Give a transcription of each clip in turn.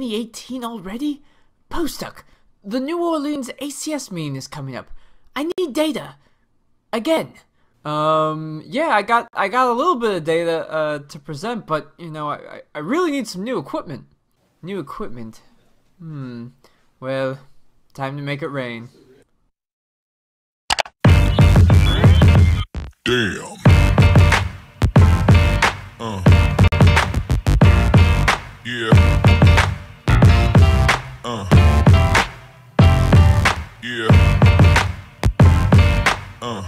is it 2018 already? Postduck, the New Orleans ACS meeting is coming up. I need data. Again. Um, yeah, I got I got a little bit of data uh, to present, but you know, I, I really need some new equipment. New equipment. Hmm. Well, time to make it rain. Damn. Uh. Yeah. Uh. Yeah. Uh.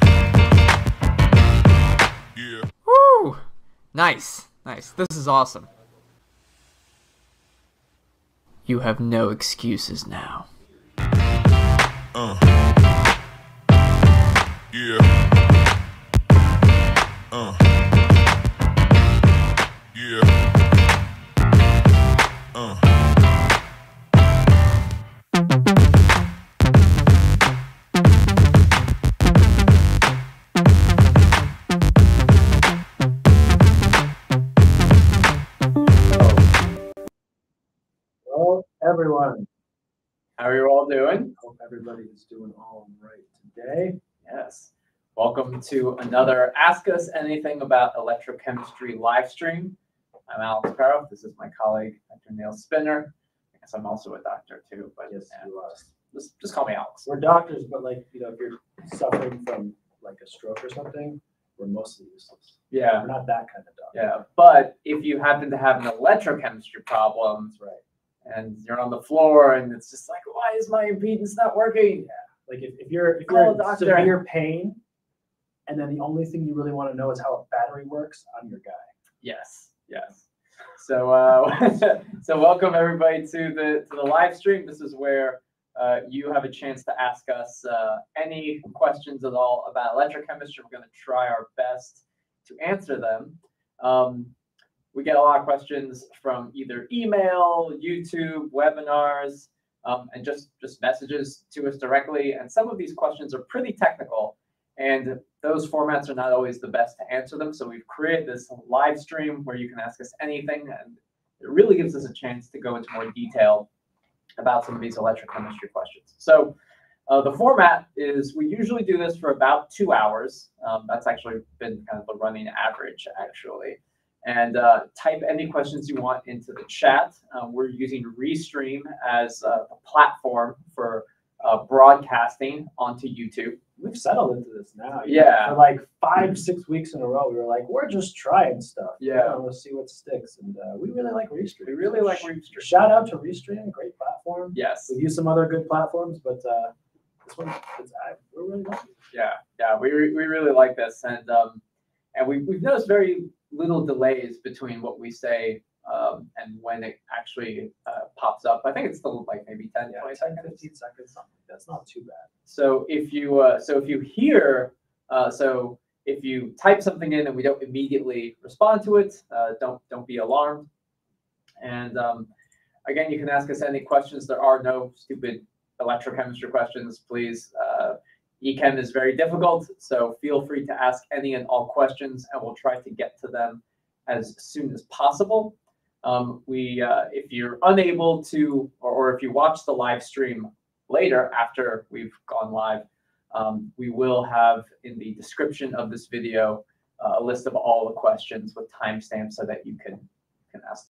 Yeah. Woo! Nice, nice. This is awesome. You have no excuses now. Uh. Yeah. Uh. Yeah. How are you all doing? Hope everybody is doing all right today. Yes. Welcome to another Ask Us Anything About Electrochemistry live stream. I'm Alex Peroff. This is my colleague, Dr. Neil Spinner. I guess I'm also a doctor too, but Yes, yeah, you are. just, just call me Alex. We're doctors, but like, you know, if you're suffering from like a stroke or something, we're mostly useless. Yeah, We're not that kind of doctor. yeah. But if you happen to have an electrochemistry problem That's right. And you're on the floor and it's just like, why is my impedance not working? Like if, if you're, if you're in severe pain, and then the only thing you really want to know is how a battery works, I'm your guy. Yes, yes. So, uh, so welcome everybody to the to the live stream. This is where uh, you have a chance to ask us uh, any questions at all about electrochemistry. We're going to try our best to answer them. Um, we get a lot of questions from either email, YouTube, webinars, um, and just just messages to us directly. And some of these questions are pretty technical, and those formats are not always the best to answer them. So we've created this live stream where you can ask us anything, and it really gives us a chance to go into more detail about some of these electrochemistry questions. So uh, the format is we usually do this for about two hours. Um, that's actually been kind of the running average, actually. And uh, type any questions you want into the chat. Uh, we're using Restream as a platform for uh, broadcasting onto YouTube. We've settled into this now. Yeah. know, For like five, six weeks in a row, we were like, we're just trying stuff. you Yeah. know, We'll see what sticks. And uh, we really like Restream. We really like Restream. Shout out to Restream, great platform. Yes. We've used some other good platforms, but uh, this one, it's, I, we're really lucky. Yeah, yeah, we, re- we really like this, and um, and we we've noticed very little delays between what we say um, and when it actually uh, pops up. I think it's still like maybe 10, Yeah, 20 10, seconds. 15 seconds, something. That's not too bad. So if you uh, so if you hear uh, so if you type something in and we don't immediately respond to it, uh, don't don't be alarmed. And um, again, you can ask us any questions. There are no stupid electrochemistry questions. Please, uh, Echem is very difficult, so feel free to ask any and all questions, and we'll try to get to them as soon as possible. Um, we, uh, if you're unable to, or, or if you watch the live stream later after we've gone live, um, we will have in the description of this video uh, a list of all the questions with timestamps so that you can can ask.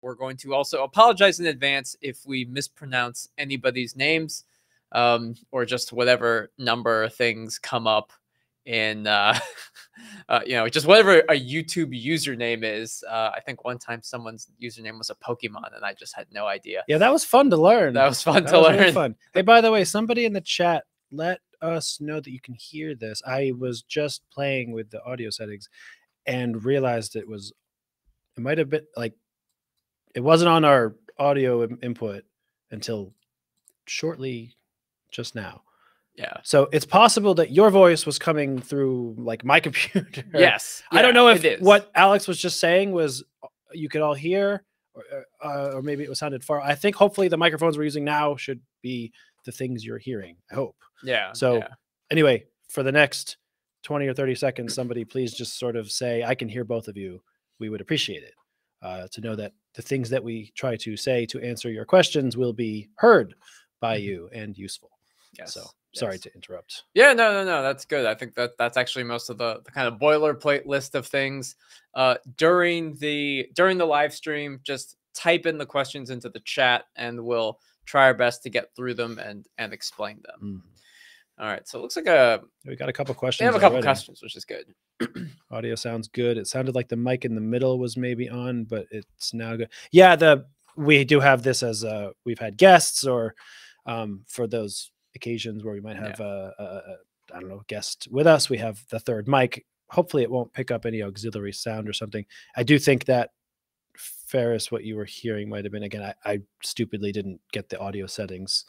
We're going to also apologize in advance if we mispronounce anybody's names um, or just whatever number things come up in, uh, uh, you know, just whatever a YouTube username is. Uh, I think one time someone's username was a Pokemon and I just had no idea. Yeah, that was fun to learn. That was fun That to was learn. really fun. Hey, by the way, somebody in the chat let us know that you can hear this. I was just playing with the audio settings and realized it was it might have been like it wasn't on our audio im- input until shortly just now. Yeah. So it's possible that your voice was coming through like my computer. Yes. I don't know if what Alex was just saying was uh, you could all hear, or, uh, or maybe it was sounded far. I think hopefully the microphones we're using now should be the things you're hearing. I hope. Yeah. So yeah. anyway, for the next 20 or 30 seconds, somebody please just sort of say, I can hear both of you. We would appreciate it uh, to know that the things that we try to say to answer your questions will be heard by you and useful. Yes. So sorry yes. to interrupt. Yeah, no, no, no. That's good. I think that that's actually most of the, the kind of boilerplate list of things. Uh, during the during the live stream, just type in the questions into the chat, and we'll try our best to get through them and and explain them. Mhm. All right. So it looks like a We got a couple questions. we have a couple already. questions, which is good. Audio sounds good. It sounded like the mic in the middle was maybe on, but it's now good. Yeah, the we do have this as uh we've had guests or um for those occasions where we might Yeah. have a, a, a I don't know guest with us. We have the third mic. Hopefully, it won't pick up any auxiliary sound or something. I do think that Ferris, what you were hearing might have been again. I, I stupidly didn't get the audio settings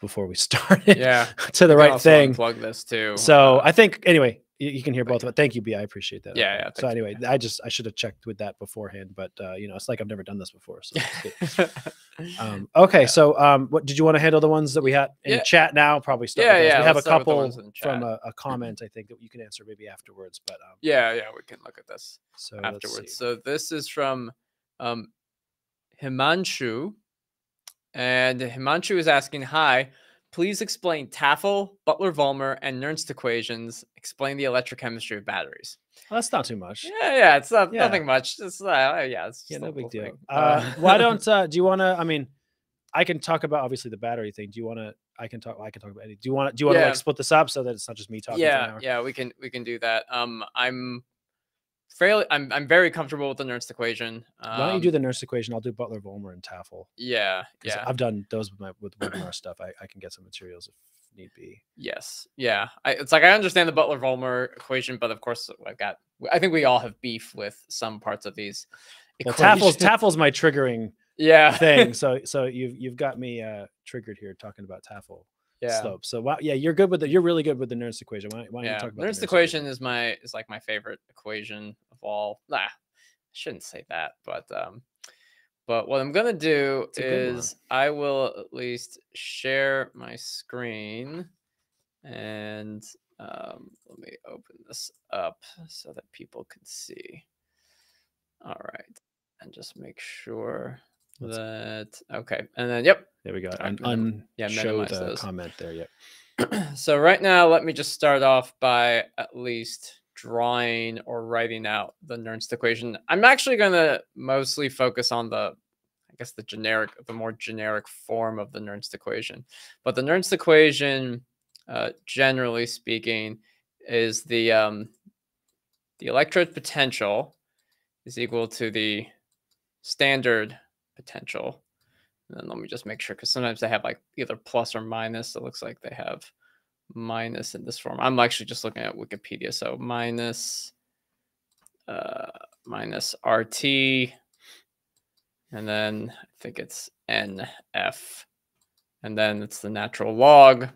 before we started Yeah. to the right thing. Plug this too. So uh, I think anyway, you, can hear both of it. Thank you, B. I appreciate that. Yeah, yeah, So anyway, I just I should have checked with that beforehand, but uh, you know, it's like I've never done this before. So um, okay, Yeah. so um, what did you want to handle the ones that we had in Yeah. chat now? Probably start Yeah, with yeah, We have a couple ones in the from a, a comment I think that you can answer maybe afterwards. But um, yeah, yeah, we can look at this. so afterwards. So this is from um, Himanshu, and Himanshu is asking, "Hi, please explain Tafel, Butler-Volmer, and Nernst equations. Explain the electrochemistry of batteries." Well, that's not too much. Yeah, yeah, it's not, Yeah. nothing much. It's uh, yeah, it's Yeah, no big deal. thing. Uh, why don't uh, do you want to? I mean, I can talk about obviously the battery thing. Do you want to? I can talk. I can talk about it. Do you want to? Do you want to Yeah. like split this up so that it's not just me talking? for an yeah, yeah, we can we can do that. Um, I'm fairly, I'm I'm very comfortable with the Nernst equation. Um, Why don't you do the Nernst equation? I'll do Butler, Volmer, and Tafel. Yeah, yeah. I've done those with my with webinar stuff. I, I can get some materials if need be. Yes. Yeah. I, it's like I understand the Butler Volmer equation, but of course I've got. I think we all have beef with some parts of these. Well, Tafel's. Tafel's my triggering yeah thing. So so you've you've got me uh triggered here talking about Tafel yeah. slope. So wow, yeah, you're good with the you're really good with the Nernst equation. Why, why don't yeah. you talk about Nernst equation is my is like my favorite equation of all. Nah, I shouldn't say that, but um, but what I'm gonna do It's a good one. is I will at least share my screen, and um, let me open this up so that people can see. All right, and just make sure that okay, and then yep, There we go. Un, un yeah, show the those. comment there. Yep. so right now, let me just start off by at least drawing or writing out the Nernst equation. I'm actually going to mostly focus on the, I guess the generic, the more generic form of the Nernst equation. But the Nernst equation, uh, generally speaking, is the um, the electrode potential is equal to the standard potential. And then let me just make sure because sometimes they have like either plus or minus. It looks like they have minus in this form. I'm actually just looking at Wikipedia. So minus uh minus RT and then I think it's NF. And then it's the natural log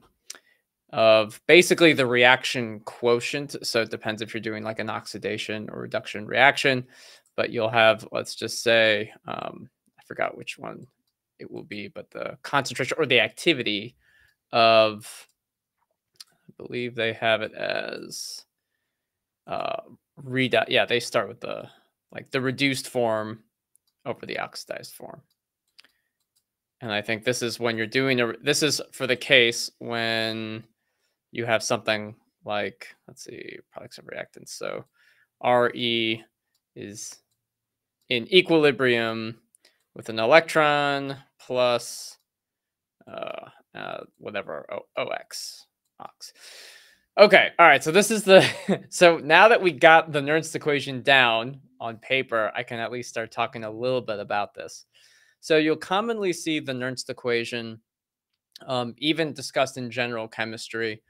of basically the reaction quotient. So it depends if you're doing like an oxidation or reduction reaction, but you'll have, let's just say, um, I forgot which one it will be, but the concentration or the activity of, I believe they have it as uh, Yeah, they start with the like the reduced form over the oxidized form. And I think this is when you're doing a. This is for the case when you have something like let's see products of reactants. So Re is in equilibrium with an electron plus uh, uh, whatever o- OX. Ox. Okay, all right. So this is the so now that we got the Nernst equation down on paper, I can at least start talking a little bit about this. So you'll commonly see the Nernst equation, um, even discussed in general chemistry,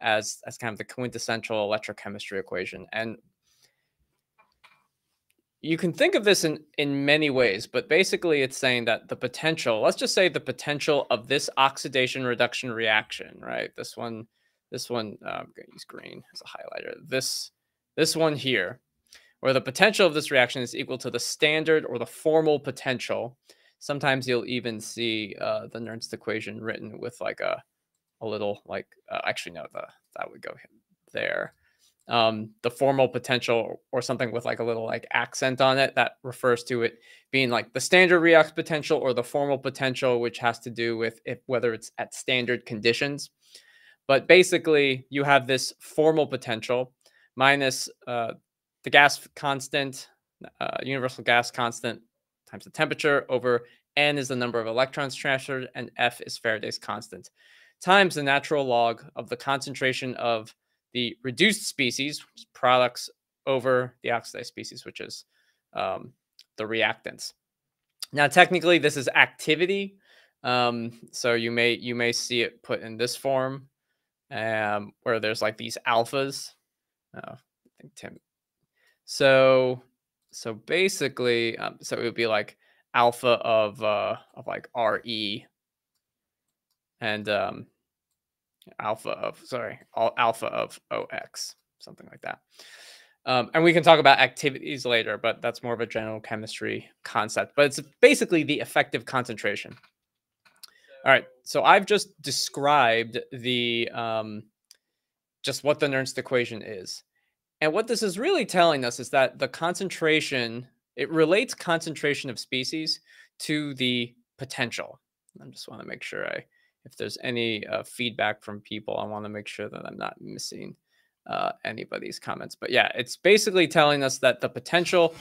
as as kind of the quintessential electrochemistry equation, and you can think of this in in many ways but basically it's saying that the potential let's just say the potential of this oxidation reduction reaction right? This one this one uh, i'm going to use green as a highlighter. This this one here where the potential of this reaction is equal to the standard or the formal potential. Sometimes you'll even see uh, the nernst equation written with like a a little like uh, actually no the that would go there um, the formal potential or something with like a little like accent on it that refers to it being like the standard redox potential or the formal potential, which has to do with if whether it's at standard conditions. But basically, you have this formal potential minus uh, the gas constant, uh, universal gas constant times the temperature over n is the number of electrons transferred and f is Faraday's constant times the natural log of the concentration of the reduced species products over the oxidized species, which is um, the reactants. Now, technically, this is activity, um, so you may you may see it put in this form, um, where there's like these alphas. Oh, I think Tim. So so basically, um, so it would be like alpha of uh, of like Re and um, alpha of sorry alpha of ox something like that. Um, and we can talk about activities later but that's more of a general chemistry concept but it's basically the effective concentration. All right so i've just described the um, just what the nernst equation is. And what this is really telling us is that the concentration it relates concentration of species to the potential. I just want to make sure i if there's any uh, feedback from people, I want to make sure that I'm not missing uh, anybody's comments. But yeah, it's basically telling us that the potential,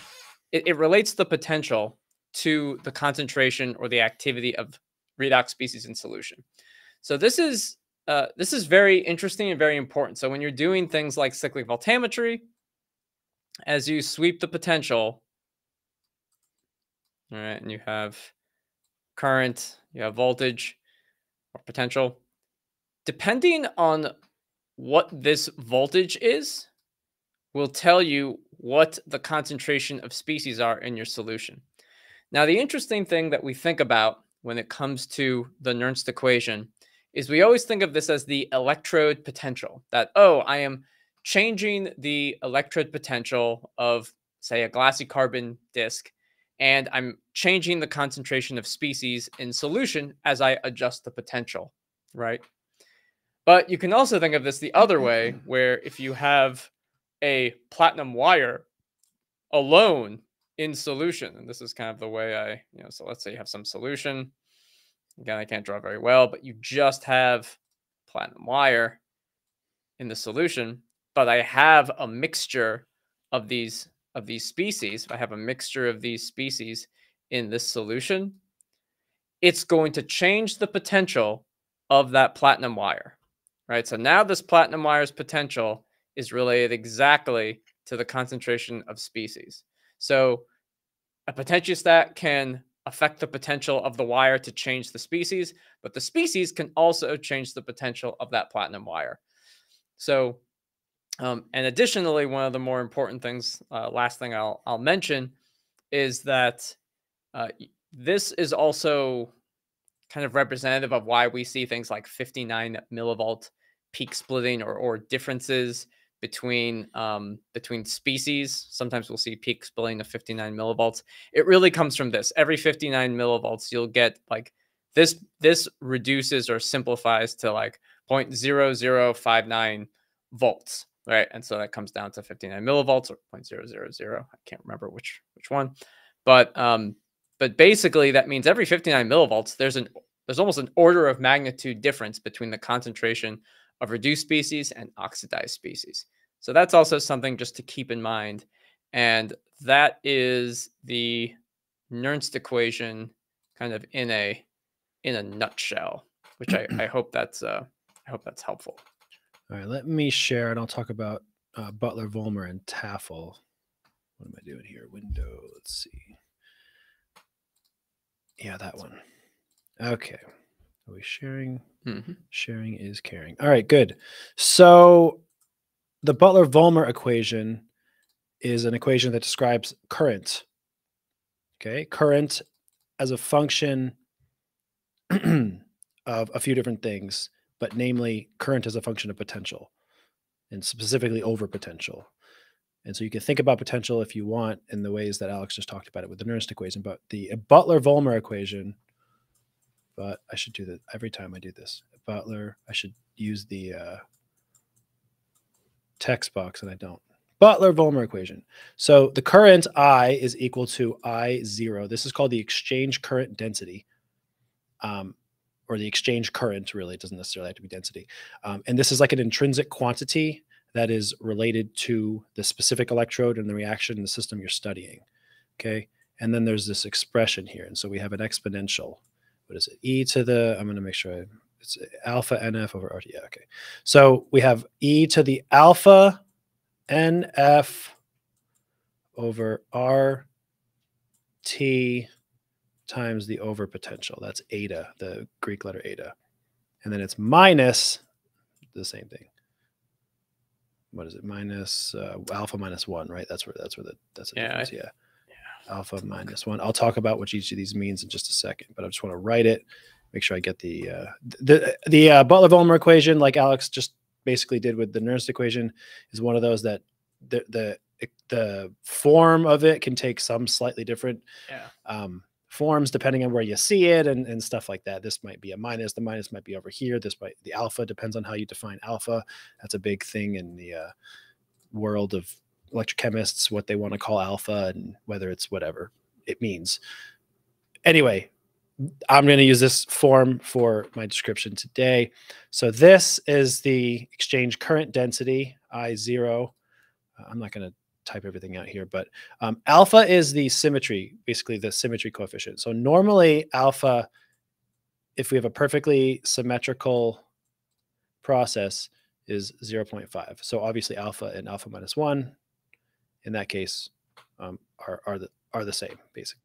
it, it, relates the potential to the concentration or the activity of redox species in solution. So this is uh, this is very interesting and very important. So when you're doing things like cyclic voltammetry, as you sweep the potential, all right, and you have current, you have voltage, or potential, depending on what this voltage is, will tell you what the concentration of species are in your solution. Now, the interesting thing that we think about when it comes to the Nernst equation is we always think of this as the electrode potential that, oh, I am changing the electrode potential of, say, a glassy carbon disk and I'm changing the concentration of species in solution as I adjust the potential, right? But you can also think of this the other way, mm-hmm. where if you have a platinum wire alone in solution, and this is kind of the way I, you know, so let's say you have some solution. Again, I can't draw very well, but you just have platinum wire in the solution, but I have a mixture of these of these species, if I have a mixture of these species in this solution, it's going to change the potential of that platinum wire, right? So now this platinum wire's potential is related exactly to the concentration of species. So a potentiostat can affect the potential of the wire to change the species, but the species can also change the potential of that platinum wire. So um, and additionally, one of the more important things, uh, last thing I'll, I'll mention, is that uh, this is also kind of representative of why we see things like 59 millivolt peak splitting or, or differences between um, between species. Sometimes we'll see peak splitting of 59 millivolts. It really comes from this. Every 59 millivolts, you'll get like this. This reduces or simplifies to like 0.0059 volts right? And so that comes down to 59 millivolts or 0.000. I can't remember which which one, but um, but basically that means every 59 millivolts there's an there's almost an order of magnitude difference between the concentration of reduced species and oxidized species. So that's also something just to keep in mind, and that is the Nernst equation, kind of in a in a nutshell. Which I, I hope that's uh, I hope that's helpful. All right, let me share and I'll talk about uh, Butler, Volmer, and Tafel. What am I doing here? Window, let's see. Yeah, that one. Okay. Are we sharing? Mm-hmm. Sharing is caring. All right, good. So the Butler Volmer equation is an equation that describes current. Okay, current as a function of a few different things but namely current as a function of potential and specifically over potential. And so you can think about potential if you want in the ways that Alex just talked about it with the Nernst equation, but the Butler-Volmer equation, but I should do that every time I do this. Butler, I should use the uh, text box and I don't. Butler-Volmer equation. So the current I is equal to I zero. This is called the exchange current density. Um, or the exchange current, really. It doesn't necessarily have to be density. Um, and this is like an intrinsic quantity that is related to the specific electrode and the reaction in the system you're studying. Okay. And then there's this expression here. And so we have an exponential. What is it? E to the, I'm going to make sure I, it's alpha NF over RT. Yeah. Okay. So we have E to the alpha NF over RT times the over potential. That's eta, the Greek letter eta. And then it's minus the same thing. What is it? Minus uh, alpha minus one, right? That's where that's where the that's the Yeah, I- difference. Yeah. Alpha minus one. I'll talk about what each of these means in just a second, but I just want to write it. Make sure I get the uh, the the uh, Butler-Volmer equation, like Alex just basically did with the Nernst equation, is one of those that the the the form of it can take some slightly different Yeah. um, forms depending on where you see it and, and stuff like that. This might be a minus. The minus might be over here. This might the alpha depends on how you define alpha. That's a big thing in the uh, world of electrochemists, what they want to call alpha and whether it's whatever it means. Anyway, I'm going to use this form for my description today. So this is the exchange current density I zero. I'm not going to type everything out here, but um, alpha is the symmetry, basically the symmetry coefficient. So normally alpha, if we have a perfectly symmetrical process, is 0.5. So obviously alpha and alpha minus one, in that case, um, are are the are the same, basically,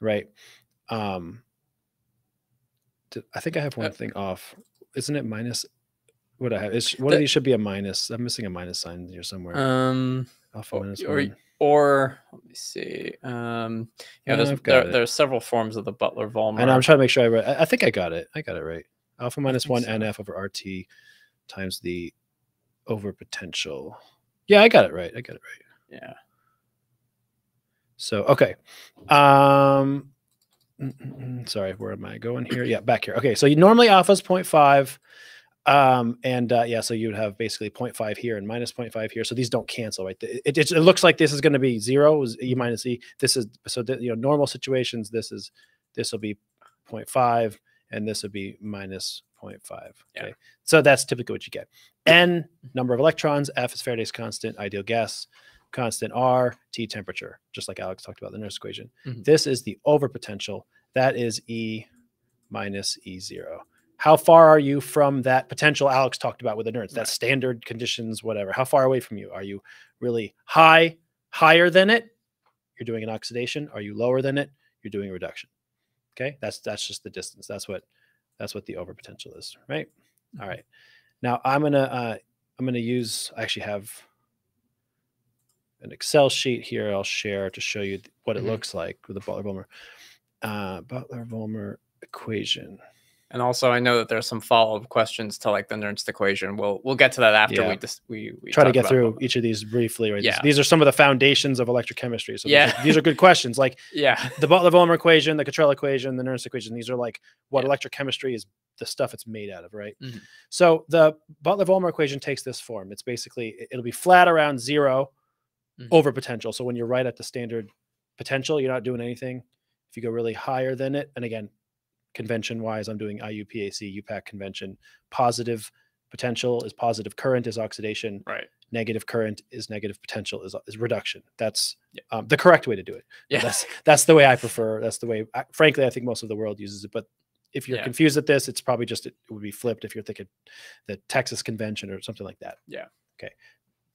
right? Um, I think I have one Uh, thing off. Isn't it minus? What I have is one The- of these should be a minus. I'm missing a minus sign here somewhere. Um, alpha or- minus or one. or let me see. Um, yeah, Uh, there's there, there are several forms of the Butler Volmer. And I'm trying to make sure I read. I I think I got it. I got it right. Alpha one so. NF over RT times the over potential. Yeah, I got it right. I got it right. yeah. So okay. Um mm, mm, mm, sorry, where am I going here? Yeah, back here. Okay, so you normally alpha is 0.5. Um, and uh, yeah, so you would have basically 0.5 here and minus 0.5 here. So these don't cancel, right? It, it, it looks like this is going to be zero, is E minus E. This is so you know normal situations. This is this will be 0.5, and this would be minus 0.5. Yeah. Okay, so that's typically what you get. N number of electrons. F is Faraday's constant. Ideal gas constant R, T temperature, just like Alex talked about the Nernst equation. Mhm. This is the over potential. That is E minus E0. How far are you from that potential Alex talked about with the Nernst? That standard conditions, whatever. How far away from you? Are you really high, higher than it? You're doing an oxidation. Are you lower than it? You're doing a reduction. Okay, that's that's just the distance. That's what that's what the over potential is, right? All right. Now I'm gonna uh, I'm gonna use. I actually have an Excel sheet here. I'll share to show you what it Mhm. looks like with the Butler-Volmer uh, Butler-Volmer equation. And also, I know that there's some follow-up questions to like the Nernst equation. We'll we'll get to that after Yeah. we just we, we Try to get through Butler. each of these briefly. Right. These- Yeah. These, are some of the foundations of electrochemistry. So these Yeah. are- these are good questions. Like Yeah, the Butler-Volmer equation, the Cottrell equation, the Nernst equation. These are like what Yeah. electrochemistry is the stuff it's made out of, right? Mhm. So the Butler-Volmer equation takes this form. It's basically it- it'll be flat around 0 Mhm. over potential. So when you're right at the standard potential, you're not doing anything. If you go really higher than it, and again, convention wise, I'm doing IUPAC UPAC convention. Positive potential is positive current is oxidation right. negative current is negative potential is, is reduction. That's Yeah. um, the correct way to do it. Yeah, That's that's the way I prefer. That's the way, I, frankly, I think most of the world uses it. But if you're Yeah. confused at this, it's probably just it would be flipped if you're thinking the Texas convention or something like that. Yeah. Okay.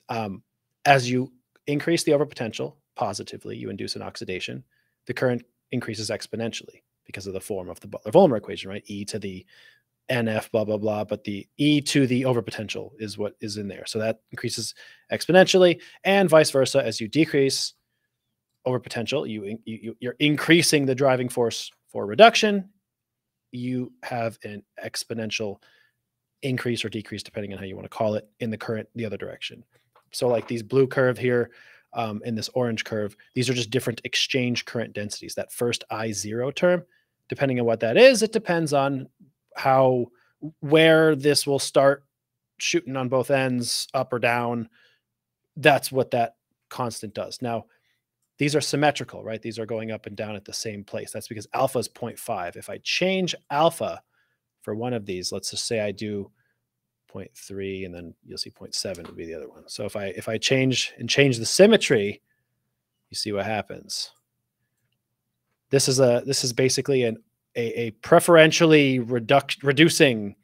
Um, as you increase the overpotential positively, you induce an oxidation. The current increases exponentially because of the form of the Butler-Volmer equation, right? E to the NF, blah blah blah. But the E to the overpotential is what is in there. So that increases exponentially, and vice versa. As you decrease overpotential, you, you you- you're increasing the driving force for reduction. You have an exponential increase or decrease, depending on how you want to call it, in the current the other direction. So like these blue curve here. Um, in this orange curve, these are just different exchange current densities. That first I zero term, depending on what that is, it depends on how where this will start shooting on both ends, up or down. That's what that constant does. Now, these are symmetrical, right? These are going up and down at the same place. That's because alpha is 0.5. If I change alpha for one of these, let's just say I do 0.3 and then you'll see 0.7 would be the other one. So if I if I change and change the symmetry, you see what happens. This is a this is basically an a, a preferentially reduc- reducing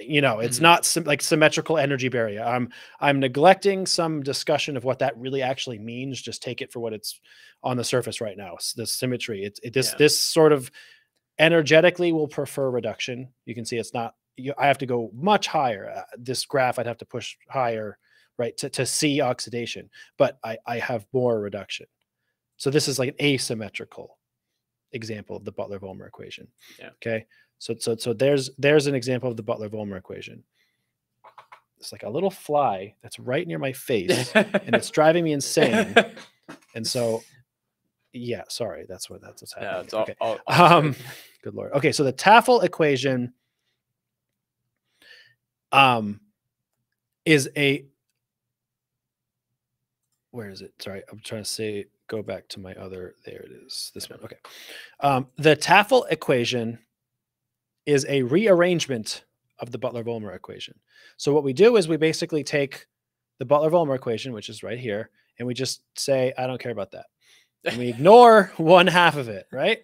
you know it's Mhm. not like symmetrical energy barrier. I'm i'm neglecting some discussion of what that really actually means. Just take it for what it's on the surface right now the symmetry. It's it, this Yeah. this sort of energetically will prefer reduction. You can see it's not you, i have to go much higher. Uh, this graph i'd have to push higher right to, to see oxidation but i i have more reduction. So this is like an asymmetrical example of the butler volmer equation Yeah. okay? So so so there's there's an example of the butler volmer equation. It's like a little fly that's right near my face and it's driving me insane. And so yeah sorry that's what that's what's happening yeah, it's all, okay. all, all um good. good lord. Okay so the tafel equation um is a where is it? Sorry i'm trying to say go back to my other there it is this one okay. Um the tafel equation is a rearrangement of the butler volmer equation. So what we do is we basically take the butler volmer equation which is right here and we just say i don't care about that. And we ignore one half of it, right?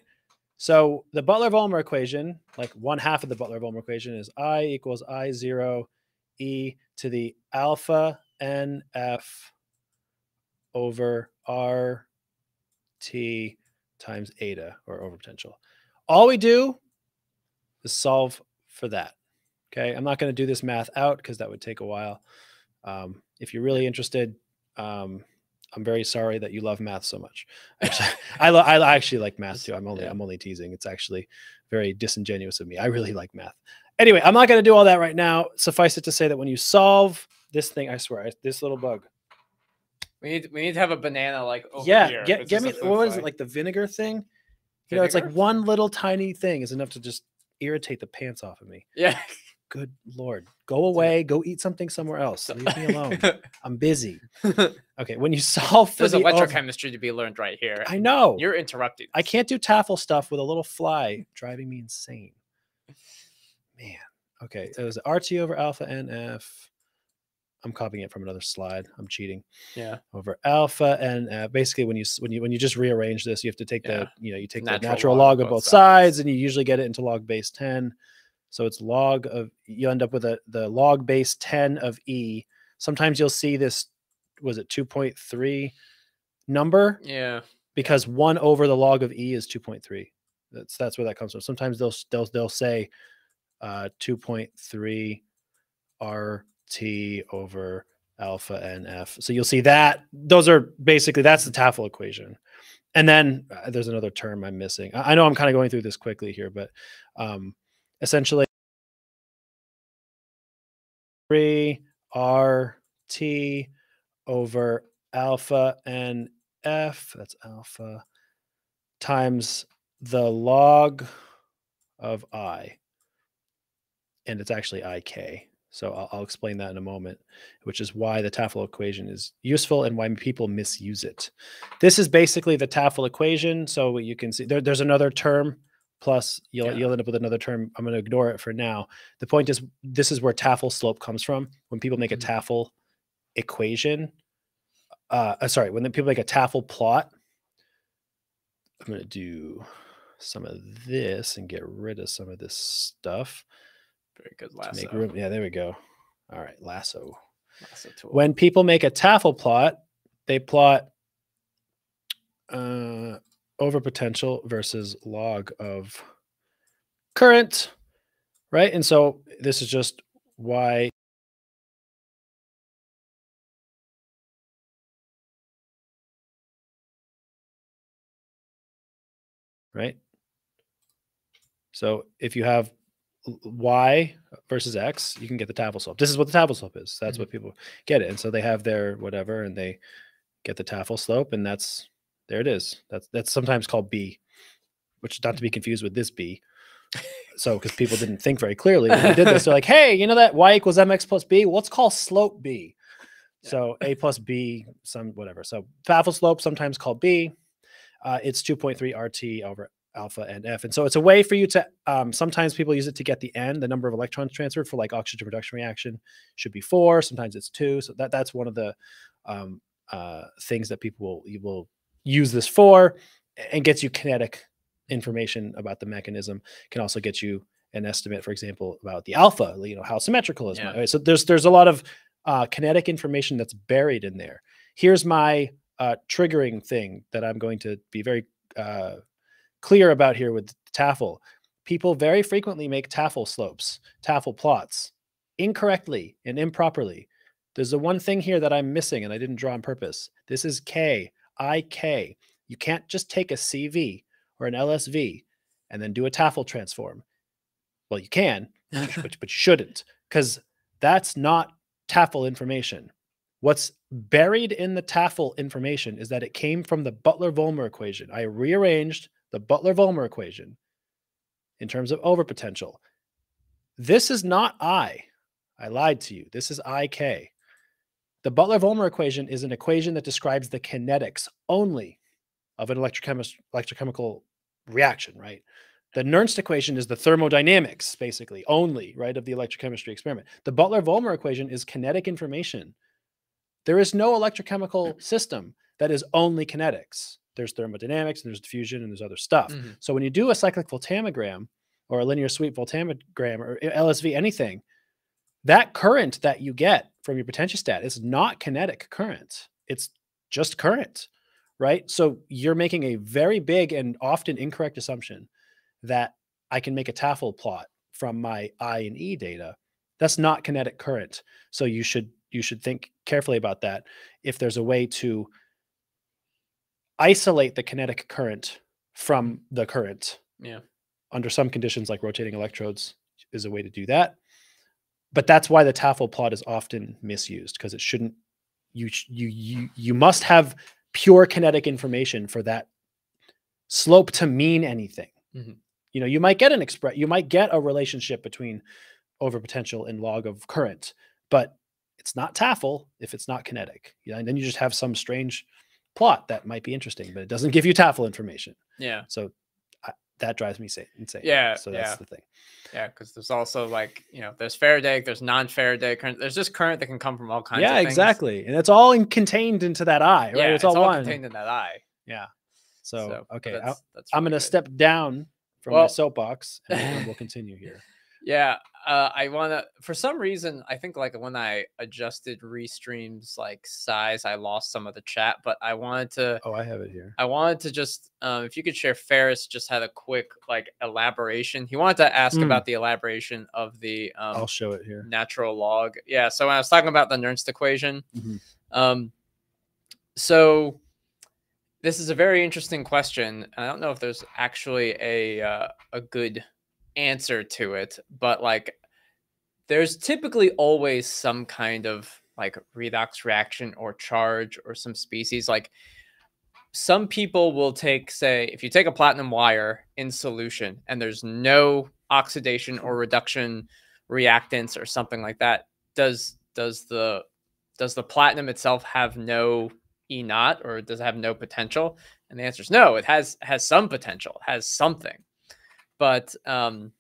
So the Butler Volmer equation, like one half of the Butler Volmer equation is I equals I zero e to the alpha NF over R T times eta or over potential. All we do is solve for that. Okay. I'm not going to do this math out because that would take a while. Um, if you're really interested, um, I'm very sorry that you love math so much. Actually, I, lo- I actually like math too. I'm only Yeah. I'm only teasing. It's actually very disingenuous of me. I really like math. Anyway, I'm not going to do all that right now. Suffice it to say that when you solve this thing, I swear, I- this little bug. We need we need to have a banana like over yeah, here. get get me what is it like the vinegar thing? You know, it's like one little tiny thing is enough to just irritate the pants off of me. Yeah. Good lord, go away, go eat something somewhere else. Leave me alone. I'm busy. Okay, when you solve for There's the electrochemistry to be learned right here. I know. You're interrupting. I can't do tafel stuff with a little fly driving me insane. Man. Okay. It was RT over alpha NF. I'm copying it from another slide. I'm cheating. Yeah. Over alpha and uh, basically when you when you when you just rearrange this, you have to take Yeah. the you know you take Natural the natural log log of both sides. sides. and you usually get it into log base 10. So it's log of you end up with a the log base 10 of e. Sometimes you'll see this was it 2.3 number Yeah. because one over the log of e is 2.3 that's that's where that comes from sometimes they'll they'll, they'll say uh 2.3 rt over alpha nf so you'll see that those are basically that's the tafel equation. And then uh, there's another term i'm missing. I, I know i'm kind of going through this quickly here but um essentially 3 rt over alpha and f that's alpha times the log of i. And it's actually ik so I'll, I'll explain that in a moment which is why the tafel equation is useful and why people misuse it. This is basically the tafel equation. So you can see there, there's another term plus you'll, Yeah. you'll end up with another term. I'm going to ignore it for now. The point is this is where tafel slope comes from. When people make a Mhm. tafel equation uh, uh, sorry, when the people make a tafel plot, I'm going to do some of this and get rid of some of this stuff Very good lasso. make room. Yeah, there we go. All right, lasso. lasso tool. When people make a tafel plot, they plot uh, over potential versus log of current, right? And so this is just why right? So if you have y versus x, you can get the tafel slope. This is what the tafel slope is. That's what people get it. And so they have their whatever and they get the tafel slope and that's there it is. That's that's sometimes called b, which is not to be confused with this b. so because people didn't think very clearly when they did this, they're like, hey, you know that y equals mx plus b? Well, let's call slope b. Yeah. So a plus b, some whatever. So tafel slope, sometimes called b. Uh, it's 2.3 RT over alpha and F. And so it's a way for you to, um, sometimes people use it to get the N, the number of electrons transferred for like oxygen reduction reaction should be four. Sometimes it's two. So that, that's one of the um, uh, things that people will, you will use this for and gets you kinetic information about the mechanism can also get you an estimate, for example, about the alpha, you know, how symmetrical is Yeah. my, so there's, there's a lot of uh, kinetic information that's buried in there. Here's my uh, triggering thing that I'm going to be very uh, clear about here with Tafel. People very frequently make Tafel slopes, Tafel plots incorrectly and improperly. There's the one thing here that I'm missing and I didn't draw on purpose. This is K, I, K. You can't just take a CV or an LSV and then do a Tafel transform. Well, you can, but you, but, but you shouldn't because that's not Tafel information. What's buried in the Tafel information is that it came from the Butler-Volmer equation. I rearranged the Butler-Volmer equation in terms of overpotential. This is not I. I lied to you. This is IK. The Butler-Volmer equation is an equation that describes the kinetics only of an electrochemical reaction, right? The Nernst equation is the thermodynamics, basically, only, right, of the electrochemistry experiment. The Butler-Volmer equation is kinetic information. There is no electrochemical system that is only kinetics. There's thermodynamics, and there's diffusion, and there's other stuff. Mhm. So when you do a cyclic voltammogram or a linear sweep voltammogram or LSV, anything, that current that you get from your potentiostat is not kinetic current. It's just current, right? So you're making a very big and often incorrect assumption that I can make a Tafel plot from my I and E data. That's not kinetic current. So you should you should think carefully about that. If there's a way to isolate the kinetic current from the current, Yeah. under some conditions like rotating electrodes is a way to do that but that's why the Tafel plot is often misused because it shouldn't you you you you must have pure kinetic information for that slope to mean anything Mhm. you know you might get an express you might get a relationship between overpotential and log of current but it's not Tafel if it's not kinetic yeah and then you just have some strange plot that might be interesting but it doesn't give you Tafel information Yeah. so I, that drives me insane Yeah, so that's yeah. the thing Yeah, because there's also like you know, there's Faraday, there's non-Faraday current. There's just current that can come from all kinds. yeah of things. exactly and it's all in, contained into that eye right Yeah, it's, all, one contained in that eye. yeah so, but okay I, that's, that's i'm gonna good. step down from my Well- soapbox and we'll continue here Yeah, uh, I want to. For some reason, I think like when I adjusted Restream's like size, I lost some of the chat. But I wanted to. oh i have it here I wanted to just, um, if you could share, Ferris just had a quick like elaboration. He wanted to ask Mm. about the elaboration of the um, i'll show it here natural log. Yeah. So when I was talking about the Nernst equation, Mhm. um, so this is a very interesting question. I don't know if there's actually a uh, a good answer to it, but like there's typically always some kind of like redox reaction or charge or some species like some people will take say if you take a platinum wire in solution and there's no oxidation or reduction reactants or something like that does does the does the platinum itself have no e naught or does it have no potential? And the answer is no it has has some potential has something. But um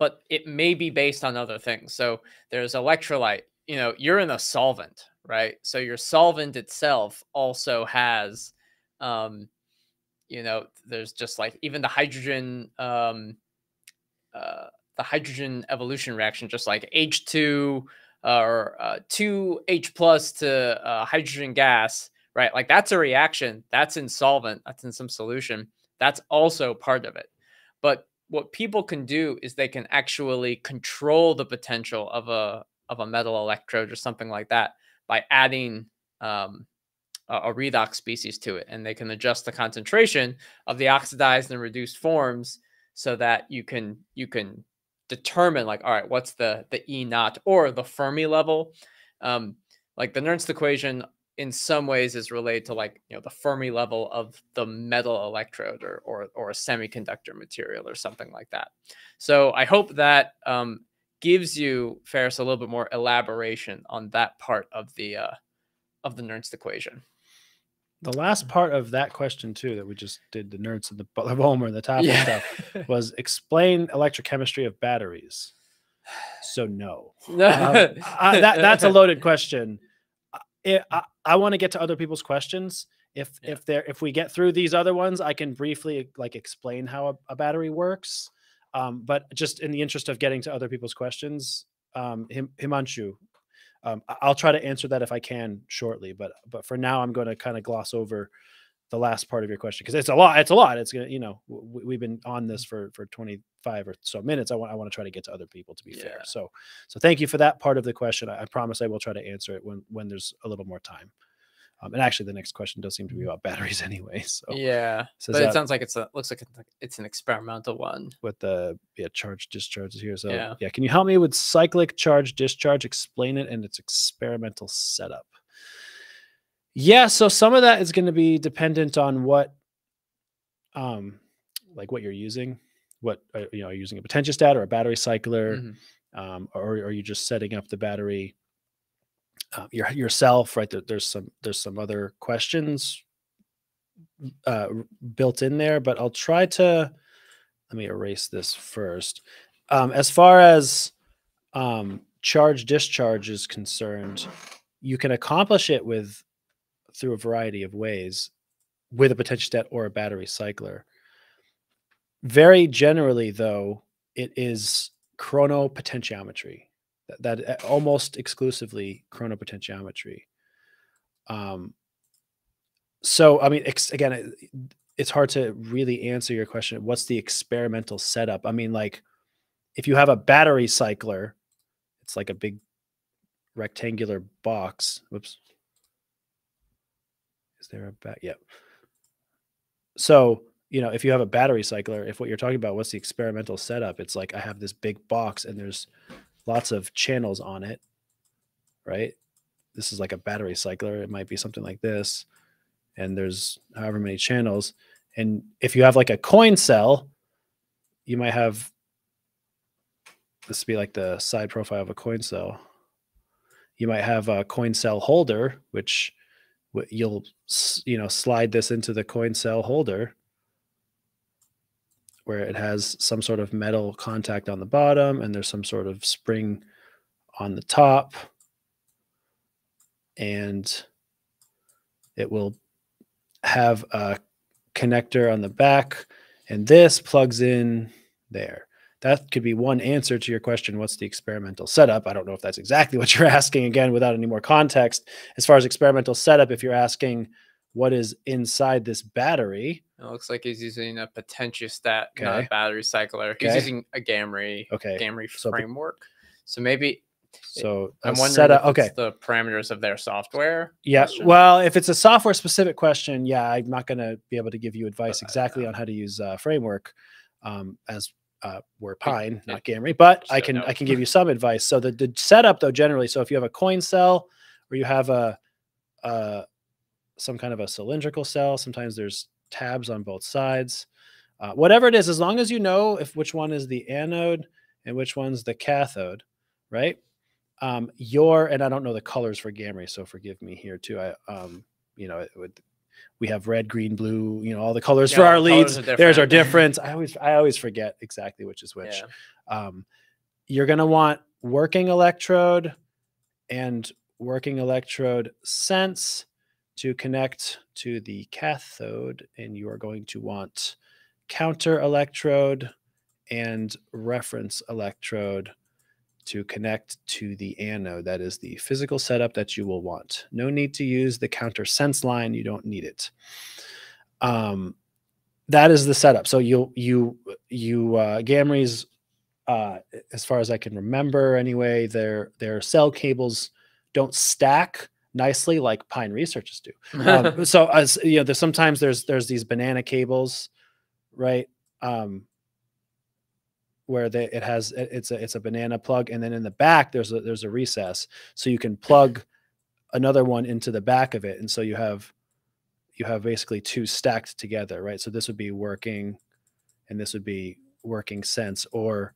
but it may be based on other things. So there's electrolyte you know you're in a solvent right? So your solvent itself also has um you know there's just like even the hydrogen um uh the hydrogen evolution reaction just like h2 or uh, 2h plus to uh, hydrogen gas right? Like that's a reaction that's in solvent that's in some solution that's also part of it. But what people can do is they can actually control the potential of a of a metal electrode or something like that by adding um, a, redox species to it, and they can adjust the concentration of the oxidized and reduced forms so that you can you can determine like all right what's the the E naught or the Fermi level. Um, like the Nernst equation in some ways is related to like you know the Fermi level of the metal electrode or or, or a semiconductor material or something like that. So I hope that um, gives you Ferris a little bit more elaboration on that part of the uh, of the Nernst equation. The last part of that question too that we just did the Nernst and the Butler Volmer and the top and stuff was explain electrochemistry of batteries. So no. Um, I- that that's a loaded question. It, I, I want to get to other people's questions. If Yeah. if there if we get through these other ones, I can briefly like explain how a, a battery works. Um, but just in the interest of getting to other people's questions, um, Him, Himanshu, um, I'll try to answer that if I can shortly. But but for now, I'm going to kind of gloss over the last part of your question because it's a lot. It's a lot. It's gonna you know w- we've been on this for for 25 or so minutes. I want I want to try to get to other people to be fair. So so thank you for that part of the question. I, I promise I will try to answer it when when there's a little more time. Um, and actually, the next question does seem to be about batteries anyway. So yeah, says but it that sounds like it's a looks like it's, like it's an experimental one. with the yeah charge discharges here. So Yeah. yeah, can you help me with cyclic charge discharge? Explain it and its experimental setup. Yeah, so some of that is going to be dependent on what, um, like what you're using. What uh, you know, are you using a potentiostat or a battery cycler, Mhm. um, or are you just setting up the battery uh, your, yourself? Right, there, there's some there's some other questions uh, built in there, but I'll try to let me erase this first. Um, as far as um, charge discharge is concerned, you can accomplish it with through a variety of ways with a potential potentiostat or a battery cycler. Very generally, though, it is chronopotentiometry. That, that uh, almost exclusively chronopotentiometry. Um, so, I mean, again, it, it's hard to really answer your question. What's the experimental setup? I mean, like, if you have a battery cycler, it's like a big rectangular box. Whoops. Is there a back? Yep. So, you know, if you have a battery cycler, if what you're talking about, what's the experimental setup? It's like I have this big box and there's lots of channels on it, right? This is like a battery cycler. It might be something like this. And there's however many channels. And if you have like a coin cell, you might have this would be like the side profile of a coin cell. You might have a coin cell holder, which you'll you know slide this into the coin cell holder where it has some sort of metal contact on the bottom and there's some sort of spring on the top. And it will have a connector on the back and this plugs in there that could be one answer to your question what's the experimental setup i don't know if that's exactly what you're asking again without any more context as far as experimental setup if you're asking what is inside this battery It looks like he's using a potentiostat, not a battery cycler. He's Okay. using a Gamry okay Gamry So framework. So maybe so I'm wondering okay the parameters of their software. Yeah. question. Well, if it's a software specific question, yeah, I'm not going to be able to give you advice Uh, exactly on how to use uh, framework um, as uh, we're Pine, not Gamry, but I can. I can give you some advice. So the, the setup though, generally, so if you have a coin cell or you have a, uh some kind of a cylindrical cell, sometimes there's tabs on both sides. Uh, whatever it is, as long as you know if which one is the anode and which one's the cathode, right? um your and i don't know the colors for gamry so forgive me here too i um you know it would we have red green blue you know all the colors for our leads. there's our different. i always i always forget exactly which is which. Yeah. um you're going to want working electrode and working electrode sense to connect to the cathode and you are going to want counter electrode and reference electrode to connect to the anode. That is the physical setup that you will want. No need to use the counter sense line. You don't need it. Um, that is the setup. So you you you uh, Gamry's, uh, as far as I can remember, anyway, their their cell cables don't stack nicely like Pine Researchers do um, so as you know there's sometimes there's there's these banana cables right um where it has it's a it's a banana plug and then in the back there's a there's a recess so you can plug another one into the back of it, and so you have you have basically two stacked together, right? So this would be working, and this would be working sense, or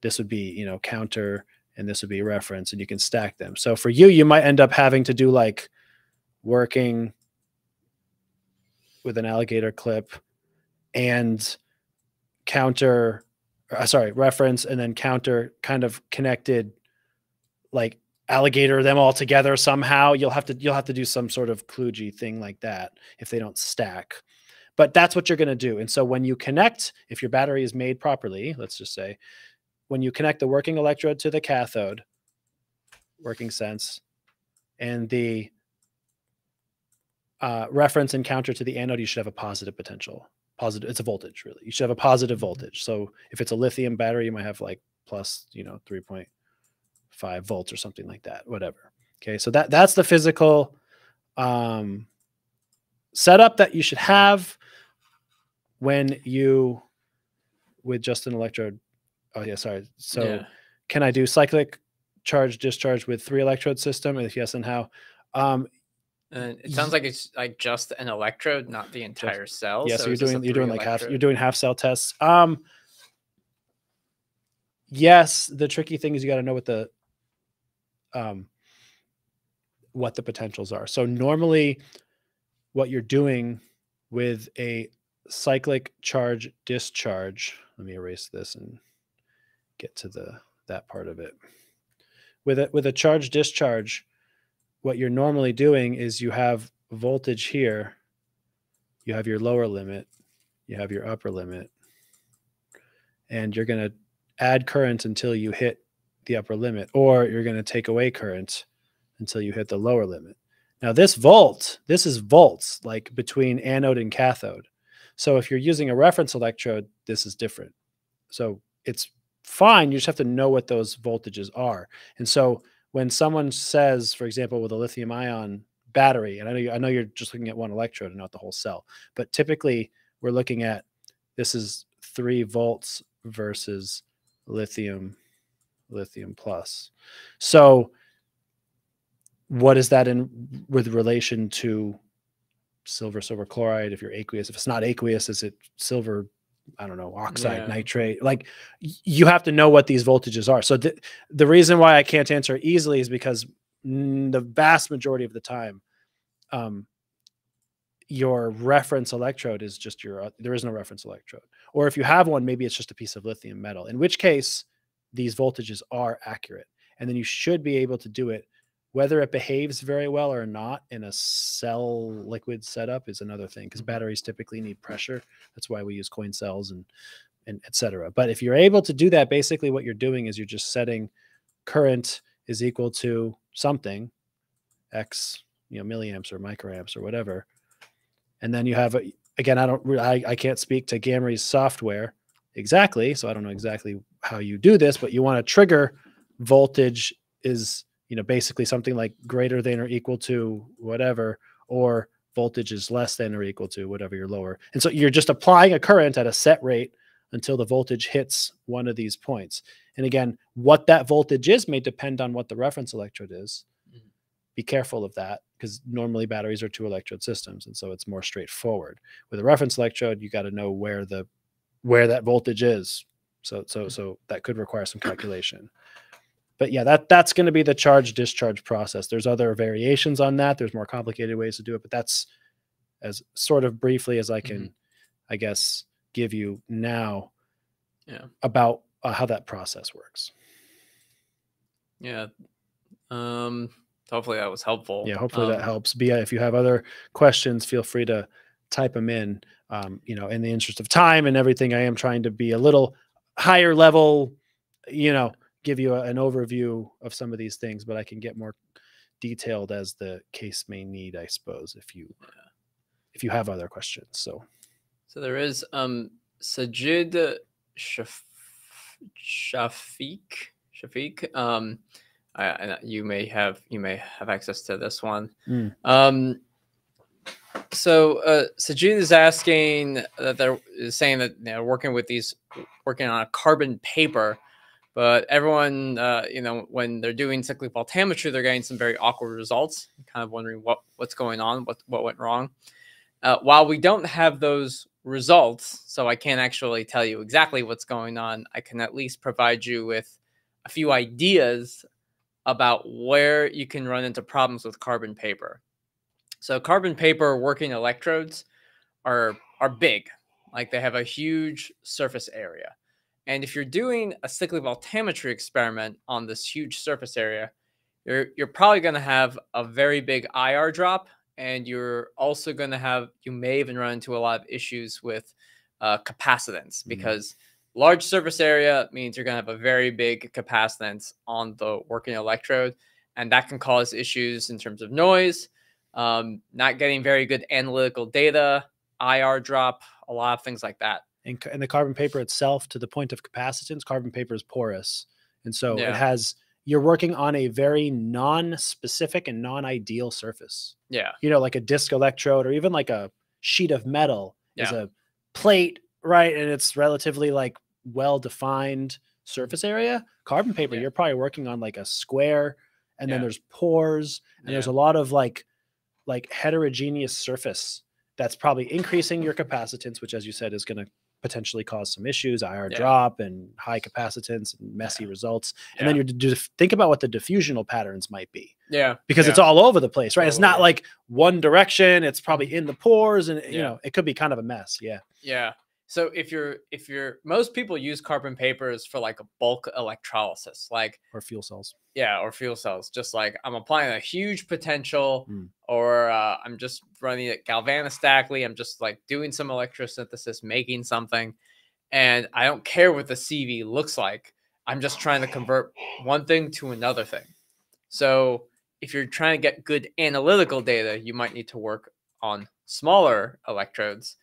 this would be you know counter, and this would be reference, and you can stack them. So for you, you might end up having to do like working with an alligator clip and counter uh, sorry reference and then counter kind of connected like alligator them all together somehow. You'll have to you'll have to do some sort of kludgy thing like that if they don't stack. But that's what you're going to do. And so when you connect if your battery is made properly let's just say when you connect the working electrode to the cathode working sense and the uh, reference and counter to the anode, you should have a positive potential. Positive, it's a voltage really. You should have a positive voltage. So if it's a lithium battery, you might have like plus, you know, 3.5 volts or something like that, whatever. Okay, so that that's the physical um, setup that you should have when you with just an electrode. Oh yeah, sorry. So Yeah. can I do cyclic charge discharge with three electrode system? If yes, and how? Um, And it sounds like it's like just an electrode, not the entire cell. yeah, so, you're this a doing you're doing like half you're doing half cell tests. Um, yes, the tricky thing is you got to know what the um what the potentials are. So normally, what you're doing with a cyclic charge discharge. Let me erase this and get to the that part of it. With it with a charge discharge, what you're normally doing is you have voltage here, you have your lower limit, you have your upper limit, and you're going to add current until you hit the upper limit, or you're going to take away current until you hit the lower limit. Now, this volt, this is volts like between anode and cathode. So if you're using a reference electrode, this is different. So it's fine. You just have to know what those voltages are. And so when someone says, for example, with a lithium ion battery, and I know you, I know you're just looking at one electrode and not the whole cell, but typically we're looking at this is three volts versus lithium lithium plus. So what is that in with relation to silver silver chloride if you're aqueous if it's not aqueous is it silver i don't know oxide Yeah. nitrate like you have to know what these voltages are so th- the reason why i can't answer easily is because the vast majority of the time um your reference electrode is just your uh, there is no reference electrode or if you have one maybe it's just a piece of lithium metal in which case these voltages are accurate and then you should be able to do it whether it behaves very well or not in a cell liquid setup is another thing because mm-hmm. batteries typically need pressure. That's why we use coin cells and and etc but if you're able to do that basically what you're doing is you're just setting current is equal to something x you know milliamps or microamps or whatever. And then you have a, again i don't I, I can't speak to gamry's software exactly so i don't know exactly how you do this but you want to trigger voltage is you know basically something like greater than or equal to whatever or voltage is less than or equal to whatever you're lower. And so you're just applying a current at a set rate until the voltage hits one of these points. And again what that voltage is may depend on what the reference electrode is. Mhm. be careful of that because normally batteries are two electrode systems and so it's more straightforward. With a reference electrode you got to know where the where that voltage is. So so so that could require some calculation but yeah that that's going to be the charge discharge process there's other variations on that there's more complicated ways to do it but that's as sort of briefly as i can i guess give you now Yeah. about uh, how that process works Yeah. Um. Hopefully that was helpful. yeah hopefully that Um, helps Bia, if you have other questions feel free to type them in um, you know in the interest of time and everything i am trying to be a little higher level you know give you a- an overview of some of these things but i can get more detailed as the case may need i suppose if you if you have other questions so So there is um Sajid Shaf- Shafiq Shafiq. Um, I, you may have you may have access to this one. Mm. Um, so uh, Sajid is asking that they're saying that they're working with these working on a carbon paper But everyone, uh, you know, when they're doing cyclic voltammetry, they're getting some very awkward results. Kind of wondering what what's going on, what what went wrong. Uh, while we don't have those results, so I can't actually tell you exactly what's going on, I can at least provide you with a few ideas about where you can run into problems with carbon paper. So carbon paper working electrodes are are big. Like they have a huge surface area. And if you're doing a cyclic voltammetry experiment on this huge surface area, you're you're probably going to have a very big IR drop and you're also going to have you may even run into a lot of issues with uh, capacitance Mhm. because large surface area means you're going to have a very big capacitance on the working electrode and that can cause issues in terms of noise um, not getting very good analytical data ir drop a lot of things like that and, and the carbon paper itself to the point of capacitance carbon paper is porous. And so Yeah. it has you're working on a very non-specific and non-ideal surface. Yeah. You know like a disc electrode or even like a sheet of metal is a plate right? And it's relatively like well defined surface area. Carbon paper Yeah. you're probably working on like a square and then there's pores and there's a lot of like like heterogeneous surface that's probably increasing your capacitance which as you said is going to potentially cause some issues ir Yeah. drop and high capacitance and messy results and then you're d- d- think about what the diffusional patterns might be yeah because yeah. it's all over the place, right? It's not over. like one direction. It's probably mm-hmm. in the pores, and you know, it could be kind of a mess. Yeah, Yeah. So if you're if you're most people use carbon papers for like a bulk electrolysis, like or fuel cells. yeah, or fuel cells. Just like I'm applying a huge potential, Mm. or uh, I'm just running it galvanistically. I'm just like doing some electrosynthesis, making something, and I don't care what the CV looks like. I'm just trying to convert one thing to another thing. So if you're trying to get good analytical data, you might need to work on smaller electrodes,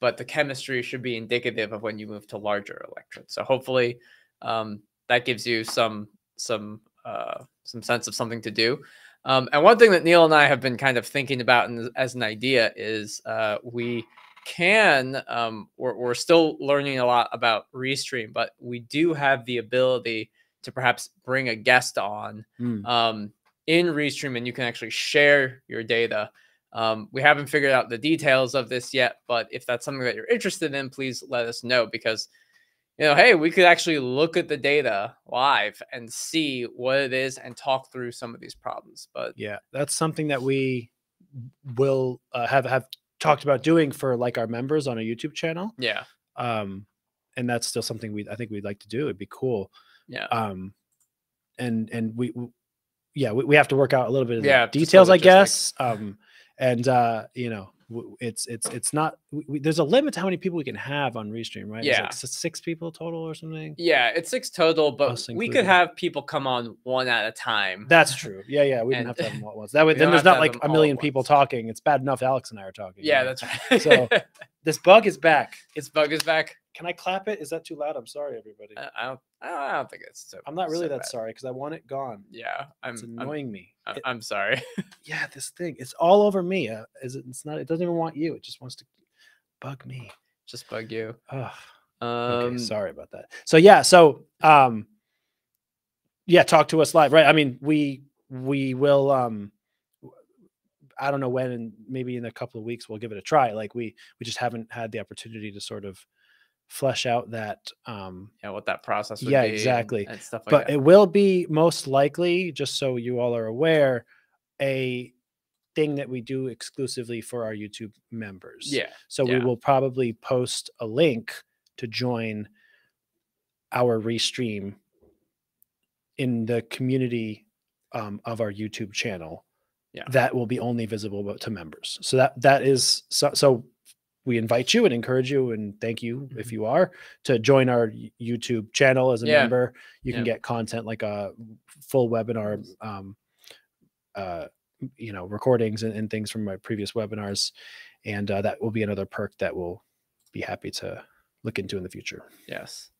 but the chemistry should be indicative of when you move to larger electrodes. So hopefully um, that gives you some some uh, some sense of something to do. Um, and one thing that Neil and I have been kind of thinking about in, as an idea is uh, we can um, we're, we're still learning a lot about restream but we do have the ability to perhaps bring a guest on Mm. um, in restream and you can actually share your data um, we haven't figured out the details of this yet but if that's something that you're interested in please let us know because you know hey we could actually look at the data live and see what it is and talk through some of these problems but Yeah, that's something that we will uh, have have talked about doing for like our members on a YouTube channel. yeah Um, and that's still something we I think we'd like to do. It'd be cool. yeah Um, and and we, w yeah, we, we have to work out a little bit of the Yeah, details, I guess. Um, and uh, you know, it's it's it's not. We, there's a limit to how many people we can have on Restream, right? It's Yeah. like six people total or something. Yeah, it's six total, but we could have people come on one at a time. That's true. Yeah, yeah. We didn't have to have them all at once. That way, then there's not like a million people talking. It's bad enough Alex and I are talking. yeah, know? that's right. So- this bug is back. its bug is back. Can I clap it? Is that too loud? I'm sorry, everybody. I I don't. I don't, think it's so. I'm not really so that bad. sorry because I want it gone. Yeah, I'm. It's I'm, annoying me. I'm, It- I'm sorry. yeah, this thing. It's all over me. Uh, is it? It's not. It doesn't even want you. It just wants to bug me. Just bug you. Ugh. Um, Okay, sorry about that. So yeah, so um yeah, talk to us live. Right. I mean, we we will um I don't know when and maybe in a couple of weeks we'll give it a try. Like we we just haven't had the opportunity to sort of flesh out that um Yeah, what that process would Yeah, be. and- exactly. And, stuff like but that. it will be most likely just so you all are aware a thing that we do exclusively for our YouTube members. yeah. So we will probably post a link to join our restream in the community um, of our YouTube channel. Yeah. That will be only visible to members. So that that is so, so we invite you and encourage you and thank you if Mhm. you are to join our YouTube channel as a Yeah. member. You can get content like a full webinar um, uh, you know recordings and, and things from my previous webinars and uh, that will be another perk that we'll be happy to look into in the future Yes.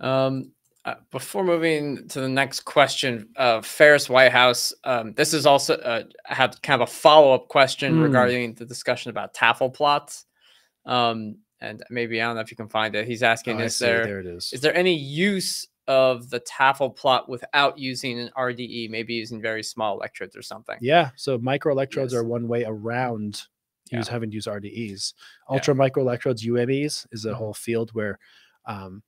Um, uh, before moving to the next question, uh, Ferris Whitehouse, um, this is also uh, had kind of a follow up question Mm. regarding the discussion about Tafel plots. Um, and maybe I don't know if you can find it. He's asking, Oh, is there there it is is there any use of the Tafel plot without using an RDE, maybe using very small electrodes or something. Yeah. So microelectrodes Yes. are one way around Yeah. use having to use RDEs. Yeah. Ultra microelectrodes, UMEs, is a whole field where um,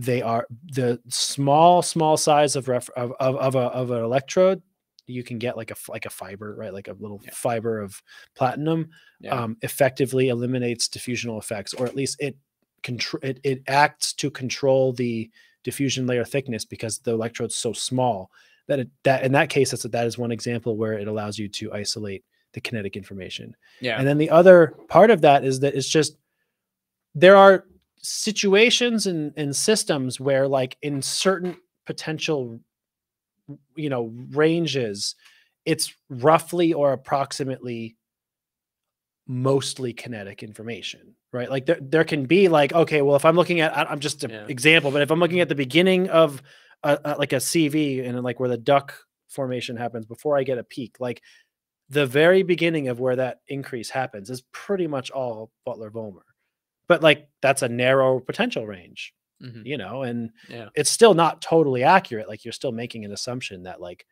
they are the small, small size of ref of, of, of, a, of an electrode. You can get like a like a fiber, right? Like a little Yeah. fiber of platinum. Yeah. Um, effectively eliminates diffusional effects, or at least it control it, it acts to control the diffusion layer thickness because the electrode's so small that it, that in that case that's that is one example where it allows you to isolate the kinetic information yeah. and then the other part of that is that it's just there are situations and and systems where like in certain potential you know ranges it's roughly or approximately mostly kinetic information right like there, there can be like okay well if i'm looking at i'm just an Yeah. example but if i'm looking at the beginning of a, a, like a cv and like where the duck formation happens before i get a peak like the very beginning of where that increase happens is pretty much all butler volmer but like that's a narrow potential range Mhm. you know and Yeah. it's still not totally accurate like you're still making an assumption that like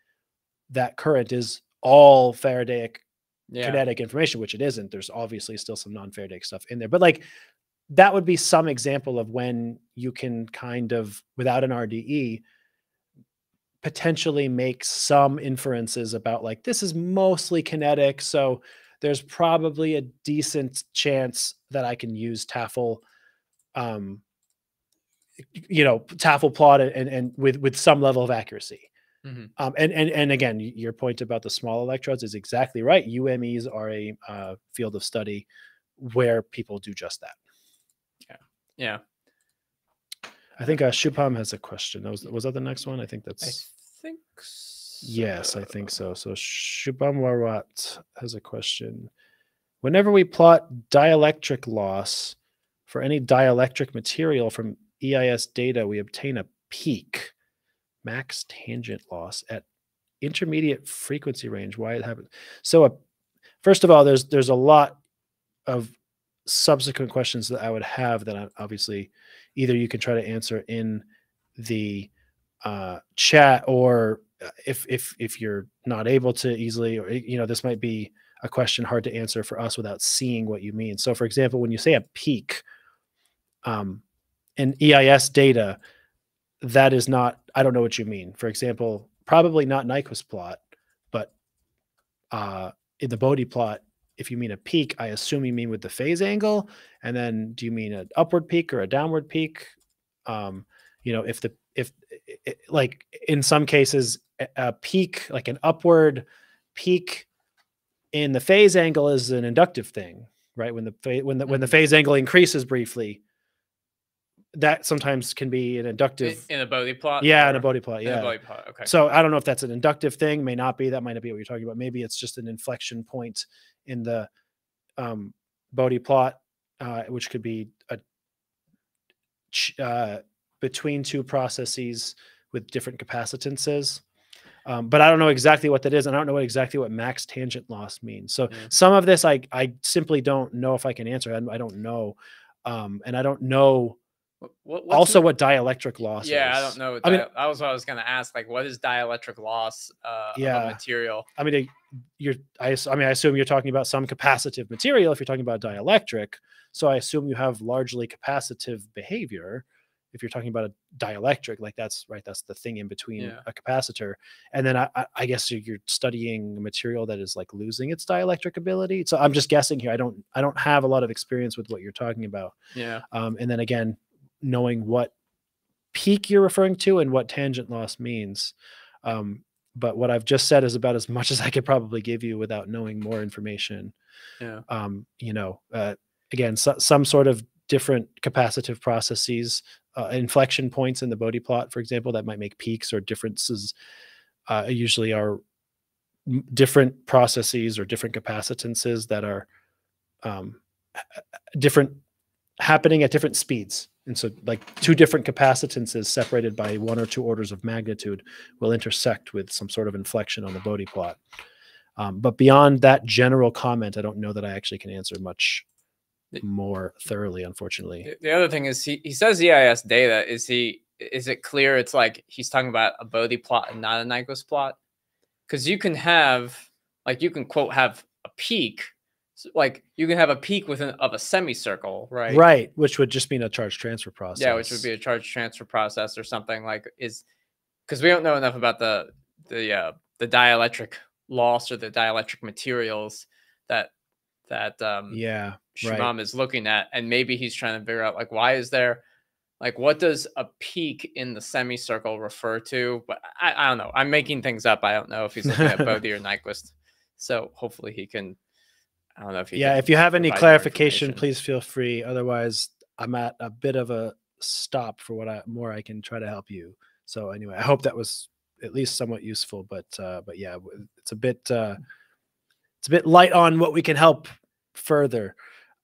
that current is all faradaic Yeah. kinetic information, which it isn't. There's obviously still some non-Faradaic stuff in there, but like that would be some example of when you can kind of, without an RDE, potentially make some inferences about like this is mostly kinetic, so there's probably a decent chance that I can use Tafel, um, you know, Tafel plot and and with with some level of accuracy. Mhm. Um, and and and again, your point about the small electrodes is exactly right. UMEs are a uh, field of study where people do just that. Yeah. Yeah. I think uh, Shubham has a question. That was was that the next one? I think that's. I think. Yes, I think so. So Shubham Warat has a question. Whenever we plot dielectric loss for any dielectric material from EIS data, we obtain a peak max tangent loss at intermediate frequency range. Why it happens? So, uh, first of all, there's there's a lot of subsequent questions that I would have that I, obviously either you can try to answer in the uh, chat or if if if you're not able to easily or you know this might be a question hard to answer for us without seeing what you mean. So, for example, when you say a peak um, in EIS data, that is not. I don't know what you mean. For example, probably not Nyquist plot, but uh, in the Bode plot, if you mean a peak, I assume you mean with the phase angle. And then, do you mean an upward peak or a downward peak? Um, you know, if the if like in some cases a- peak like an upward peak in the phase angle is an inductive thing right when the when the when the Mhm. phase angle increases briefly that sometimes can be an inductive in a Bode plot. yeah in a Bode plot In a yeah Bode plot. Okay. so I don't know if that's an inductive thing, may not be. That might not be what you're talking about. Maybe it's just an inflection point in the um, Bode plot, uh, which could be a ch- uh, between two processes with different capacitances. Um, but I don't know exactly what that is, and I don't know what exactly what max tangent loss means. So Yeah. some of this, I I simply don't know if I can answer. I, I don't know, um, and I don't know What, what, also the- what dielectric loss Yeah, I don't know. I mean- that was what I was going to ask. Like, what is dielectric loss uh, of Yeah. a material? I mean, you're, I, I mean, I assume you're talking about some capacitive material if you're talking about dielectric. So I assume you have largely capacitive behavior. If you're talking about a dielectric, like that's right, that's the thing in between Yeah. a capacitor. And then I, I- guess you're- you're studying material that is like losing its dielectric ability. So I'm just guessing here. I don't, I don't have a lot of experience with what you're talking about. Yeah. Um, and then again, knowing what peak you're referring to and what tangent loss means. Um, but what I've just said is about as much as I could probably give you without knowing more information. Yeah. Um, you know, uh, again, so, some sort of different capacitive processes, uh, inflection points in the Bode plot, for example, that might make peaks or differences. Uh, usually are different processes or different capacitances that are um, different happening at different speeds. And so, like two different capacitances separated by one or two orders of magnitude will intersect with some sort of inflection on the Bode plot. Um, but beyond that general comment, I don't know that I actually can answer much more thoroughly, unfortunately. The, the other thing is he, he says EIS data. Is he is it clear it's like he's talking about a Bode plot and not a Nyquist plot? Because you can have like you can quote have a peak, like you can have a peak within of a semicircle, right? Right. Which would just mean a charge transfer process. Yeah, which would be a charge transfer process or something like is because we don't know enough about the the uh, the dielectric loss or the dielectric materials that that um Yeah. Right. Is looking at, and maybe he's trying to figure out like why is there like what does a peak in the semicircle refer to? But I, I don't know. I'm making things up. I don't know if he's looking at Bode or Nyquist. So hopefully he can. I don't know if he. yeah. If you have any clarification, please feel free. Otherwise, I'm at a bit of a stop for what I more I can try to help you. So anyway, I hope that was at least somewhat useful. But uh, but yeah, it's a bit uh, it's a bit light on what we can help further.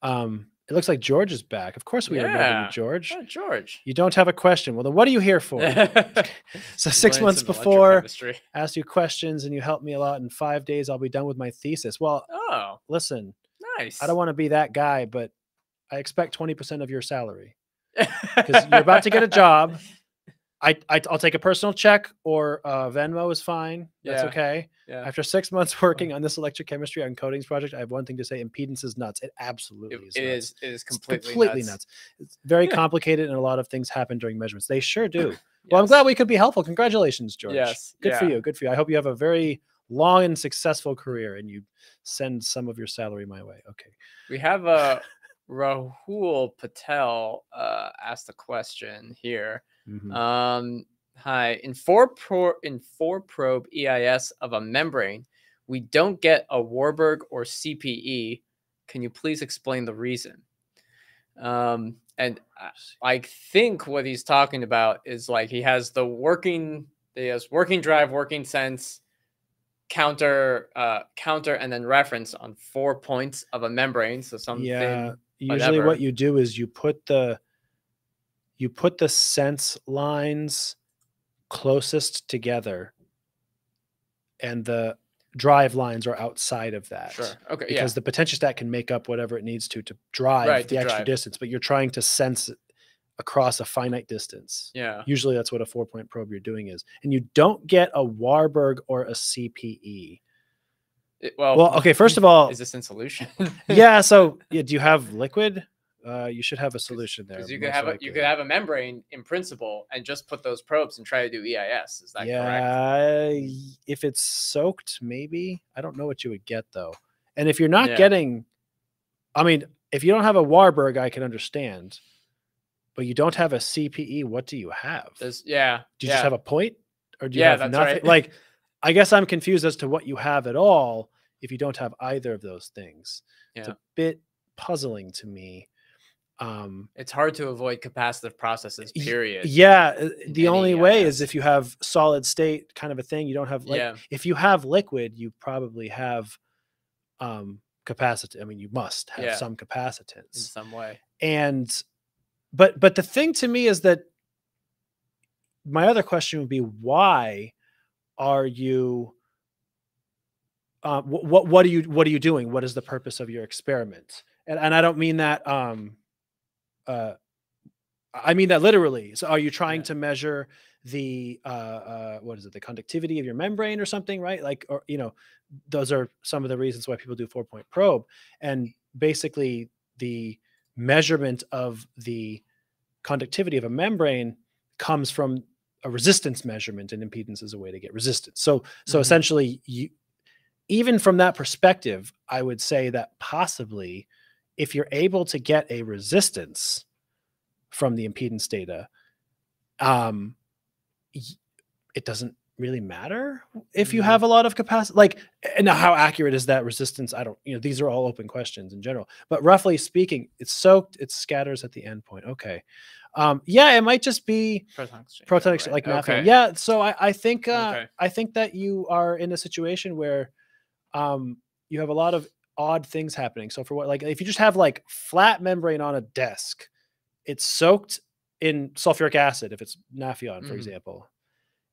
Um, it looks like George is back. Of course, we remember Yeah. you, George. Oh, George. You don't have a question. Well, then what are you here for? So six months before, electrochemistry. asked you questions, and you helped me a lot. In five days, I'll be done with my thesis. Well, Oh, listen, nice. I don't want to be that guy, but I expect twenty percent of your salary because you're about to get a job. I, I will take a personal check or uh, Venmo is fine. That's Yeah. okay. Yeah. After six months working on this electrochemistry on coatings project, I have one thing to say: impedance is nuts. It absolutely It, is. it nuts. is. It is It's completely, nuts. It's very complicated, and a lot of things happen during measurements. They sure do. Yes. Well, I'm glad we could be helpful. Congratulations, George. Yes, Good for you. Good for you. I hope you have a very long and successful career and you send some of your salary my way. Okay. We have a Rahul Patel uh, asked a question here. Mhm. Um, hi, in four pro in four probe EIS of a membrane, we don't get a Warburg or CPE. Can you please explain the reason? Um, and I, I think what he's talking about is like he has the working, he has working drive, working sense, counter, uh, counter, and then reference on four points of a membrane. So something. yeah. Usually whatever. what you do is you put the you put the sense lines closest together and the drive lines are outside of that. Sure. Okay. because the potentiostat can make up whatever it needs to to drive Right, the to extra drive. distance, but you're trying to sense it across a finite distance. yeah. Yeah. Usually that's what a four point probe you're doing is. And you don't get a Warburg or a CPE. It- well, Well, okay, first of all, is this in solution? yeah, so yeah, do you have liquid? Uh, you should have a solution there. Because you could have a, you could have a membrane in principle and just put those probes and try to do EIS. Is that correct? yeah, y- if it's soaked, maybe. I don't know what you would get though. And if you're not Yeah. getting, I mean, if you don't have a Warburg, I can understand. But you don't have a CPE. What do you have? There's yeah. do you yeah. just have a point, or do you Yeah, have that's nothing? right. Like, I guess I'm confused as to what you have at all if you don't have either of those things. It's a bit puzzling to me. Um, It's hard to avoid capacitive processes. Period. yeah, uh, the any only way is if you have solid state kind of a thing. You don't have like yeah. if you have liquid, you probably have um capacity. I mean, you must have Yeah. some capacitance In some way. And but but the thing to me is that my other question would be why are you uh, what what are you what are you doing? What is the purpose of your experiment? And and I don't mean that um uh I mean that literally. So are you trying Yeah. to measure the uh, uh what is it the conductivity of your membrane or something right like or you know those are some of the reasons why people do four point probe and basically the measurement of the conductivity of a membrane comes from a resistance measurement and impedance is a way to get resistance so so Mhm. essentially you even from that perspective i would say that possibly if you're able to get a resistance from the impedance data um it doesn't really matter if you Mhm. have a lot of capacity like and now how accurate is that resistance i don't you know these are all open questions in general but roughly speaking it's soaked it scatters at the endpoint okay um yeah it might just be Proton exchange. proton right? like okay. yeah so i i think uh Okay. i think that you are in a situation where um you have a lot of odd things happening so for what like if you just have like flat membrane on a desk it's soaked in sulfuric acid if it's Nafion for Mhm. example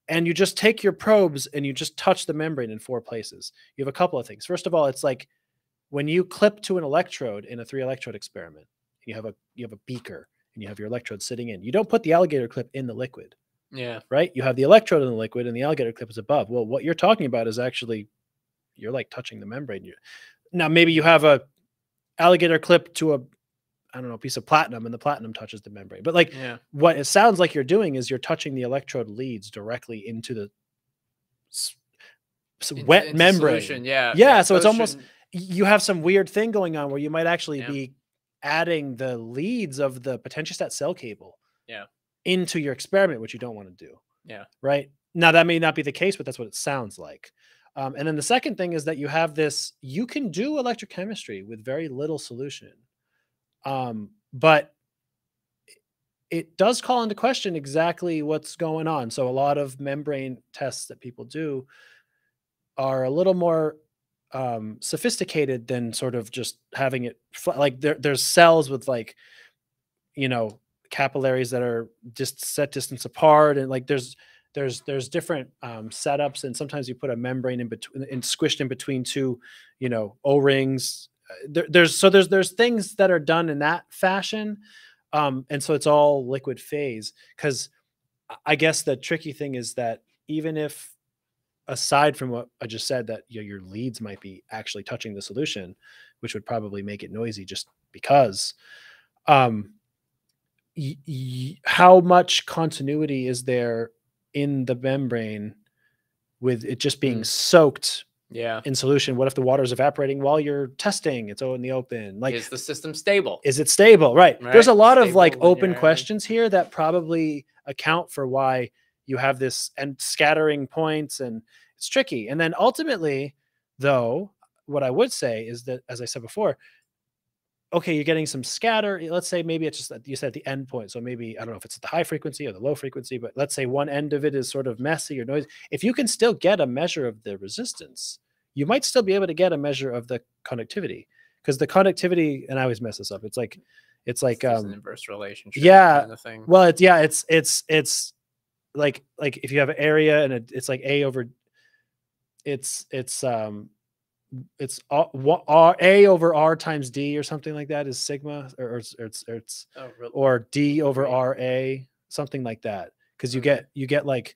and you just take your probes and you just touch the membrane in four places you have a couple of things first of all it's like when you clip to an electrode in a three electrode experiment you have a you have a beaker and you have your electrode sitting in. You don't put the alligator clip in the liquid, Yeah. right? You have the electrode in the liquid and the alligator clip is above. Well, what you're talking about is actually you're like touching the membrane. You now maybe you have a alligator clip to a I don't know piece of platinum and the platinum touches the membrane. But like Yeah. what it sounds like you're doing is you're touching the electrode leads directly into the s- s- wet into membrane. solution, Yeah. Yeah, so it's almost- You have some weird thing going on where you might actually Yeah. be adding the leads of the potentiostat cell cable Yeah. into your experiment, which you don't want to do. Yeah. Right. Now that may not be the case, but that's what it sounds like. Um, and then the second thing is that you have this, you can do electrochemistry with very little solution. Um, but it- does call into question exactly what's going on. So a lot of membrane tests that people do are a little more um, sophisticated than sort of just having it like there, there's cells with like you know capillaries that are just set distance apart and like there's there's there's different um, setups and sometimes you put a membrane in between and squished in between two you know o-rings. Uh, there, there's so there's there's things that are done in that fashion um, and so it's all liquid phase because i guess the tricky thing is that even if aside from what i just said that you know, your leads might be actually touching the solution which would probably make it noisy just because um how much continuity is there in the membrane with it just being Mm. soaked Yeah. in solution. What if the water is evaporating while you're testing? It's all in the open. Like is the system stable? is it stable? Right, there's a Right, lot of like open questions here that probably account for why you have this and scattering points and it's tricky. And then ultimately though what i would say is that as i said before okay you're getting some scatter let's say maybe it's just that you said at the end point so maybe i don't know if it's at the high frequency or the low frequency but let's say one end of it is sort of messy or noisy if you can still get a measure of the resistance you might still be able to get a measure of the conductivity because the conductivity and i always mess this up it's like it's like an um inverse relationship. yeah, Kind of thing. well it's yeah it's it's it's like like if you have an area and it, it's like a over it's it's um it's R, R a over r times d or something like that is sigma or, or it's or it's, or it's oh, really? or d over ra something like that because you Okay. get you get like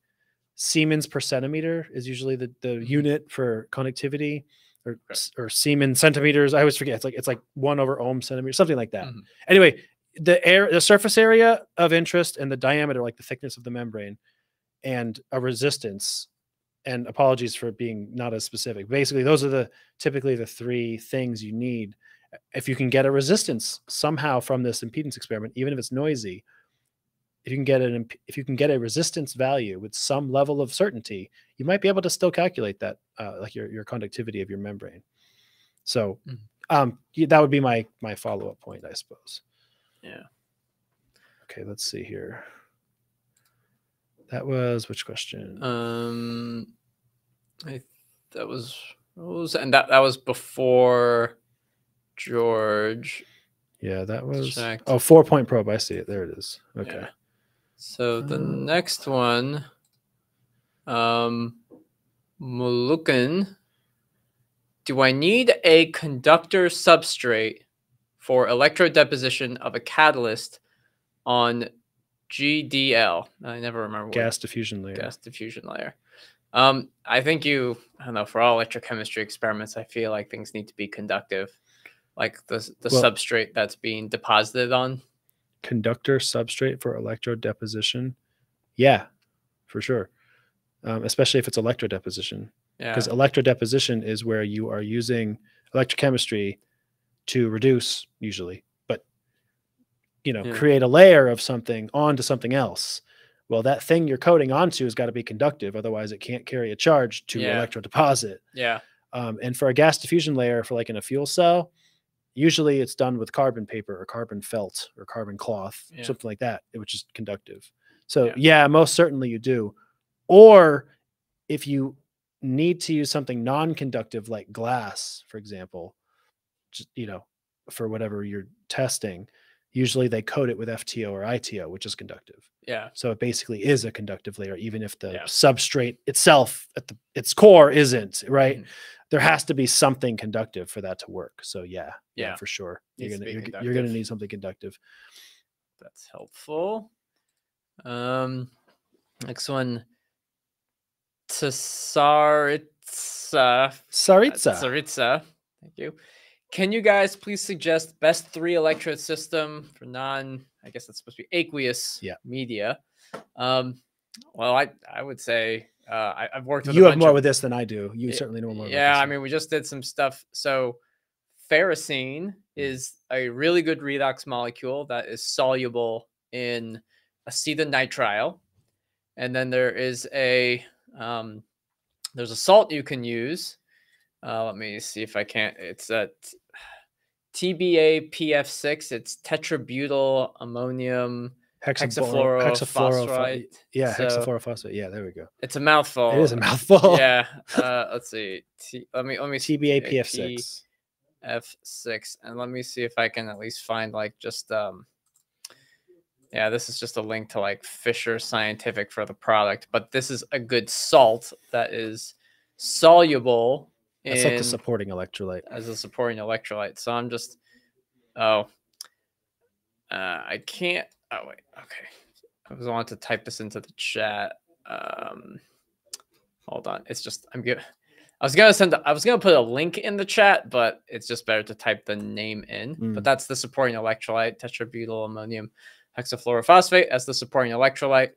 siemens per centimeter is usually the the Mm-hmm. unit for conductivity or s- or siemens centimeters i always forget it's like it's like one over ohm centimeter something like that Mhm. anyway the air the surface area of interest and the diameter like the thickness of the membrane and a resistance and apologies for being not as specific. Basically those are the typically the three things you need. If you can get a resistance somehow from this impedance experiment even if it's noisy if you can get an if you can get a resistance value with some level of certainty you might be able to still calculate that uh, like your, your conductivity of your membrane. So Mhm. um that would be my my follow-up point i suppose. Yeah. okay let's see here that was which question Um, I that was was and that that was before George. yeah that was checked. oh four point probe i see it there it is okay Yeah. So the Uh, next one, um, Mulukan. Do I need a conductor substrate for electrode deposition of a catalyst on GDL? I never remember what gas diffusion layer gas diffusion layer. Um, I think you, I don't know, for all electrochemistry experiments, I feel like things need to be conductive, like the the Well- substrate that's being deposited on. conductor substrate for electrode deposition yeah for sure um, especially if it's electrode deposition Yeah, because electrode deposition is where you are using electrochemistry to reduce usually you know Yeah. create a layer of something onto something else well that thing you're coating onto has got to be conductive otherwise it can't carry a charge to Yeah. electrodeposit yeah, um, and for a gas diffusion layer for like in a fuel cell usually it's done with carbon paper or carbon felt or carbon cloth Yeah. something like that which is conductive so Yeah. yeah. most certainly you do or if you need to use something non-conductive like glass for example just you know for whatever you're testing usually they code it with fto or ito which is conductive yeah. so it basically is a conductive layer even if the Yeah. substrate itself at the its core isn't right Mhm. there has to be something conductive for that to work. So yeah, Yeah. for sure. You're gonna you're, you're gonna need something conductive. That's helpful. Um, next one, Tsaritsa. Saritsa. Tsaritsa. Thank you. Can you guys please suggest best three electrode system for non? I guess that's supposed to be aqueous Yeah. media. Um, well, I I would say uh, I, I've worked with a You have more of- with this than I do. You Yeah, certainly know more. yeah, I mean, we just did some stuff. So, ferrocene is a really good redox molecule that is soluble in acetonitrile, and then there is a um, there's a salt you can use. Uh, let me see if I can't. It's a TBA PF6. It's tetrabutyl ammonium hexafluoro, hexafluoro, hexafluorophosphate. yeah, So- hexafluorophosphate. Yeah, there we go. It's a mouthful. It is a mouthful. yeah. Uh, let's see. T- let me let me see. TBA uh, PF6. F6 and let me see if I can at least find like just um yeah this is just a link to like Fisher Scientific for the product but this is a good salt that is soluble That's like the supporting electrolyte. as a supporting electrolyte so I'm just oh uh I can't oh wait okay I was wanting to type this into the chat um hold on it's just I'm good I was gonna send. the- I was gonna put a link in the chat, but it's just better to type the name in. Mm. But that's the supporting electrolyte, tetrabutyl ammonium hexafluorophosphate as the supporting electrolyte.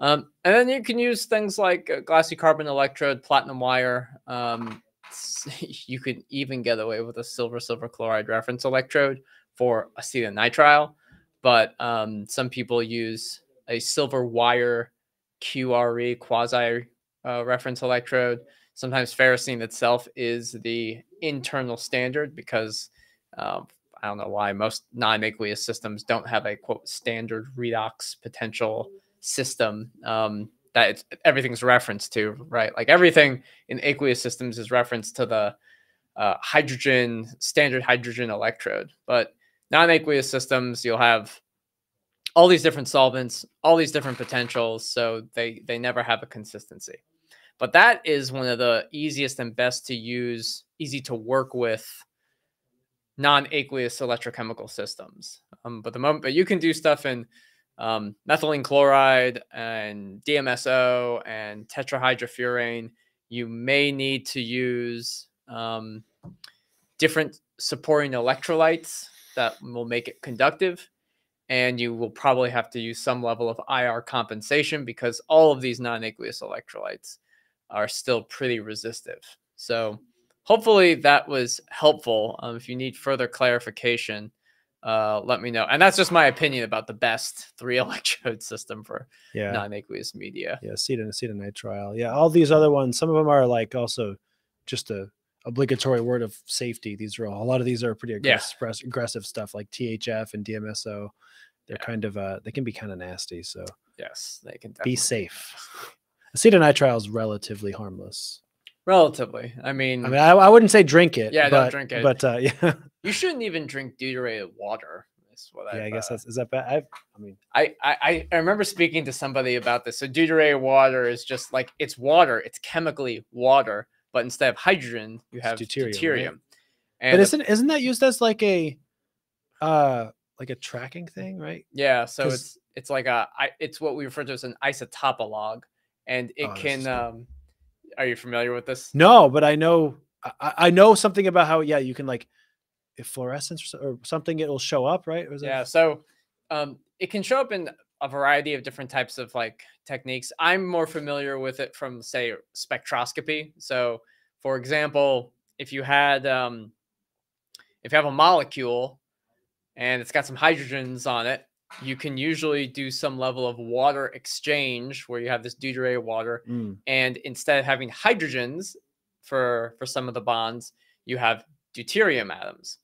Um, and then you can use things like uh, glassy carbon electrode, platinum wire. Um, you could even get away with a silver silver chloride reference electrode for acetonitrile, but um, some people use a silver wire QRE quasi uh, reference electrode. Sometimes ferrocene itself is the internal standard because um, I don't know why most non-aqueous systems don't have a quote standard redox potential system um, that everything's referenced to, right? Like everything in aqueous systems is referenced to the uh, hydrogen standard hydrogen electrode, but non-aqueous systems you'll have all these different solvents, all these different potentials, so they they never have a consistency. But that is one of the easiest and best to use easy to work with non-aqueous electrochemical systems. Um, but the moment but you can do stuff in um, methylene chloride and dmso and tetrahydrofuran you may need to use um, different supporting electrolytes that will make it conductive and you will probably have to use some level of ir compensation because all of these non-aqueous electrolytes are still pretty resistive. So hopefully that was helpful. Um, if you need further clarification, uh, let me know. And that's just my opinion about the best three electrode system for Yeah. non-aqueous media. Yeah, aceton acetonitrile. Yeah, all these other ones. Some of them are like also just a obligatory word of safety. These are all, a lot of these are pretty Yeah. aggressive, aggressive stuff like THF and DMSO. They're Yeah. kind of uh, they can be kind of nasty. So Yes, they can be safe. Acetonitrile is relatively harmless. Relatively. I mean, I mean, I, I wouldn't say drink it. Yeah, don't but, drink it. But uh, yeah, you shouldn't even drink deuterated water. What yeah, I I've, guess uh, that's is that bad. I've, I mean, I, I I remember speaking to somebody about this. So deuterated water is just like it's water. It's chemically water, but instead of hydrogen, you have deuterium, deuterium. right? And but isn't isn't that used as like a uh like a tracking thing, right? yeah, So it's it's like a it's what we refer to as an isotopolog, and it Oh, can. um Are you familiar with this? No, but I know I, I know something about how yeah you can like if fluorescence or something it will show up right. Is it- Yeah, so um, it can show up in a variety of different types of like techniques. I'm more familiar with it from say spectroscopy. So, for example, if you had um, if you have a molecule and it's got some hydrogens on it, you can usually do some level of water exchange where you have this deuterated water Mm, and instead of having hydrogens for for some of the bonds you have deuterium atoms.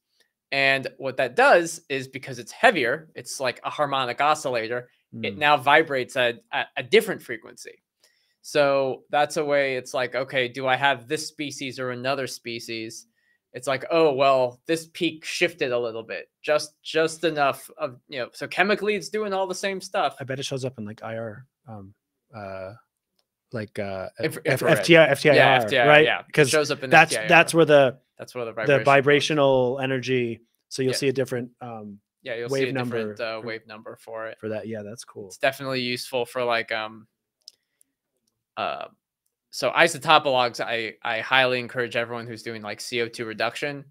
And what that does is because it's heavier it's like a harmonic oscillator it mm. now vibrates at, at a different frequency. So that's a way it's like okay do i have this species or another species it's like oh well this peak shifted a little bit just just enough of you know so chemically it's doing all the same stuff I bet it shows up in like IR, um, uh, like uh, Infra- F- FTI, FTIR, yeah FTIR, right? yeah it because shows up in that's FTIR. that's where the that's where the the vibration goes. vibrational energy. So you'll Yeah. see a different um yeah, you'll wave see a number different uh, for- wave number for it. for that. Yeah, that's cool. It's definitely useful for like um uh so isotopologs I I highly encourage everyone who's doing like CO2 reduction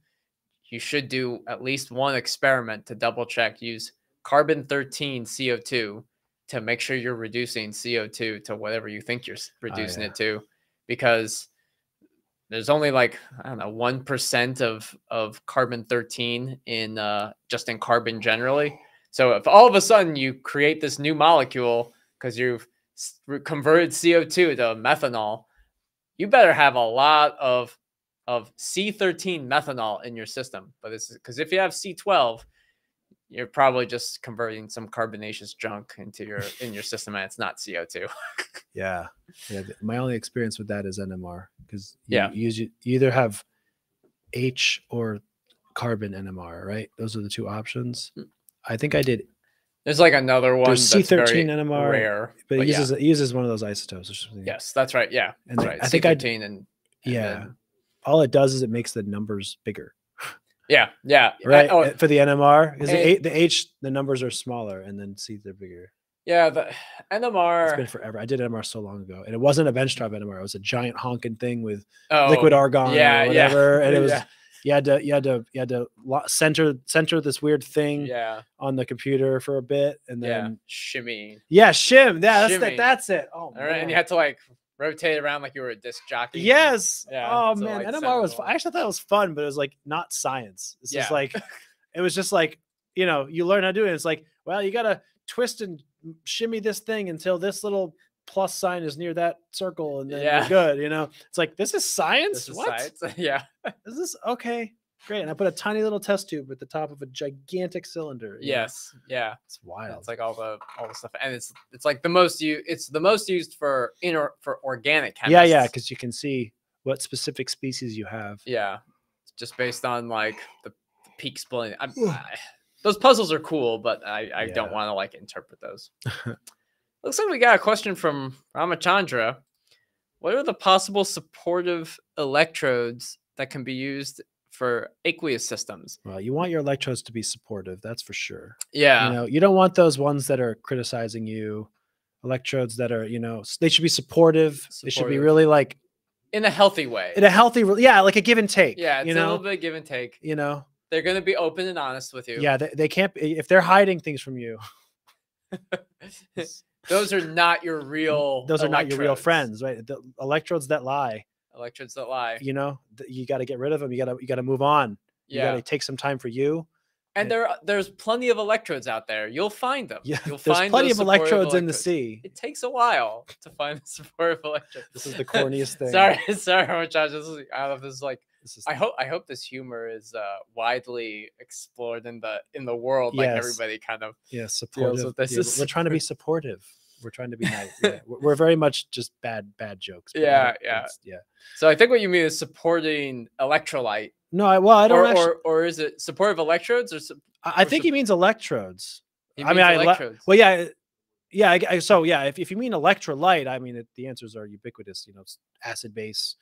you should do at least one experiment to double check use carbon 13 CO2 to make sure you're reducing CO2 to whatever you think you're s- reducing yeah. it to because there's only like I don't know one percent of of carbon 13 in uh, just in carbon generally. So if all of a sudden you create this new molecule because you've converted CO2 to methanol, you better have a lot of of C13 methanol in your system. But this is because if you have C12, you're probably just converting some carbonaceous junk into your in your system and it's not CO2. Yeah, yeah. My only experience with that is NMR because you, Yeah. you, you either have H or carbon NMR, right? Those are the two options. Mm. I think I did, There's like another one There's that's C13 NMR, rare, but it yeah. uses it uses one of those isotopes or something. Yes, that's right. Yeah, And that's right. I think I d- C13 and, and yeah. then- All it does is it makes the numbers bigger, yeah, yeah. I- right? oh, Uh, For the NMR, because the, H the numbers are smaller, and then C they're bigger. yeah. The NMR. It's been forever. I did NMR so long ago, and it wasn't a benchtop NMR. It was a giant honking thing with oh, liquid argon yeah, or yeah, and it was yeah, you had to you had to you had to lo- center center this weird thing yeah, on the computer for a bit, and yeah. then Shimmy. yeah, shim. Yeah, that's it. That's it. Oh, All right, and you had to like rotate around like you were a disc jockey. Yes. Yeah, Oh so, man, like, NMR was. Fun. I actually thought it was fun, but it was like not science. It's just Yeah. like it was just like you know you learn how to do it. It's like well you gotta twist and shimmy this thing until this little plus sign is near that circle, and then Yeah. you're good. You know, it's like this is science. This is what science. yeah, is this? Okay, great. And I put a tiny little test tube at the top of a gigantic cylinder. you know? yes, yeah. it's wild. It's like all the all the stuff, and it's it's like the most you. It's the most used for inor for organic chemists. yeah, yeah, because you can see what specific species you have. yeah, just based on like the, the peak splitting. I, those puzzles are cool, but I I don't want to like interpret those. Looks like we got a question from Ramachandra. What are the possible supportive electrodes that can be used for aqueous systems? Well, you want your electrodes to be supportive, that's for sure. Yeah, You know, you don't want those ones that are criticizing you. Electrodes that are, you know, they should be supportive. They should be really like in a healthy way. in a healthy, yeah, like a give and take. yeah, it's you a little bit give and take. you know, They're going to be open and honest with you. yeah, they, they can't be if they're hiding things from you. those are not your real. those are not your real friends, right? The electrodes that lie, Electrodes that lie. you know, you got to get rid of them. You got to you got to move on. Yeah. You got to take some time for you. and eh there there's plenty of electrodes out there. You'll find them. Yeah, You'll there's find plenty of supportive electrodes in the sea. It takes a while to find the supportive electrodes. This is the corniest thing. sorry, sorry, Josh. This is, I don't know if this is like. Is I hope I hope this humor is uh, widely explored in the in the world. Like everybody kind of. yeah, supportive. with this yeah, as we're trying to be supportive. We're trying to be nice. Yeah, we're very much just bad bad jokes. Yeah, yeah. yeah. So I think what you mean is supporting electrolyte, No, I, well, I don't or, actually. or or is it supportive electrodes or? sup- I I or think sup- he means electrodes. he I mean, means I le- electrodes. Well, yeah, yeah. I, I- so yeah, if, if you mean electrolyte, I mean it, the answers are ubiquitous. You know, acid base,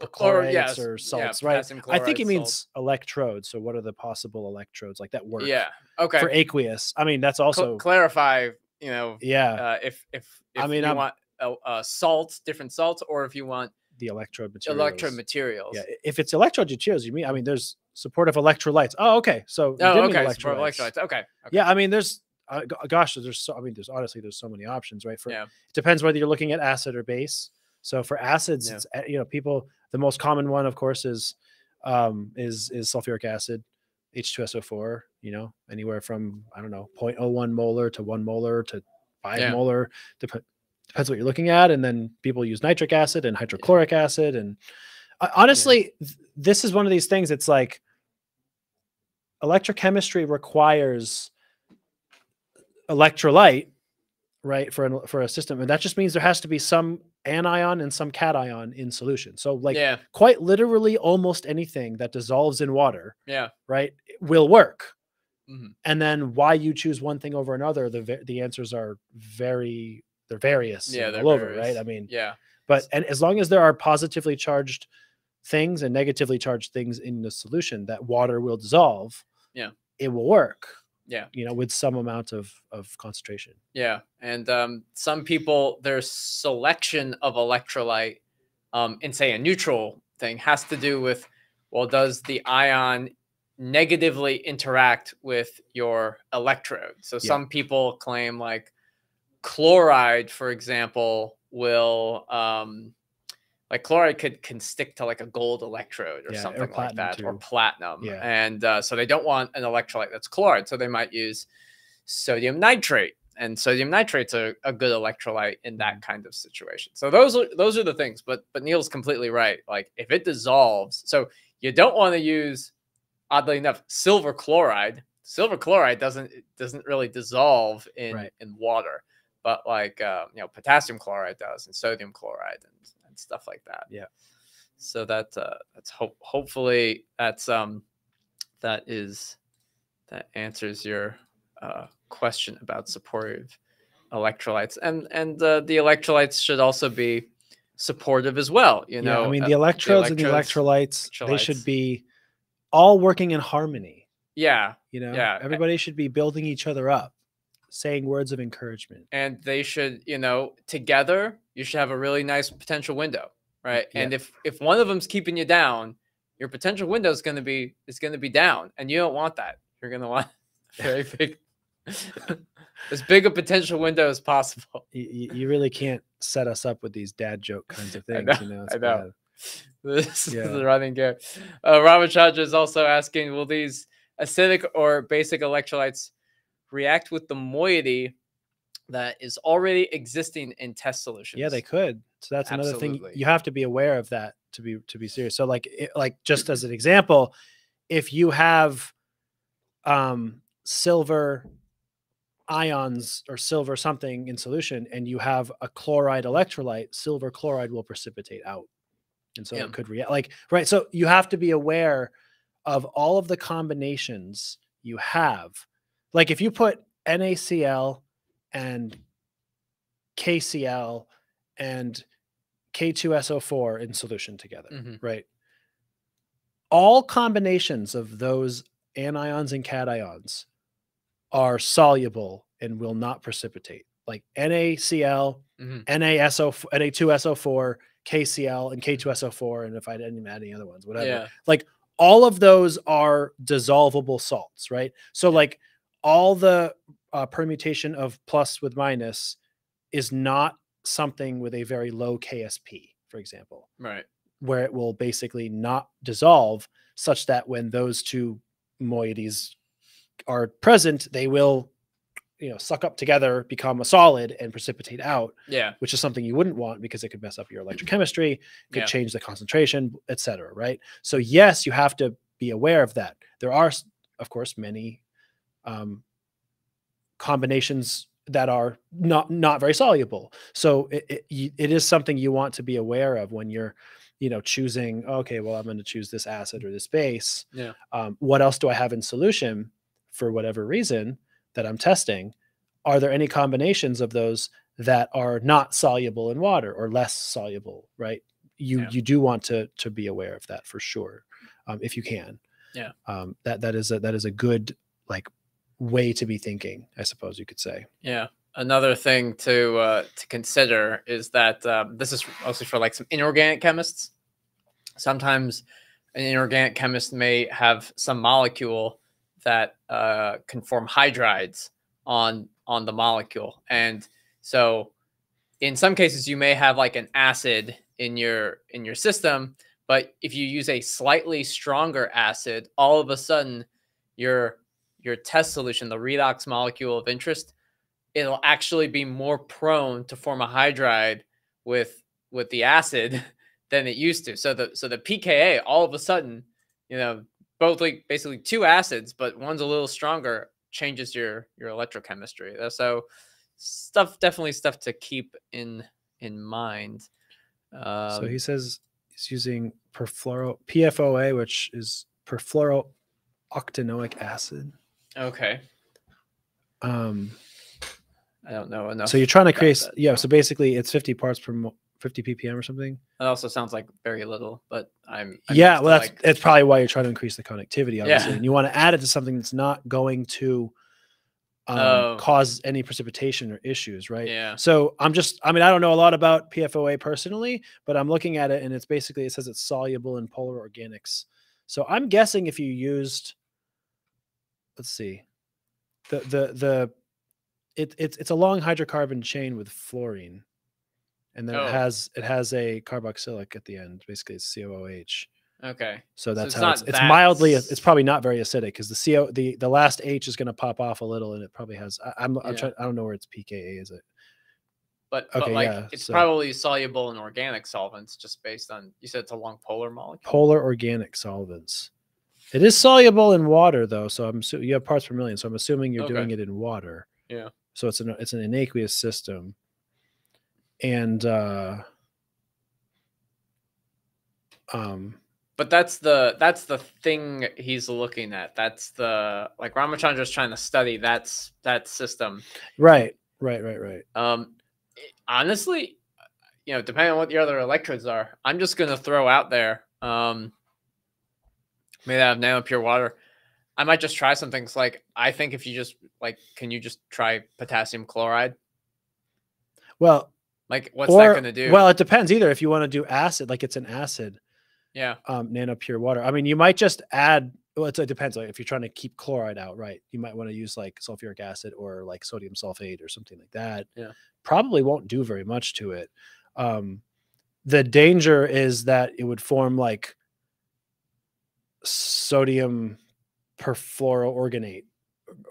Or- chlorates yes, or yeah, salts, right? potassium I think it means salts. electrodes. So what are the possible electrodes like that work? Yeah. Okay. For aqueous, I mean that's Cl- also clarify. You know, yeah uh, if if if I mean, you I'm- want uh, uh, salt, different salts, or if you want the electrode materials. electrode materials. Yeah, if it's electrode materials, you mean? I mean, there's supportive electrolytes. Oh, okay. So Oh, okay. Supportive electrolytes. electrolytes. Okay. okay. Yeah, I mean, there's uh, gosh, there's so I mean, there's honestly there's so many options, right? For Yeah. it depends whether you're looking at acid or base. So for acids, Yeah. it's, uh, you know, people the most common one, of course, is um is is sulfuric acid, H2SO4. You know, anywhere from I don't know 0.01 molar to one molar to five Yeah. molar. Dep- depends what you're looking at, and then people use nitric acid and hydrochloric acid, and uh, honestly, th- this is one of these things. It's like electrochemistry requires electrolyte right for an, for a system and that just means there has to be some anion and some cation in solution so like yeah. quite literally almost anything that dissolves in water Yeah. right will work Mhm. and then why you choose one thing over another the the answers are very they're various Yeah. they're all over various. right i mean Yeah. but and as long as there are positively charged things and negatively charged things in the solution that water will dissolve Yeah. it will work Yeah. You know, with some amount of of concentration. Yeah, and um, some people their selection of electrolyte um, in say a neutral thing has to do with well, does the ion negatively interact with your electrode? So Yeah. some people claim like chloride, for example, will um, like chloride could can stick to like a gold electrode or Yeah, or something like platinum that, or platinum. Yeah. And uh, so they don't want an electrolyte that's chloride, so they might use sodium nitrate. And sodium nitrate's a, a good electrolyte in that kind of situation. So those are those are the things. But but Neil's completely right. Like if it dissolves, so you don't want to use, oddly enough, silver chloride. Silver chloride doesn't doesn't really dissolve in Right. in water, but like uh, you know potassium chloride does, and sodium chloride, and, and stuff like that. Yeah. So that uh, that's hope hopefully that's um that is that answers your uh, question about supportive electrolytes, and and uh, the electrolytes should also be supportive as well. You know, yeah, I mean uh, the electrodes and the electrodes, electrolytes, they should be all working in harmony. yeah, You know, Yeah, everybody should be building each other up, saying words of encouragement. and they should you know together you should have a really nice potential window right Yeah. and if if one of them's keeping you down your potential window is going to be is going to be down and you don't want that you're going to want very big as big a potential window as possible You, you really can't set us up with these dad joke kinds of I things. know, you know, I know. this Yeah. is the running gag uh, ramachandra is also asking will these acidic or basic electrolytes react with the moiety that is already existing in test solutions Yeah, they could. So that's another thing you have to be aware of that to be to be serious. So like it, like just as an example, if you have um silver ions or silver something in solution and you have a chloride electrolyte, silver chloride will precipitate out. And so Yeah. it could react like right. So you have to be aware of all of the combinations you have. Like if you put NaCl and KCl and K2SO4 in solution together, Mhm. right? All combinations of those anions and cations are soluble and will not precipitate. Like NaCl, Mhm. NaSO, Na2SO4, KCl, and K2SO4, and if I didn't add any other ones, whatever yeah all of those are dissolvable salts, right? So like all the uh, permutation of plus with minus is not something with a very low KSP, for example, right where it will basically not dissolve such that when those two moieties are present, they will you know suck up together, become a solid and precipitate out, yeah which is something you wouldn't want because it could mess up your electrochemistry, could Yeah. change the concentration, etc. Right. So yes, you have to be aware of that. There are, of course, many um, combinations that are not not very soluble. So it, it, it is something you want to be aware of when you're, you know, choosing. Okay, well, I'm going to choose this acid or this base. Yeah. Um, what else do I have in solution for whatever reason that I'm testing? Are there any combinations of those that are not soluble in water or less soluble? Right. You Yeah. you do want to to be aware of that for sure, um, if you can. Yeah. Um, that that is a that is a good like way to be thinking, I suppose you could say. Yeah. Another thing to uh, to consider is that um, this is mostly for like some inorganic chemists. Sometimes an inorganic chemist may have some molecule that uh, can form hydrides on on the molecule, and so in some cases you may have like an acid in your in your system, but if you use a slightly stronger acid, all of a sudden your your test solution, the redox molecule of interest, it'll actually be more prone to form a hydride with with the acid than it used to. So the so the pKa all of a sudden, you know, both like basically two acids, but one's a little stronger, changes your your electrochemistry. Uh, So stuff definitely stuff to keep in in mind. Um, so he says he's using perfluoro PFOA, which is perfluorooctanoic acid. Okay, Um, I don't know enough. so you're trying to create, that. yeah. So basically, it's 50 parts per mo- 50 ppm or something. That also sounds like very little, but I'm I'm yeah, well, that's that's probably why you're trying to increase the connectivity, obviously, Yeah. and you want to add it to something that's not going to um, Oh. cause any precipitation or issues, right? Yeah. So I'm just, I mean, I don't know a lot about PFOA personally, but I'm looking at it and it's basically, it says it's soluble in polar organics. So I'm guessing if you used, let's see, the, the, the, it, it's, it's a long hydrocarbon chain with fluorine. And then Oh. it has, it has a carboxylic at the end. Basically it's COOH. Okay. So that's it's how it's, not it's that mildly, it's probably not very acidic because the CO, the, the last H is going to pop off a little and it probably has, I, I'm, I'm Yeah. trying, I don't know where its pKa is. It But, but Okay, like yeah, it's so- probably soluble in organic solvents just based on you said it's a long polar molecule. polar organic solvents. It is soluble in water though, so I'm so you have parts per million. So I'm assuming you're doing it in water. Yeah. So it's an it's an aqueous system, and uh, um, But that's the that's the thing he's looking at. That's the like Ramachandra's trying to study that's that system. right, right, right, right. Um honestly, you know, depending on what your other electrodes are, I'm just gonna throw out there. Um made out of nano pure water. I might just try some things like I think if you just like can you just try potassium chloride? Well, Like what's or, that gonna do? Well, it depends. Either if you want to do acid, like it's an acid, yeah. um, nano pure water. I mean, you might just add. Well, it's, it depends. Like if you're trying to keep chloride out, right? You might want to use like sulfuric acid or like sodium sulfate or something like that. Yeah. Probably won't do very much to it. Um, the danger is that it would form like sodium perfluoroorganate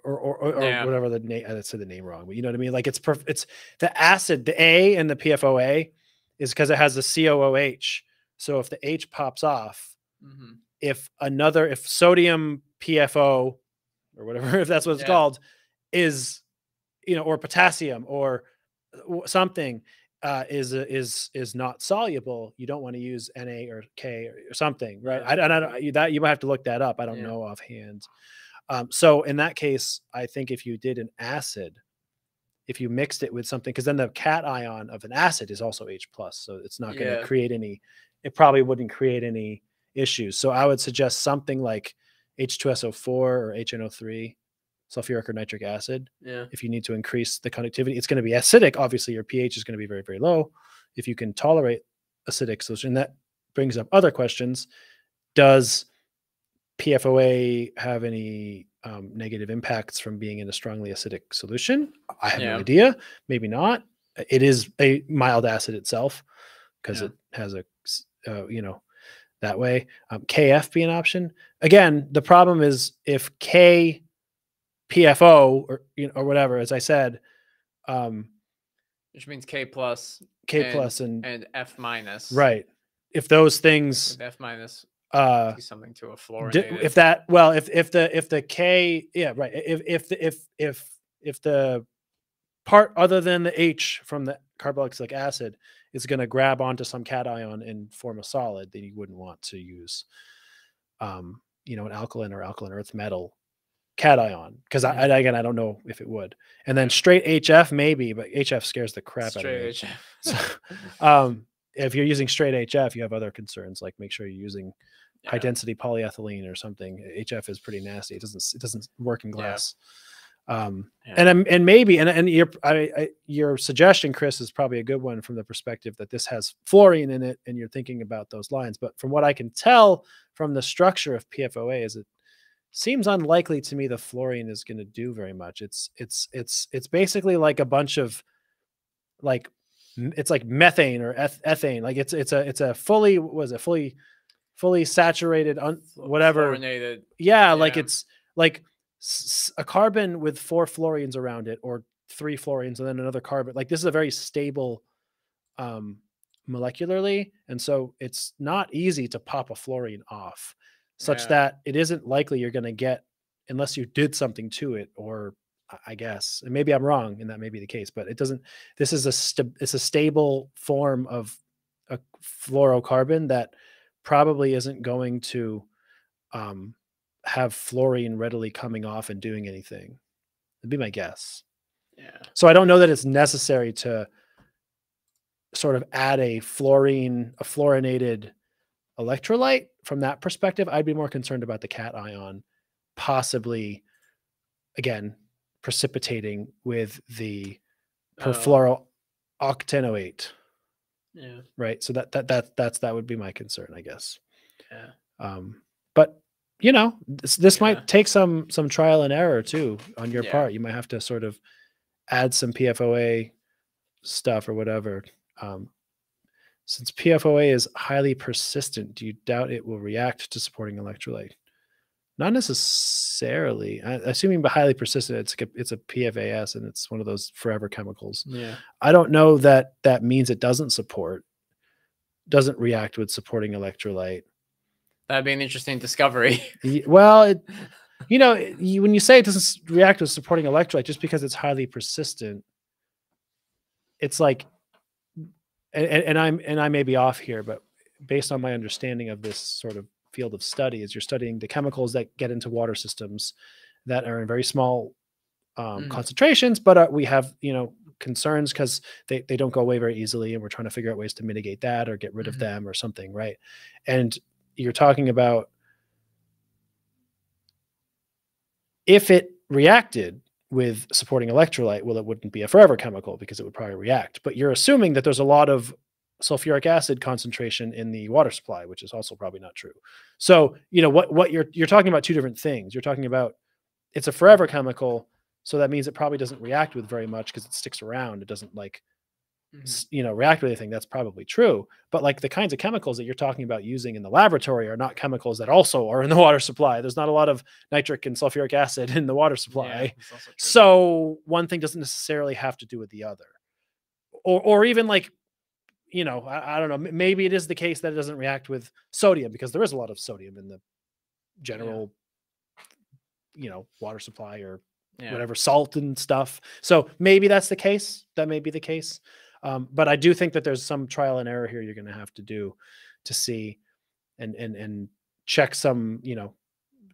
or or, or, or Yeah. whatever the name. I said the name wrong, but you know what I mean. Like it's perf- it's the acid, the A in the PFOA is because it has the COOH. So if the H pops off, hmm if another if sodium PFO or whatever if that's what it's Yeah. called is you know or potassium or something uh, is uh, is is not soluble you don't want to use Na or K or, or something right. I, I don't you- that you might have to look that up I don't Yeah. know offhand um, so in that case I think if you did an acid if you mixed it with something because then the cation ion of an acid is also H plus so it's not going to Yeah. create any it probably wouldn't create any issues. So I would suggest something like H2SO4 or HNO3, sulfuric or nitric acid. Yeah. If you need to increase the conductivity, it's going to be acidic. Obviously, your pH is going to be very, very low. If you can tolerate acidic solution, that brings up other questions. Does PFOA have any um, negative impacts from being in a strongly acidic solution? I have Yeah. no idea. Maybe not. It is a mild acid itself because Yeah. it has a, uh, you know, that way. Um, KF be an option. Again, the problem is if K PFO or you know or whatever, as I said, um, Which means K plus K And- plus and, and F minus. right. If those things, F minus uh, something to a fluorinated. if that well, if if the if the K, yeah, right. If if the, if if if the part other than the H from the carboxylic acid is going to grab onto some cation and form a solid, then you wouldn't want to use, um, you know, an alkaline or alkaline earth metal cation because I, I again I don't know if it would. And then straight HF maybe, but HF scares the crap out of me. straight So, um, if you're using straight HF, you have other concerns like make sure you're using high density polyethylene or something. HF is pretty nasty. It doesn't it doesn't work in Yeah. glass. Um, Yeah. and and maybe and and your I, I, your suggestion, Chris, is probably a good one from the perspective that this has fluorine in it, and you're thinking about those lines. But from what I can tell from the structure of PFOA, is it seems unlikely to me the fluorine is going to do very much. It's it's it's it's basically like a bunch of like it's like methane or eth- ethane. Like it's it's a it's a fully was it fully fully saturated un, whatever Fluorinated. yeah, like it's like s- a carbon with four fluorines around it, or three fluorines, and then another carbon. Like this is a very stable um, molecularly, and so it's not easy to pop a fluorine off, such Yeah. that it isn't likely you're going to get unless you did something to it, or I- guess, and maybe I'm wrong, and that may be the case, but it doesn't. This is a st- it's a stable form of a fluorocarbon that probably isn't going to um, have fluorine readily coming off and doing anything. That'd be my guess. Yeah. So I don't know that it's necessary to sort of add a fluorine, a fluorinated electrolyte from that perspective. I'd be more concerned about the cat ion, possibly again precipitating with the Oh. perfluorooctanoate, Yeah. right? So that that that that's that would be my concern, I guess. Yeah. Um, but you know, this, this Yeah. might take some some trial and error too on your Yeah. part. You might have to sort of add some PFOA stuff or whatever. Um, since PFOA is highly persistent, do you doubt it will react to supporting electrolyte? Not necessarily. I, assuming by highly persistent, it's like a, it's a PFAS and it's one of those forever chemicals. Yeah. I don't know that that means it doesn't support, doesn't react with supporting electrolyte. That'd be an interesting discovery. Well, it, you know, you, when you say it doesn't react with supporting electrolyte, just because it's highly persistent, it's like, and, and I'm and I may be off here, but based on my understanding of this sort of field of study, is you're studying the chemicals that get into water systems that are in very small um, Mm. concentrations, but uh, we have you know concerns because they, they don't go away very easily, and we're trying to figure out ways to mitigate that or get rid Mhm. of them or something, right? And you're talking about if it reacted with supporting electrolyte, well, it wouldn't be a forever chemical because it would probably react. But you're assuming that there's a lot of sulfuric acid concentration in the water supply, which is also probably not true. So, you know, what what you're you're talking about two different things. You're talking about it's a forever chemical, so that means it probably doesn't react with very much because it sticks around. It doesn't like Mm-hmm. you know react with anything that's probably true but like the kinds of chemicals that you're talking about using in the laboratory are not chemicals that also are in the water supply there's not a lot of nitric and sulfuric acid in the water supply Yeah, that's also true. so one thing doesn't necessarily have to do with the other or or even like you know I, I don't know maybe it is the case that it doesn't react with sodium because there is a lot of sodium in the general you know water supply or yeah. whatever salt and stuff. So maybe that's the case. That may be the case. Um, but I do think that there's some trial and error here you're going to have to do to see and and and check some you know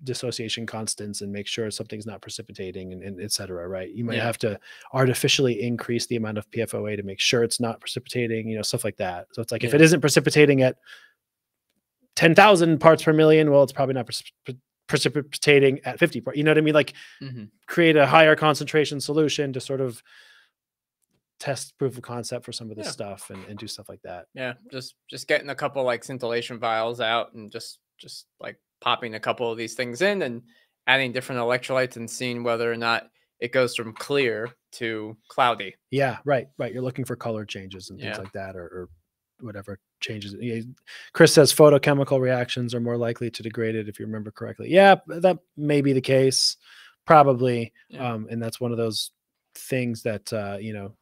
dissociation constants and make sure something's not precipitating and, and et cetera right you might Yeah. have to artificially increase the amount of pfoa to make sure it's not precipitating you know stuff like that so it's like if it isn't precipitating at 10,000 parts per million well it's probably not precip- pre- precipitating at 50 part you know what i mean like Mhm. create a higher concentration solution to sort of test proof of concept for some of this Yeah. stuff and, and do stuff like that. Yeah, just just getting a couple like scintillation vials out and just just like popping a couple of these things in and adding different electrolytes and seeing whether or not it goes from clear to cloudy. Yeah, right, right. You're looking for color changes and things Yeah. like that, or, or whatever changes. Chris says photochemical reactions are more likely to degrade it if you remember correctly. Yeah, that may be the case, probably. Yeah. Um, and that's one of those things that uh, you know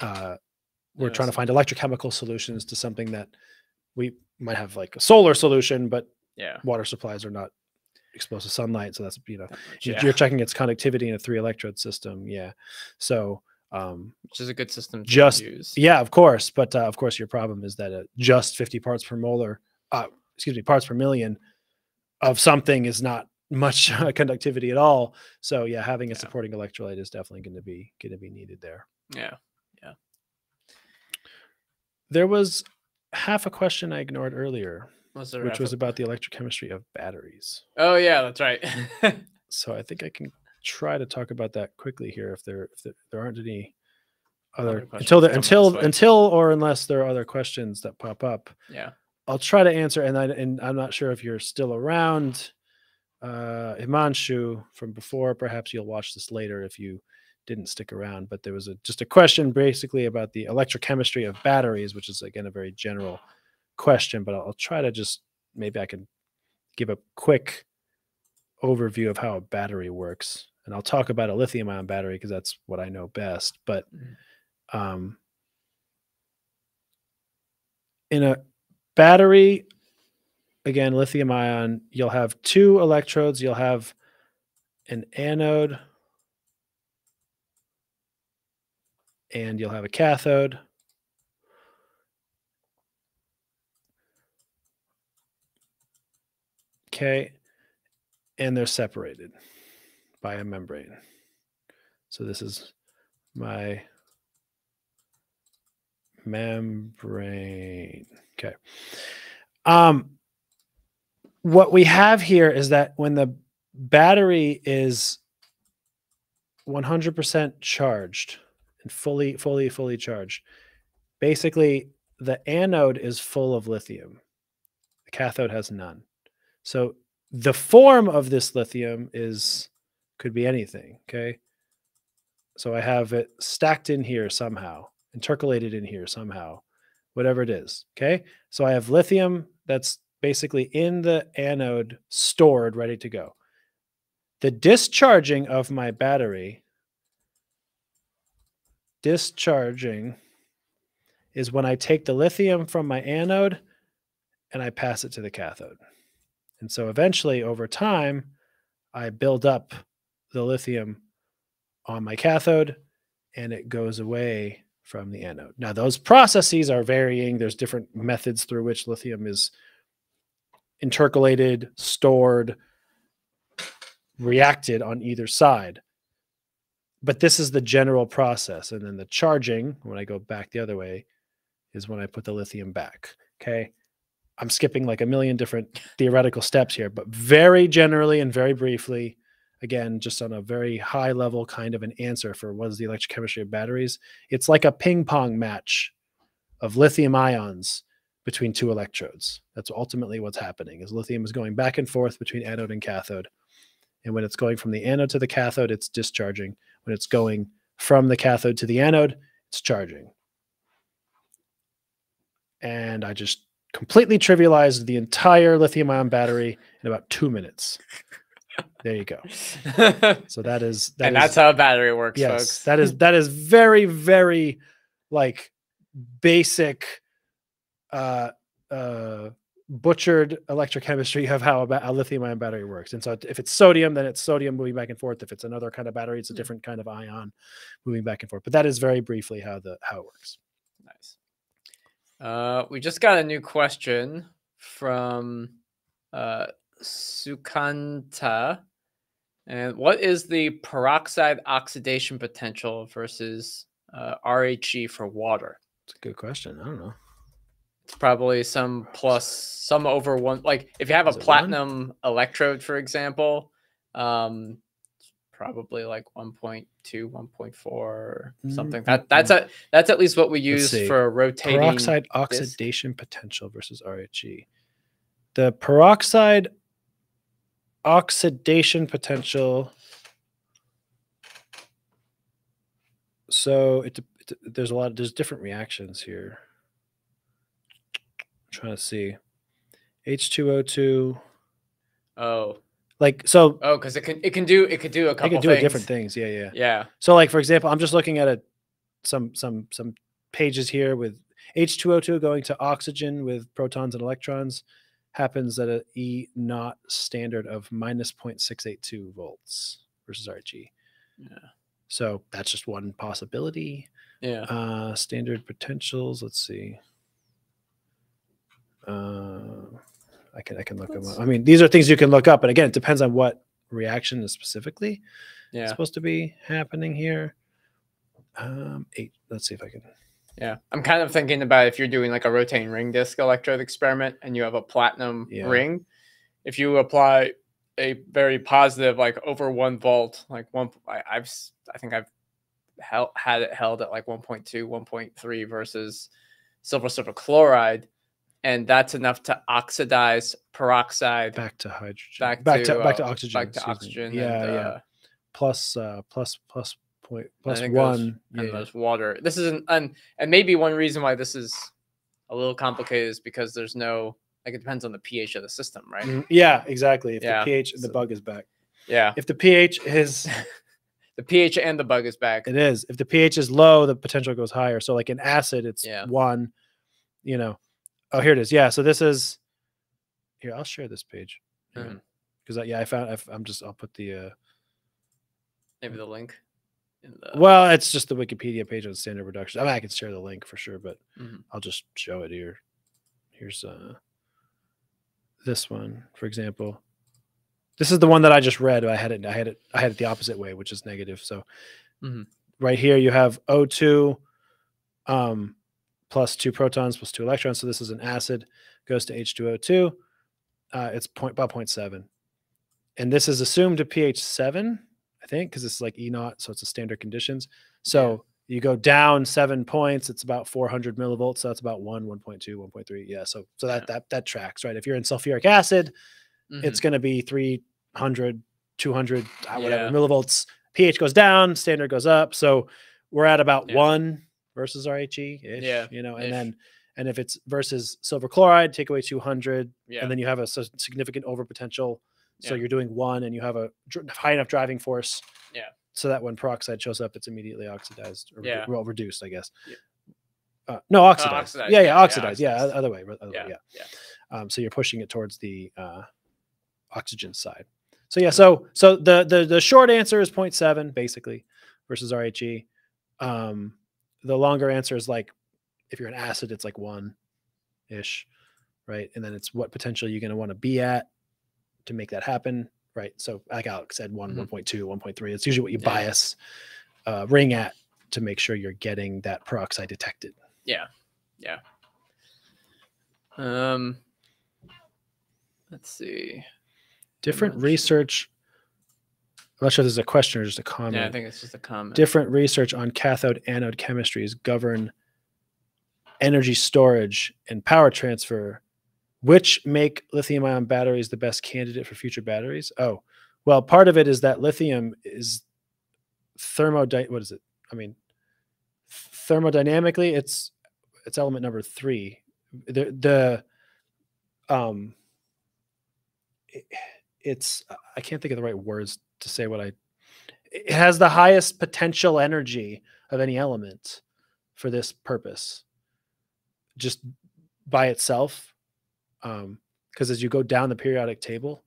uh, we're Yeah, trying to find electrochemical solutions to something that we might have like a solar solution, but Yeah. water supplies are not exposed to sunlight, so that's you know yeah. you're checking its conductivity in a three electrode system. Yeah, so. Um, Which is a good system to just- use. yeah, of course, but uh, of course, your problem is that uh, just 50 parts per molar, uh, excuse me, parts per million of something is not much conductivity at all. So yeah, having a Yeah. supporting electrolyte is definitely going to be going to be needed there. Yeah. There was half a question I ignored earlier, Was which was about the electrochemistry of batteries. Oh yeah, that's right. So I think I can try to talk about that quickly here if there if there, there aren't any other Other until the, until until or unless there are other questions that pop up. yeah. I'll try to answer, and I and I'm not sure if you're still around, uh, Himanshu from before. Perhaps you'll watch this later if you didn't stick around. But there was a just a question basically about the electrochemistry of batteries, which is again a very general question. But I'll, I'll try to just maybe I can give a quick overview of how a battery works, and I'll talk about a lithium-ion battery because that's what I know best. But Mhm. um, in a battery again lithium ion you'll have two electrodes you'll have an anode and you'll have a cathode okay and they're separated by a membrane so this is my membrane. Okay. Um, what we have here is that when the battery is 100% charged fully, fully, fully charged. Basically, the anode is full of lithium. The cathode has none. So the form of this lithium is could be anything. Okay. So I have it stacked in here somehow, intercalated in here somehow, whatever it is. Okay. So I have lithium that's basically in the anode stored, ready to go. The discharging of my battery, discharging is when I take the lithium from my anode and I pass it to the cathode. And so eventually, over time, I build up the lithium on my cathode and it goes away from the anode. Now, those processes are varying. There's different methods through which lithium is intercalated, stored, reacted on either side. But this is the general process. And then the charging, when I go back the other way, is when I put the lithium back. Okay. I'm skipping like a million different theoretical steps here, but very generally and very briefly, again, just on a very high level kind of an answer for what is the electrochemistry of batteries. It's like a ping pong match of lithium ions between two electrodes. That's ultimately what's happening is lithium is going back and forth between anode and cathode. And when it's going from the anode to the cathode, it's discharging. When it's going from the cathode to the anode, it's charging. And I just completely trivialized the entire lithium ion battery in about two minutes. There you go. So that is that and is- that's how a battery works, yes, folks. that is that is very very like basic uh uh butchered electrochemistry of how a, a lithium ion battery works. And so if it's sodium, then it's sodium moving back and forth. If it's another kind of battery, it's a different kind of ion moving back and forth. But that is very briefly how the how it works. Nice. Uh, we just got a new question from uh, Sukanta. And what is the peroxide oxidation potential versus uh, RHE for water? It's a good question. I don't know. It's probably some plus, some over one. Like if you have a it one? platinum electrode, for example, um, probably like 1.2, 1.4, or something. Mm, That that's a that's at least what we use for rotating. Peroxide oxidation potential versus RHE. The peroxide oxidation potential. So it, it there's a lot there's different reactions here. Trying to see. H2O2 Oh, like so oh, because it can it can do it could do a couple. It can do things. different things. Yeah, yeah. Yeah. So like for example, I'm just looking at a some some some pages here with H2O2 going to oxygen with protons and electrons happens at a E naught standard of minus 0.682 volts versus RG. Yeah. So that's just one possibility. Yeah. Uh, standard potentials. Let's see. Uh, I can I can look them up. I mean, these are things you can look up, but again, it depends on what reaction is specifically Yeah. supposed to be happening here. Um, eight. Let's see if I can. Yeah. I'm kind of thinking about if you're doing like a rotating ring disc electrode experiment and you have a platinum Yeah. ring, if you apply a very positive, like over one volt, like one, I, I've, s- I think I've held, had it held at like 1.2, 1.3 versus silver silver chloride. And that's enough to oxidize peroxide Back to hydrogen. back, back to, to, back to uh, oxygen. Back to excuse me. oxygen. Yeah, and, yeah. uh, Plus, uh, plus, plus point, I plus think there's- one. and Yeah. there's water. This is an and and maybe one reason why this is a little complicated is because there's no like it depends on the pH of the system, right? Mhm. Yeah, exactly. If Yeah, the pH, the so- bug is back. Yeah, If the pH is, the pH and the bug is back. it is. If the pH is low, the potential goes higher. So, like in acid, it's Yeah. one. You know. Oh, here it is. Yeah. So this is. Here, I'll share this page. Because yeah, I found. I, am just. I'll put the. uh Maybe the link. In the, Well, it's just the Wikipedia page on standard reduction. I mean, I can share the link for sure, but Mhm. I'll just show it here. Here's uh this one, for example. This is the one that I just read. I had it. I had it. I had it the opposite way, which is negative. So, Mhm. right here you have O2, um, plus two protons plus two electrons. So this is an acid, goes to H2O2. Uh, it's point, about 0.7. And this is assumed to pH 7, I think, because it's like E naught, so it's a standard conditions. So yeah. you go down seven points, it's about 400 millivolts. So that's about 1, 1.2, 1.3. Yeah. So so that yeah. that that tracks, right? If you're in sulfuric acid, mm-hmm. it's going to be 300, 200, uh, whatever yeah. millivolts. pH goes down, standard goes up. So we're at about 1 versus RHE ish, Yeah, you know, and ish. then and if it's versus silver chloride, take away 200, yeah. and then you have a significant overpotential. So Yeah. you're doing one, and you have a high enough driving force. Yeah. So that when peroxide shows up, it's immediately oxidized or Yeah. well reduced, I guess. Yeah. Uh, no, oxidized. oxidized, Yeah, yeah, yeah, yeah, oxidized. Yeah, oxidized. other way. Other yeah, way. Yeah. Um, so you're pushing it towards the uh, oxygen side. So yeah, so so the the the short answer is 0.7 basically versus RHE. Um, the longer answer is like if you're an acid, it's like one ish, right? And then it's what potential you're going to want to be at to make that happen, right? So like Alex said, one, Mhm. 1.2, 1.3. It's usually what you Yeah. bias uh, ring at to make sure you're getting that peroxide detected. Yeah. Yeah. Um let's see. Different research. I'm not sure if this is a question or just a comment. Yeah, I think it's just a comment. different research on cathode anode chemistries govern energy storage and power transfer which make lithium ion batteries the best candidate for future batteries oh well part of it is that lithium is thermody what is it i mean thermodynamically it's it's element number three the the um it- it's i can't think of the right words to say what i it has the highest potential energy of any element for this purpose just by itself um because as you go down the periodic table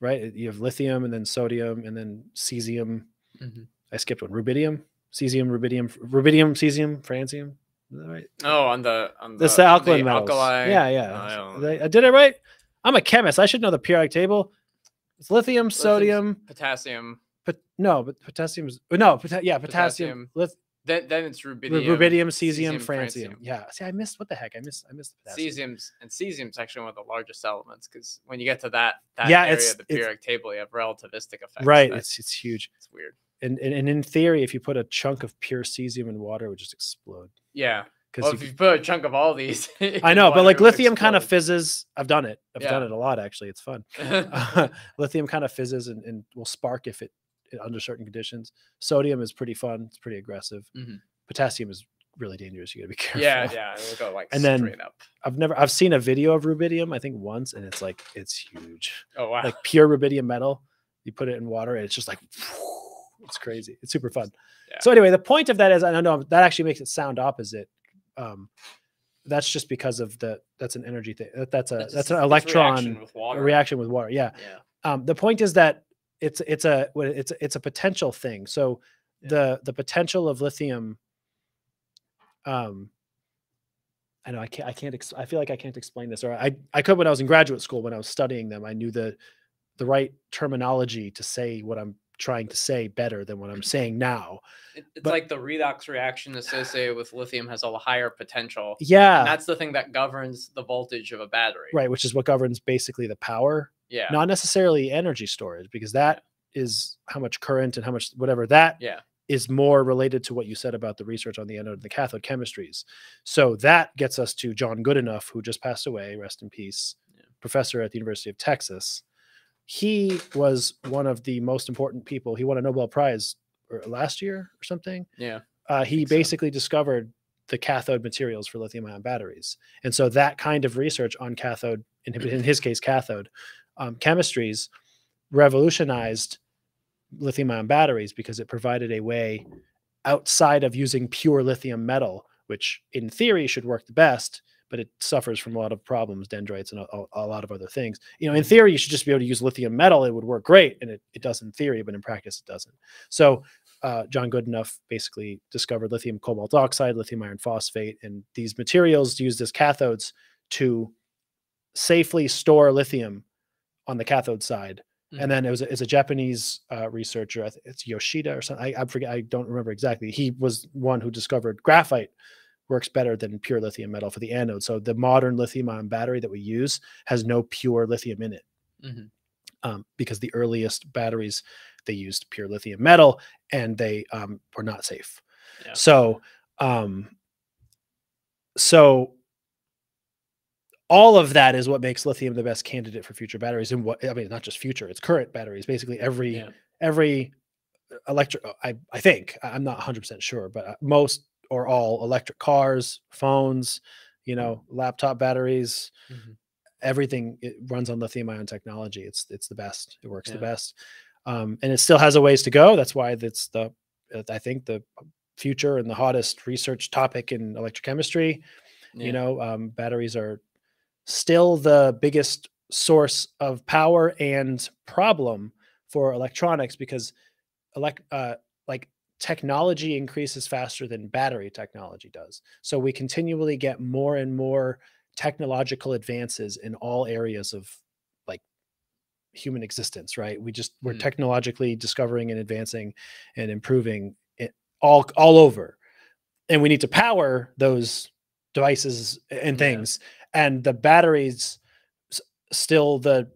right you have lithium and then sodium and then cesium. Mhm. i skipped one. Rubidium? Cesium rubidium rubidium cesium francium? Is that right? Oh, on the on the, that's the alkaline metals. alkali. yeah yeah. I, I did it right. I'm a chemist. I should know the periodic table it's lithium Lithium's sodium potassium. but no but potassium is oh, no pota- yeah potassium, Potassium, lith- Then then it's rubidium. Ru- rubidium, cesium, cesium, francium. Yeah. See, I missed what the heck? I missed. I missed the potassium. Cesium's and cesium's actually one of the largest elements because when you get to that that Yeah, area of the periodic table, you have relativistic effects. Right. It's it's huge. it's weird. And, and and in theory, if you put a chunk of pure cesium in water, it would just explode. Yeah. Because Well, if you put a chunk of all these, I know, but like lithium kind of fizzes. I've done it. I've done it a lot actually. It's fun. of. lithium kind of fizzes and, and will spark if it under certain conditions. Sodium is pretty fun. It's pretty aggressive. Mhm. Potassium is really dangerous. You got to be careful. yeah, yeah, it'll go like And then- up. I've never. I've seen a video of rubidium. I think once, and it's like it's huge. Oh wow. like pure rubidium metal. You put it in water, and it's just like it's crazy. It's super fun. Yeah. So anyway, the point of that is, I don't know that actually makes it sound opposite. Um, that's just because of the that's an energy thing. That, that's a It's that's an electron reaction with a water. reaction with water. Yeah. Yeah. Um, the point is that it's it's a it's it's a potential thing. So Yeah. the the potential of lithium. Um, I know I can't I can't ex- I feel like I can't explain this or I I could when I was in graduate school when I was studying them I knew the the right terminology to say what I'm trying to say better than what I'm saying now. It's but- like the redox reaction associated with lithium has a higher potential. Yeah. And that's the thing that governs the voltage of a battery. right, which is what governs basically the power, Yeah. not necessarily energy storage because that is how much current and how much whatever that yeah. is more related to what you said about the research on the anode and the cathode chemistries. So that gets us to John Goodenough, who just passed away, rest in peace, Yeah. professor at the University of Texas. He was one of the most important people. He won a Nobel Prize last year or something. Yeah. Uh, he think so. basically discovered the cathode materials for lithium ion batteries. And so that kind of research on cathode, in, in his case, cathode um, chemistries, revolutionized lithium ion batteries because it provided a way outside of using pure lithium metal, which in theory should work the best, but it suffers from a lot of problems, dendrites, and a, a- lot of other things. You know, in theory, you should just be able to use lithium metal; it would work great, and it, it does in theory, but in practice, it doesn't. So, uh, John Goodenough basically discovered lithium cobalt oxide, lithium iron phosphate, and these materials used as cathodes to safely store lithium on the cathode side. And then it was a, it's a Japanese uh, researcher, it's Yoshida or something. I, I forget, I don't remember exactly. He was one who discovered graphite works better than pure lithium metal for the anode. So the modern lithium ion battery that we use has no pure lithium in it. Mhm. um, because the earliest batteries they used pure lithium metal and they um, were not safe. Yeah. So, um, so all of that is what makes lithium the best candidate for future batteries and what I mean, not just future, it's current batteries. Basically, every Yeah. every electric, I I think I'm not 100 percent sure, but uh, most or all electric cars, phones, you know, laptop batteries, Mhm. everything it runs on lithium ion technology. It's it's the best. It works the best, um, and it still has a ways to go. That's why that's the I think the future and the hottest research topic in electrochemistry. Yeah. You know, um, batteries are still the biggest source of power and problem for electronics because elect uh, technology increases faster than battery technology does. So we continually get more and more technological advances in all areas of like human existence, right? We just we're Mm. technologically discovering and advancing and improving it all all over. And we need to power those devices and Yeah. things. And the batteries still the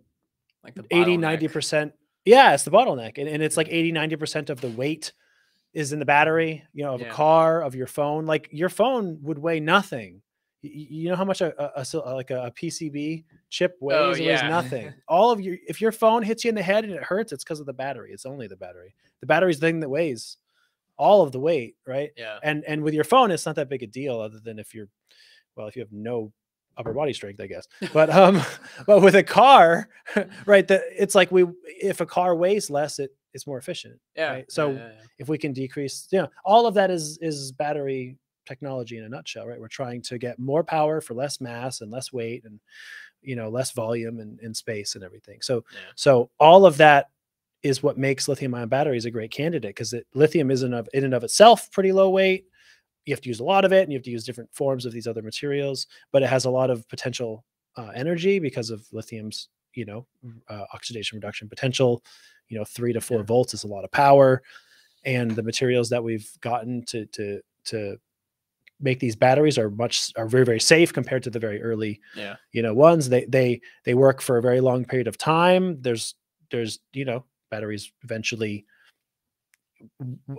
like the 80 90% yeah it's the bottleneck and, and it's like 80 90% of the weight is in the battery you know of Yeah. a car of your phone like your phone would weigh nothing. You know how much a, a, a like a, pcb chip weighs? Oh, it weighs nothing. All of your if your phone hits you in the head and it hurts it's because of the battery. It's only the battery. The battery's the thing that weighs all of the weight right? Yeah. and and with your phone it's not that big a deal other than if you're well if you have no upper body strength i guess. But um but with a car right the, it's like we if a car weighs less it it's more efficient Yeah. right? So yeah, yeah. if we can decrease you know all of that is is battery technology in a nutshell right we're trying to get more power for less mass and less weight and you know less volume and, and space and everything so Yeah. so all of that is what makes lithium ion batteries a great candidate because lithium isn't of in and of itself pretty low weight you have to use a lot of it and you have to use different forms of these other materials but it has a lot of potential uh, energy because of lithium's you know uh, oxidation reduction potential you know three to four Yeah. volts is a lot of power and the materials that we've gotten to to to make these batteries are much are very very safe compared to the very early Yeah. you know ones they they they work for a very long period of time there's there's you know batteries eventually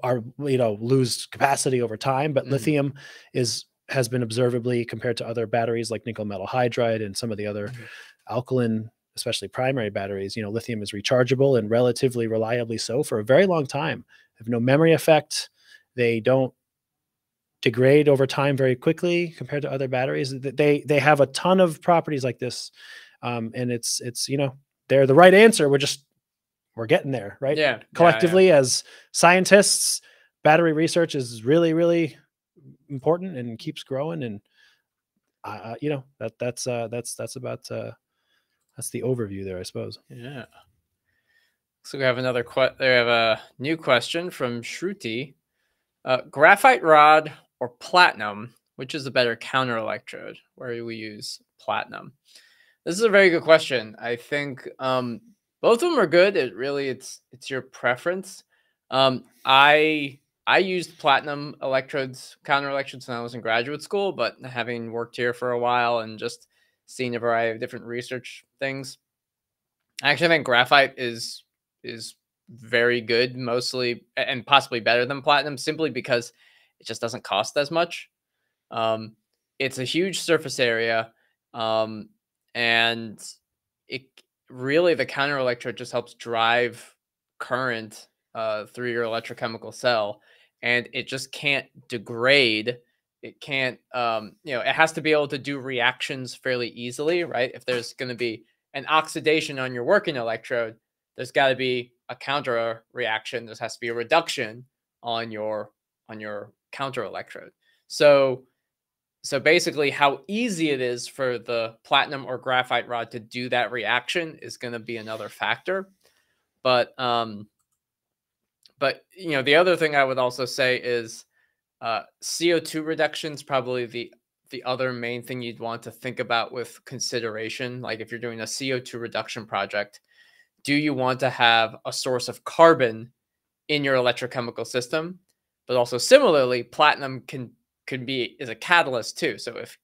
are you know lose capacity over time but Mhm. lithium is has been observably compared to other batteries like nickel metal hydride and some of the other Mhm. alkaline especially primary batteries you know lithium is rechargeable and relatively reliably so for a very long time They have no memory effect they don't degrade over time very quickly compared to other batteries they they have a ton of properties like this um, and it's it's you know they're the right answer we're just we're getting there right Yeah. yeah, yeah. collectively as scientists battery research is really really important and keeps growing and uh, you know that that's uh that's that's about uh that's the overview there i suppose Yeah. So we have another que- we have a new question from Shruti. Uh, graphite rod or platinum, which is a better counter electrode? Where we use platinum. This is a very good question. I think um, both of them are good. It really it's it's your preference. Um, I I used platinum electrodes, counter electrodes when I was in graduate school, but having worked here for a while and just seen a variety of different research things, I actually think graphite is is very good, mostly and possibly better than platinum, simply because it just doesn't cost as much. Um, it's a huge surface area, um, and it really the counter electrode just helps drive current uh, through your electrochemical cell, and it just can't degrade. It can't, um, you know, it has to be able to do reactions fairly easily, right? If there's going to be an oxidation on your working electrode, there's got to be a counter reaction. There has to be a reduction on your on your counter electrode. So so basically how easy it is for the platinum or graphite rod to do that reaction is going to be another factor. But um but you know the other thing I would also say is uh CO2 reduction is probably the the other main thing you'd want to think about with consideration like if you're doing a CO2 reduction project do you want to have a source of carbon in your electrochemical system but also similarly platinum can can be is a catalyst too so if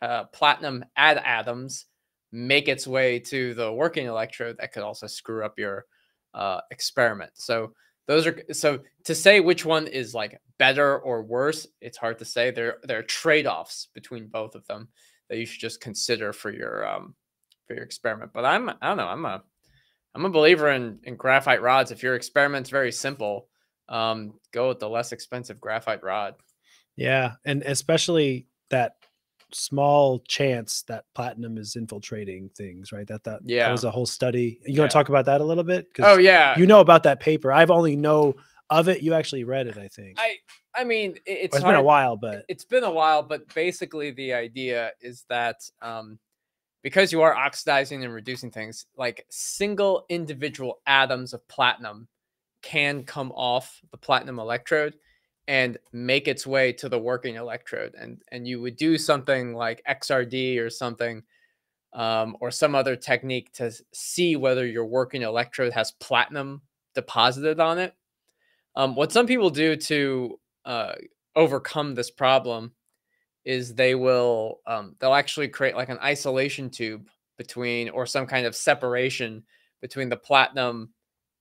uh, platinum add atoms make its way to the working electrode that could also screw up your uh, experiment. So those are so to say which one is like better or worse, it's hard to say. There there are trade-offs between both of them that you should just consider for your um for your experiment. But I'm I don't know, I'm a I'm a believer in in graphite rods. If your experiment's very simple, um, go with the less expensive graphite rod. Yeah, and especially that small chance that platinum is infiltrating things, right? That that, Yeah. that was a whole study. You Yeah. want to talk about that a little bit? Oh yeah, you know about that paper. I've only know of it. You actually read it, I think. I I mean it- it's it's been a while, but it's been a while, but basically the idea is that um, because you are oxidizing and reducing things, like single individual atoms of platinum can come off the platinum electrode and make its way to the working electrode, and and you would do something like XRD or something. Um, or some other technique to see whether your working electrode has platinum deposited on it. Um, what some people do to uh, overcome this problem is they will um, they'll actually create like an isolation tube between or some kind of separation between the platinum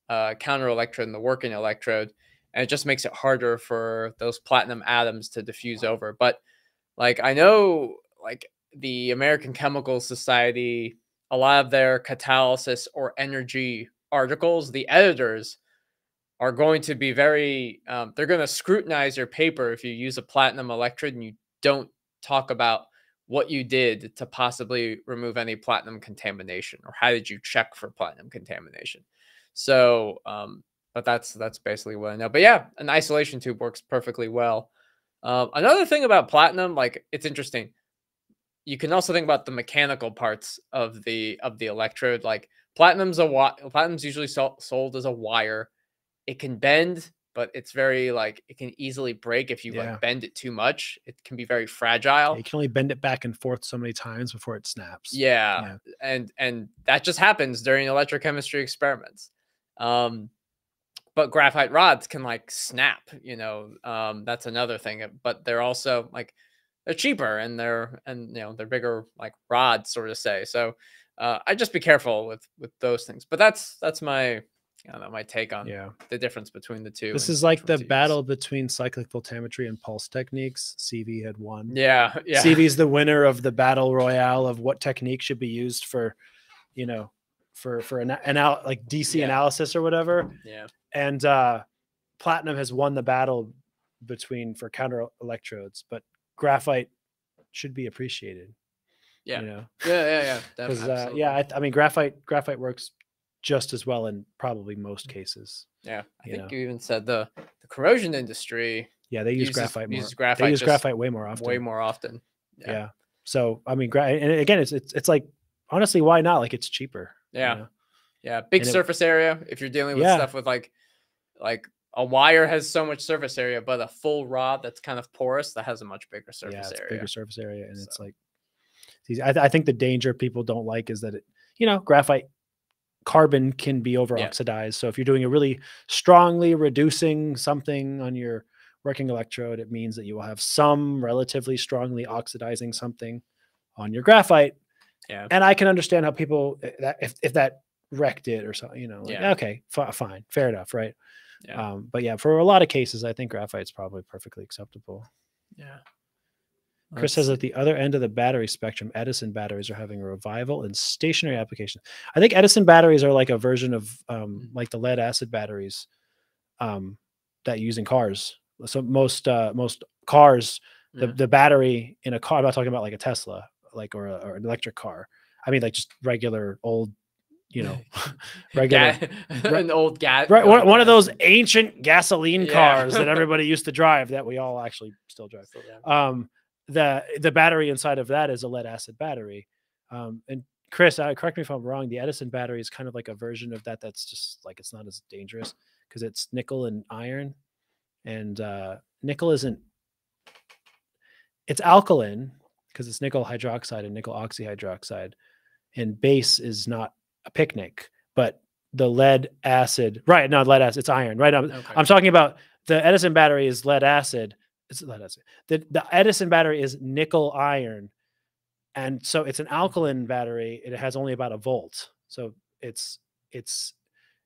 uh, counter electrode and the working electrode and it just makes it harder for those platinum atoms to diffuse over. But like i know like the american chemical society a lot of their catalysis or energy articles the editors are going to be very um, they're going to scrutinize your paper if you use a platinum electrode and you don't talk about what you did to possibly remove any platinum contamination or how did you check for platinum contamination. So um, but that's that's basically what i know. But yeah an isolation tube works perfectly well. Um, another thing about platinum like it's interesting. You can also think about the mechanical parts of the of the electrode. Like platinum's a platinum's usually sol- sold as a wire. It can bend but it's very like it can easily break if you Yeah. like bend it too much. It can be very fragile. You can only bend it back and forth so many times before it snaps. yeah, Yeah. and and that just happens during electrochemistry experiments. Um but graphite rods can like snap you know um that's another thing uh, but they're also like they're cheaper and they're and you know they're bigger like rods sort of say so uh i just be careful with with those things but that's that's my I don't know my take on Yeah. the difference between the two. This is like the battle between cyclic voltammetry and pulse techniques. CV had won. Yeah, yeah, CV's the winner of the battle royale of what technique should be used for, you know, for for an anal- like DC Yeah. analysis or whatever. yeah, And uh platinum has won the battle between for counter electrodes, but graphite should be appreciated. yeah, You know, yeah, yeah, yeah. because uh, yeah, I, I mean graphite graphite works just as well in probably most cases. yeah. I you think know. you even said the the corrosion industry Yeah, they use uses, graphite more. uses they use graphite way more often. way more often. Yeah. So I mean, gra- and again, it's it's it's like honestly, why not? Like it's cheaper. You Yeah. know? Yeah, big And it- surface area. If you're dealing with Yeah. stuff with like, like a wire has so much surface area, but a full rod that's kind of porous that has a much bigger surface yeah, it's area. bigger surface area, and it's like, see, I, th- I think the danger people don't like is that it, you know, graphite carbon can be over oxidized. So if you're doing a really strongly reducing something on your working electrode, it means that you will have some relatively strongly oxidizing something on your graphite. Yeah. And I can understand how people eh, that if if that wrecked it or something, you know, like, Yeah. okay, fi- fine, fair enough, right? Yeah. Um, but yeah, for a lot of cases, I think graphite's probably perfectly acceptable. Yeah. Chris says at the other end of the battery spectrum, Edison batteries are having a revival in stationary applications. I think Edison batteries are like a version of um, like the lead acid batteries um, that use in cars. So most uh, most cars, the, Yeah. the battery in a car. I'm not talking about like a Tesla, like or, a, or an electric car. I mean like just regular old, you know, regular. An old gas. Right, one, one of those ancient gasoline Yeah. cars that everybody used to drive that we all actually still drive um the the battery inside of that is a lead acid battery um and chris uh, correct me if i'm wrong the edison battery is kind of like a version of that that's just like it's not as dangerous because it's nickel and iron and uh nickel isn't it's alkaline because it's nickel hydroxide and nickel oxyhydroxide and base is not a picnic but the lead acid right no lead acid it's iron right I'm, Okay. I'm talking about the Edison battery is lead acid. It's lead acid. The, the Edison battery is nickel iron and so it's an alkaline battery. It has only about a volt, so it's it's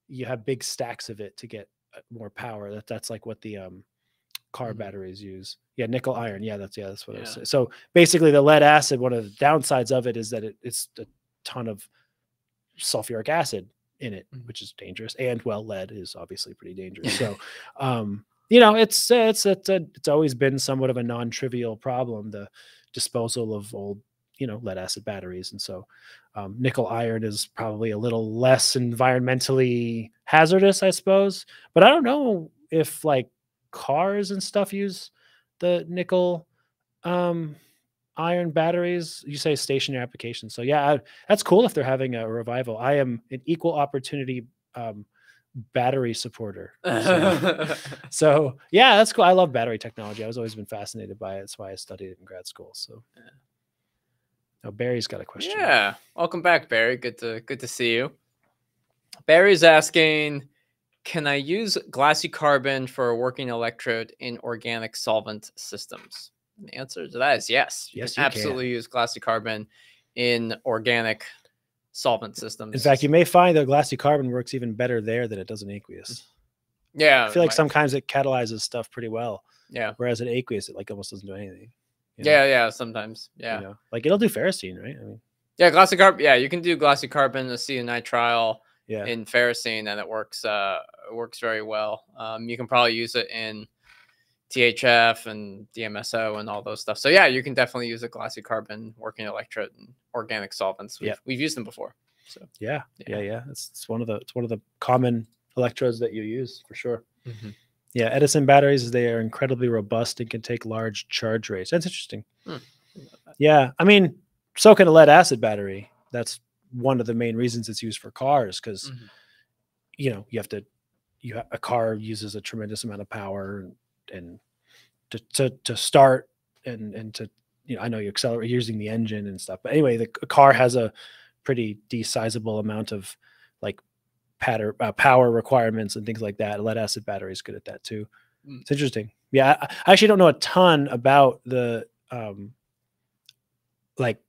you have big stacks of it to get uh, more power. That that's like what the um car Mhm. batteries use. Yeah, nickel iron. Yeah, that's yeah, that's what I was saying. So basically, the lead acid. One of the downsides of it is that it, it's a ton of sulfuric acid in it, Mhm. which is dangerous. And well, lead is obviously pretty dangerous. So, um, you know, it's uh, it's it's a, it's always been somewhat of a non-trivial problem. The disposal of old, you know, lead acid batteries, and so um, nickel iron is probably a little less environmentally hazardous, I suppose. But I don't know if like cars and stuff use the nickel um, iron batteries. You say stationary applications, so yeah, I, that's cool if they're having a revival. I am an equal opportunity um, battery supporter. So, so, yeah, that's cool. I love battery technology. I was always been fascinated by it. That's why I studied it in grad school. So, now Barry's got a question. Yeah. Welcome back, Barry. Good to good to see you. Barry's asking, can I use glassy carbon for a working electrode in organic solvent systems? And the answer to that is yes. You Yes, can you can. absolutely use glassy carbon in organic solvent systems. In fact, you may find that glassy carbon works even better there than it does in aqueous. yeah, I feel like sometimes it catalyzes stuff pretty well, yeah, whereas in aqueous it like almost doesn't do anything. you know? yeah, yeah. Sometimes, yeah, You know, like it'll do ferrocene, right? I mean, yeah. Glassy carbon. Yeah, you can do glassy carbon, in acetonitrile yeah. in ferrocene, and it works. Uh, it works very well. Um, you can probably use it in THF and DMSO and all those stuff. So yeah, you can definitely use a glassy carbon working electrode and organic solvents. We've, Yeah. we've used them before. So yeah, Yeah. yeah, yeah. It's, it's one of the it's one of the common electrodes that you use for sure. Mhm. Yeah, Edison batteries they are incredibly robust and can take large charge rates. That's interesting. Hmm. Yeah, I mean, so can a lead acid battery. That's one of the main reasons it's used for cars because Mhm. you know you have to you ha- a car uses a tremendous amount of power and, and to, to to start and and to you know I know you accelerate using the engine and stuff, but anyway, the car has a pretty desizable amount of like patter, uh, power requirements and things like that. Lead acid battery is good at that too. Mm. It's interesting. Yeah, I, I actually don't know a ton about the um, like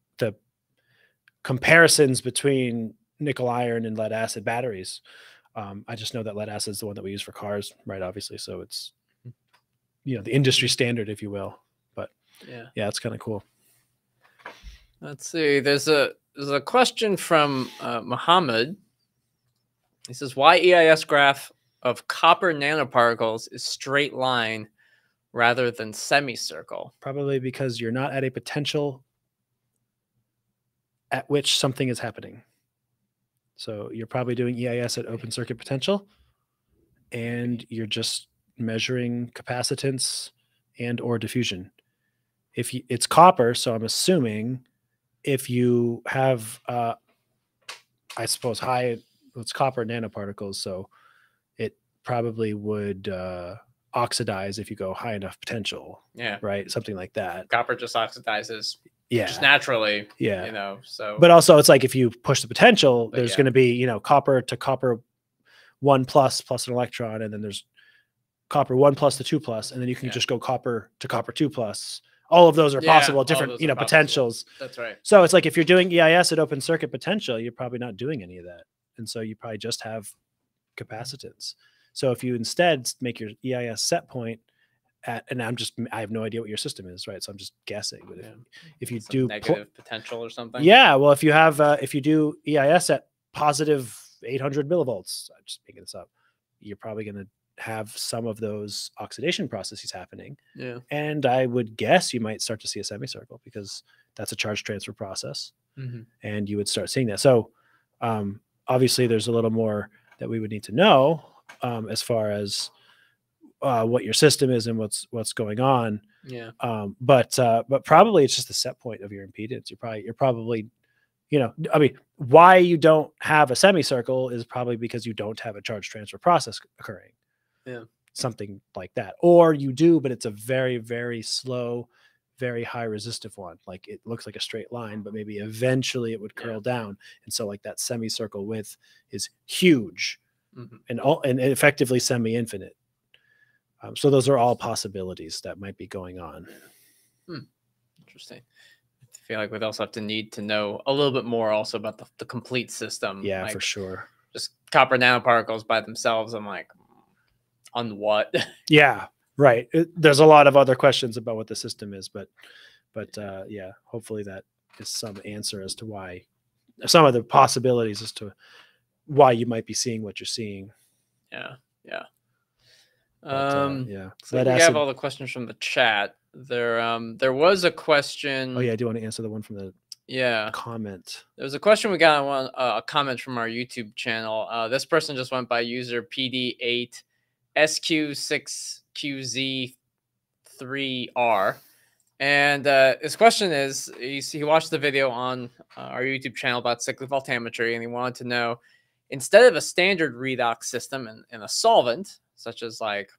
comparisons between nickel iron and lead acid batteries. Um, I just know that lead acid is the one that we use for cars, right? Obviously, so it's you know the industry standard, if you will. But yeah. Yeah, it's kind of cool. Let's see. There's a there's a question from uh, Muhammad. He says, "Why EIS graph of copper nanoparticles is straight line rather than semicircle?" Probably because you're not at a potential at which something is happening. So you're probably doing EIS at open circuit potential, and you're just measuring capacitance and or diffusion. If you, it's copper, so I'm assuming if you have, uh, I suppose, high, it's copper nanoparticles, so it probably would uh, oxidize if you go high enough potential, Yeah, right? Something like that. copper just oxidizes Yeah, just naturally. yeah. You know, so But also, it's like if you push the potential, But there's yeah. going to be you know copper to copper one plus plus an electron, and then there's copper one plus to two plus, and then you can Yeah. just go copper to copper two plus. All of those are Yeah, possible, different you know possible. potentials. that's right. So it's like if you're doing EIS at open circuit potential, you're probably not doing any of that, and so you probably just have capacitance. So if you instead make your EIS set point at, and I'm just I have no idea what your system is, right? So I'm just guessing, but if, Yeah. if you Some do negative potential or something. yeah, well, if you have uh, if you do EIS at positive 800 millivolts, I'm just making this up, you're probably going to have some of those oxidation processes happening, yeah. and I would guess you might start to see a semicircle because that's a charge transfer process, Mhm. and you would start seeing that. So, um, obviously, there's a little more that we would need to know um, as far as uh, what your system is and what's what's going on Yeah. um, but uh, but probably it's just the set point of your impedance. You're probably you're probably, you know, I mean, why you don't have a semicircle is probably because you don't have a charge transfer process occurring. Yeah. something like that, or you do, but it's a very very slow, very high resistive one. Like it looks like a straight line, but maybe eventually it would Yeah. curl down, and so like that semicircle width is huge Mhm. and all and effectively semi-infinite. Um, so those are all possibilities that might be going on. Interesting. I feel like we'd also have to need to know a little bit more also about the, the complete system. Yeah, like for sure. just copper nanoparticles by themselves. I'm like, on what? Yeah, right. It, there's a lot of other questions about what the system is, but but uh, yeah, hopefully that is some answer as to why some of the possibilities as to why you might be seeing what you're seeing. yeah, yeah. But, uh, Um, yeah. so we have all the questions from the chat. There, um, there was a question. oh yeah, I do want to answer the one from the yeah. comment. There was a question we got on one, uh, a comment from our YouTube channel. Uh, this person just went by user PD8 SQ6QZ3R. And uh, his question is he's, he watched the video on uh, our YouTube channel about cyclic voltammetry and he wanted to know instead of a standard redox system and, and a solvent, such as like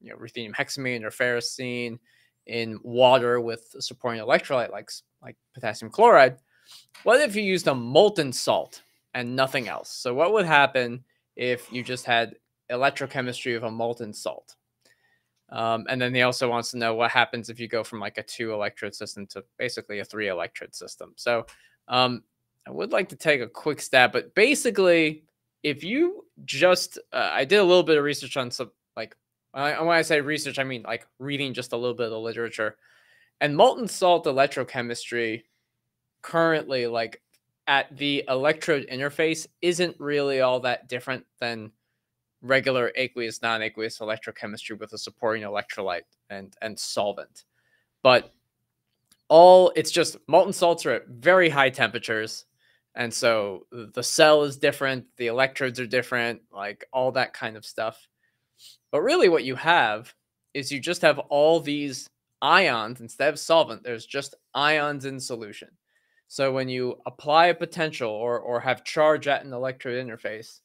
you know, ruthenium hexamine or ferrocene in water with supporting electrolyte like, like potassium chloride, what if you used a molten salt and nothing else? So what would happen if you just had electrochemistry of a molten salt? Um, and then he also wants to know what happens if you go from like a two electrode system to basically a three electrode system. So um, I would like to take a quick stab, but basically, if you just, uh, I did a little bit of research on some like, when I say research, I mean like reading just a little bit of the literature. And molten salt electrochemistry currently like at the electrode interface isn't really all that different than regular aqueous non-aqueous electrochemistry with a supporting electrolyte and and solvent but all it's just molten salts are at very high temperatures and so the cell is different the electrodes are different like all that kind of stuff. But really what you have is you just have all these ions instead of solvent there's just ions in solution. So when you apply a potential or or have charge at an electrode interface,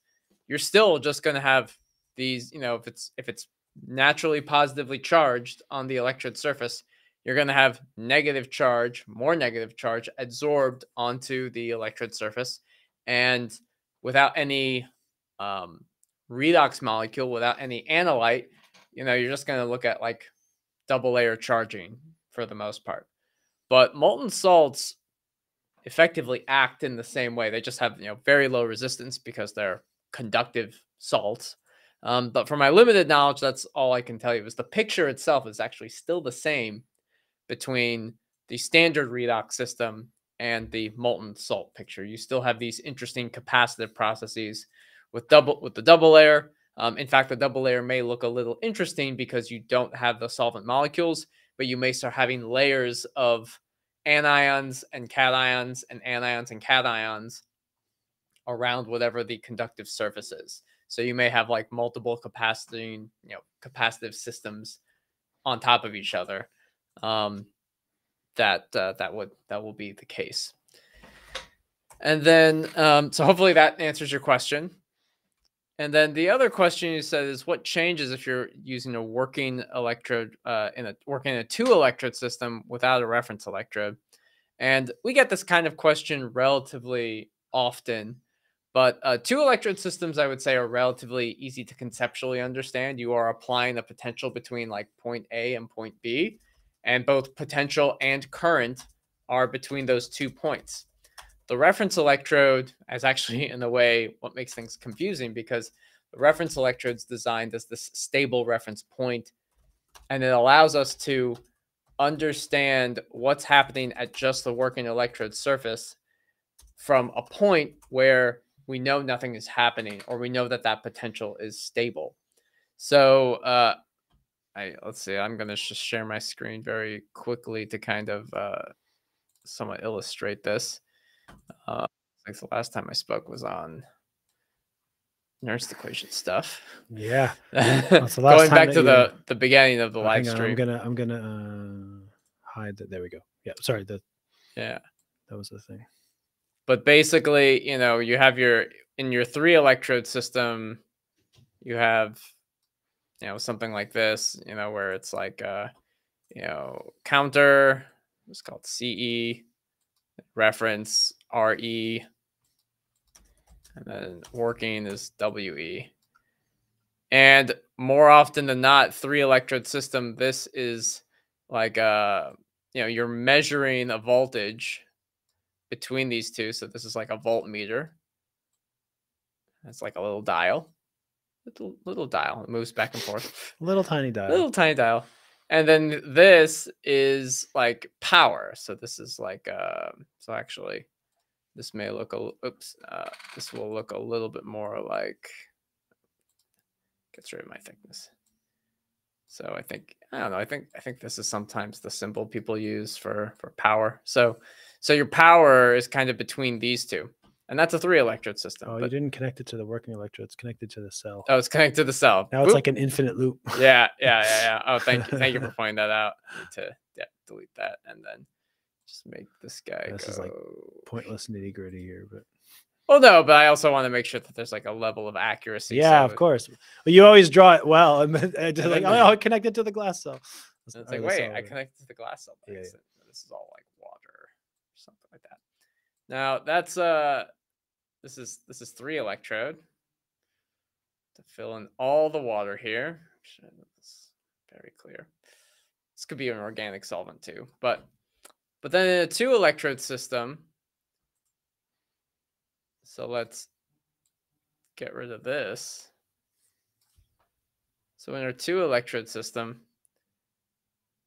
you're still just going to have these, you know, if it's if it's naturally positively charged on the electrode surface, you're going to have negative charge, more negative charge absorbed onto the electrode surface and without any um, redox molecule, without any analyte, you know, you're just going to look at like double layer charging for the most part. But molten salts effectively act in the same way. They just have you know very low resistance because they're conductive salts. Um, but from my limited knowledge, that's all I can tell you is the picture itself is actually still the same between the standard redox system and the molten salt picture. You still have these interesting capacitive processes with double with the double layer. Um, in fact, the double layer may look a little interesting because you don't have the solvent molecules, but you may start having layers of anions and cations and anions and cations around whatever the conductive surface is. So you may have like multiple capaciting, you know, capacitive systems on top of each other. Um, that uh, that would that will be the case. And then, um, so hopefully that answers your question. And then the other question you said is what changes if you're using a working electrode uh, in a working in a two electrode system without a reference electrode? And we get this kind of question relatively often, but uh, two electrode systems I would say are relatively easy to conceptually understand. You are applying a potential between like point A and point B, and both potential and current are between those two points. The reference electrode is actually, in a way, what makes things confusing because the reference electrode is designed as this stable reference point, and it allows us to understand what's happening at just the working electrode surface from a point where we know nothing is happening or we know that that potential is stable. So, uh, I let's see. I'm gonna just share my screen very quickly to kind of uh, somewhat illustrate this. Uh, like the last time I spoke was on Nernst equation stuff. Yeah. That's the last Going time back to you- the the beginning of the Uh, live stream. I'm gonna I'm gonna uh, hide that. There we go. Yeah. Sorry. That Yeah. that was the thing. but basically you know you have your in your three electrode system you have you know something like this you know where it's like uh you know counter it's called ce reference re and then working is we and more often than not three electrode system this is like uh you know you're measuring a voltage between these two. So this is like a voltmeter. It's like a little dial, little little dial. It moves back and forth. Little tiny dial. little tiny dial. And then this is like power. So this is like uh so actually this may look a oops, uh this will look a little bit more like gets rid of my thickness. So I think I don't know, I think I think this is sometimes the symbol people use for for power. So so your power is kind of between these two. And that's a three electrode system. Oh, you didn't connect it to the working electrode. It's connected to the cell. oh, it's connected to the cell. now it's like an infinite loop. yeah, yeah, yeah, yeah. Oh, thank you, thank you for pointing that out. Need to yeah, delete that and then just make this guy This go. is like Pointless nitty gritty here, but well, no, but I also want to make sure that there's like a level of accuracy. yeah, so of course. Well, you always draw it well, and then and just like, oh, connected to the glass cell. It's like, wait, I connected to the glass cell. Yeah, yeah. This is all like water, or something like that. Now that's uh, this is this is three electrode to fill in all the water here. This very clear. This could be an organic solvent too, but but then in a two electrode system. So let's get rid of this. So in our two electrode system,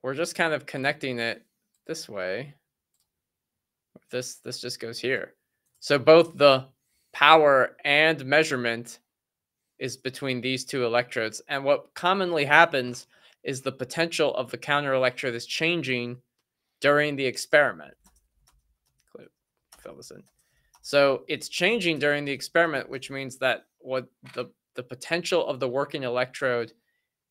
we're just kind of connecting it this way. This this just goes here. So both the power and measurement is between these two electrodes. And what commonly happens is the potential of the counter electrode is changing during the experiment. Fill this in. So it's changing during the experiment, which means that what the, the potential of the working electrode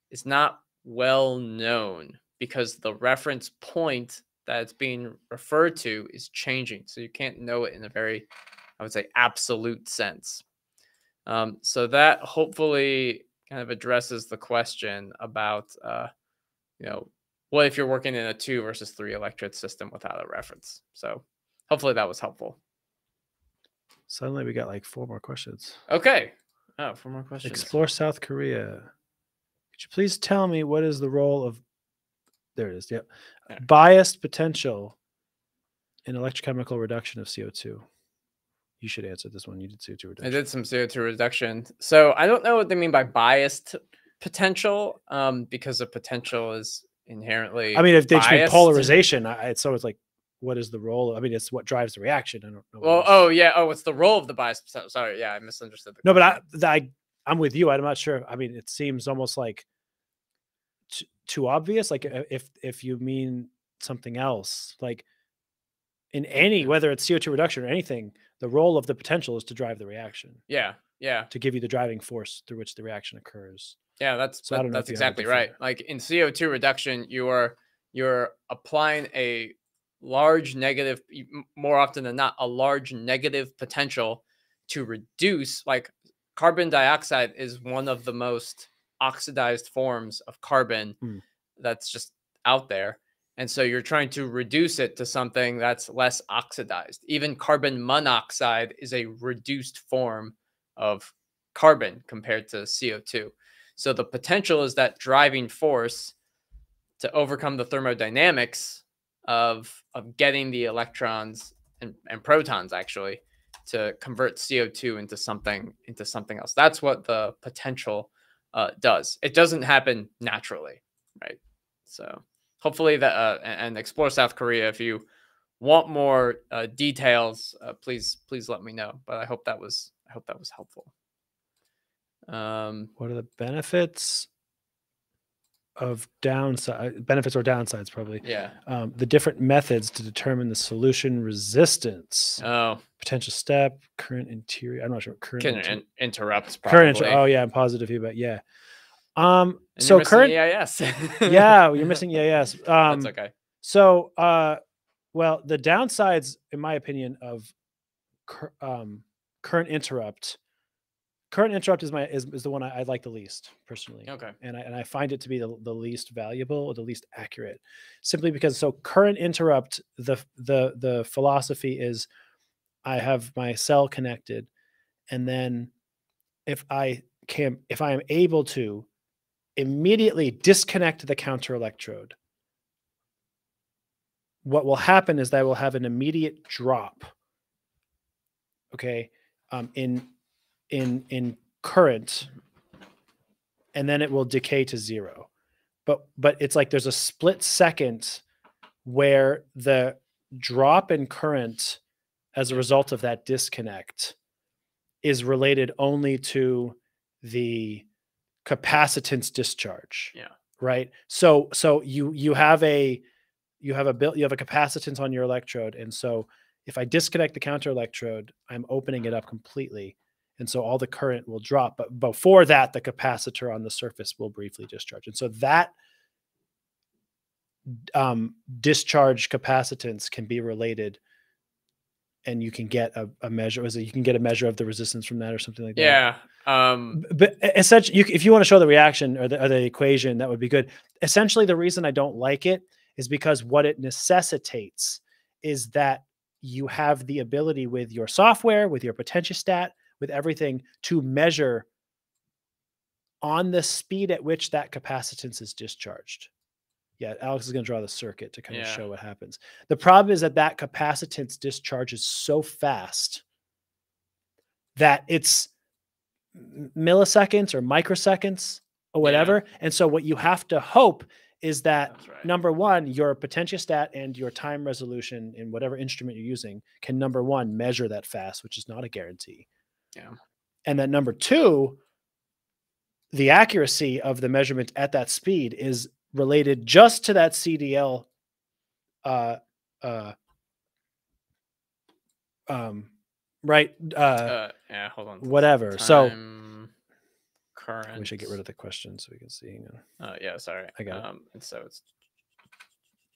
is not well known because the reference point that it's being referred to is changing. So you can't know it in a very, I would say, absolute sense. Um, so that hopefully kind of addresses the question about, uh, you know, what if you're working in a two versus three electrode system without a reference? So hopefully that was helpful. Suddenly we got like four more questions. Okay. Oh, four more questions. Explore South Korea. Could you please tell me what is the role of there it is, yep. Yeah. Biased potential in electrochemical reduction of CO2. You should answer this one. You did CO2 reduction. I did some CO2 reduction. So I don't know what they mean by biased potential, um, because a potential is inherently. I mean, if they just mean polarization, I, it's so it's like, what is the role? I mean, it's what drives the reaction. I don't know. Well, oh yeah, oh, it's the role of the bias. Sorry, yeah, I misunderstood. The no, but I, question. I, I'm with you. I'm not sure. I mean, it seems almost like t- too obvious. Like if if you mean something else, like in any whether it's CO2 reduction or anything, the role of the potential is to drive the reaction, yeah, yeah, to give you the driving force through which the reaction occurs. yeah. That's So that- that's if you have a exactly right. Like in CO2 reduction, you are you're applying a large negative, more often than not, a large negative potential to reduce. Like carbon dioxide is one of the most oxidized forms of carbon Hmm. that's just out there. And so you're trying to reduce it to something that's less oxidized. Even carbon monoxide is a reduced form of carbon compared to CO2. So the potential is that driving force to overcome the thermodynamics of of getting the electrons and, and protons actually to convert CO2 into something into something else. That's what the potential uh, does. It doesn't happen naturally, right? So hopefully that uh, and, explore South Korea. If you want more uh, details, uh, please please let me know. But I hope that was I hope that was helpful. Um, What are the benefits of downside benefits or downsides? Probably yeah. um, the different methods to determine the solution resistance. Oh, potential step, current interrupt. I'm not sure. Current can inter- in- interrupt. Probably. current. Inter- oh yeah, and positive feedback. Yeah. Um. And so current. EIS. yeah, you're missing. Yeah. Yes. Um. That's okay. So, uh, well, the downsides, in my opinion, of cur- um, current interrupt, current interrupt is my is, is the one I, I like the least personally, Okay. and I and I find it to be the, the least valuable or the least accurate, simply because so current interrupt the the the philosophy is, I have my cell connected, and then if I can if I am able to immediately disconnect the counter electrode what will happen is that will have an immediate drop. Okay, um, in in in current, and then it will decay to zero. But but it's like there's a split second where the drop in current as a result of that disconnect is related only to the capacitance discharge Yeah. right so so you you have a you have a bill you have a capacitance on your electrode and so if i disconnect the counter electrode i'm opening it up completely and so all the current will drop but before that the capacitor on the surface will briefly discharge and so that um, discharge capacitance can be related and you can get a, a measure is it you can get a measure of the resistance from that or something like that Yeah. Um, but essentially you, if you want to show the reaction or the, or the equation that would be good. Essentially the reason i don't like it is because what it necessitates is that you have the ability with your software with your potentiostat with everything to measure on the speed at which that capacitance is discharged. Yeah alex is going to draw the circuit to kind of show what happens. The problem is that that capacitance discharges so fast that it's milliseconds or microseconds or Yeah. whatever. And so what you have to hope is that right. number one, your potentiostat and your time resolution in whatever instrument you're using can number one measure that fast, which is not a guarantee. Yeah. And then number two, the accuracy of the measurement at that speed is related just to that CDL uh uh um right uh, uh, yeah. Hold on. whatever. So current. we should get rid of the question so we can see. Uh, yeah. Sorry. I got it. Um, and so it's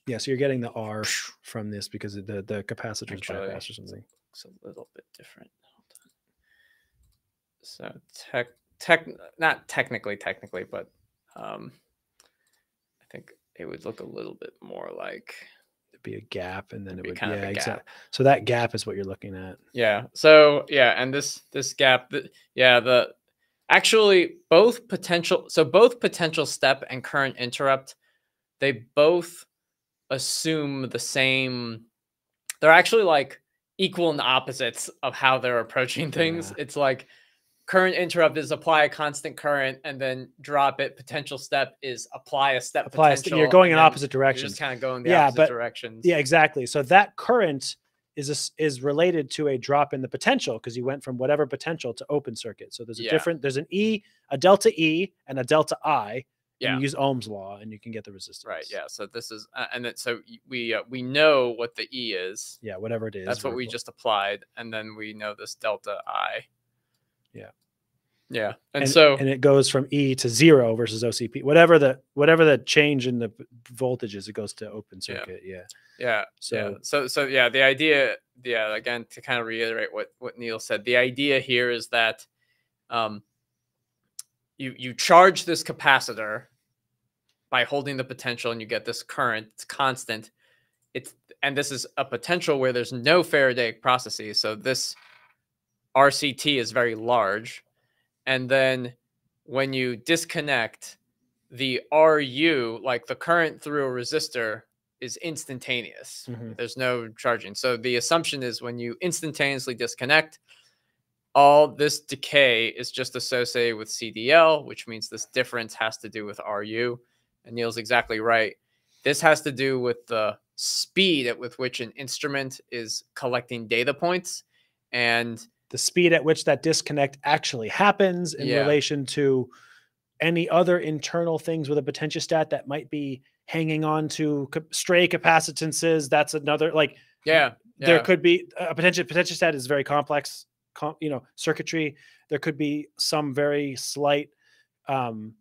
Yeah, so you're getting the R from this because the the capacitor is bypassed or something. looks a little bit different. Hold on. So tech tech not technically technically, but um, I think it would look a little bit more like be a gap, and then it'd it would kind yeah of a exactly. gap. So that gap is what you're looking at. Yeah. So yeah, and this this gap, th- yeah, the actually both potential so both potential step and current interrupt, they both assume the same. They're actually like equal and opposites of how they're approaching things. Yeah. It's like current interrupt is apply a constant current and then drop it. Potential step is apply a step. Apply a st- you're going in opposite You're directions. just kind of going the Yeah, opposite but- directions. Yeah, exactly. So that current is a is related to a drop in the potential because you went from whatever potential to open circuit. So there's a Yeah. different there's an E, a delta E, and a delta I. and Yeah. you use Ohm's law, and you can get the resistance. Right. Yeah. So this is, uh, and then so we uh, we know what the E is. Yeah, whatever it is. That's what we just applied, and then we know this delta I. Yeah. Yeah. And, and, so and it goes from E to zero versus OCP. Whatever the whatever the change in the voltage is, it goes to open circuit. Yeah. yeah. So yeah. So so yeah. The idea, yeah. Again, to kind of reiterate what what Neil said, the idea here is that, um, you you charge this capacitor by holding the potential, and you get this current. It's constant. It's and this is a potential where there's no Faradaic processes. So this RCT is very large. And then when you disconnect, the RU, like the current through a resistor, is instantaneous. Mhm. There's no charging. So the assumption is when you instantaneously disconnect, all this decay is just associated with CDL, which means this difference has to do with RU. And Neil's exactly right. This has to do with the speed at with which an instrument is collecting data points. And the speed at which that disconnect actually happens in Yeah. relation to any other internal things with a potentiostat that might be hanging on to stray capacitances. That's another like yeah, there could be a potential potentiostat is very complex com, you know circuitry there could be some very slight um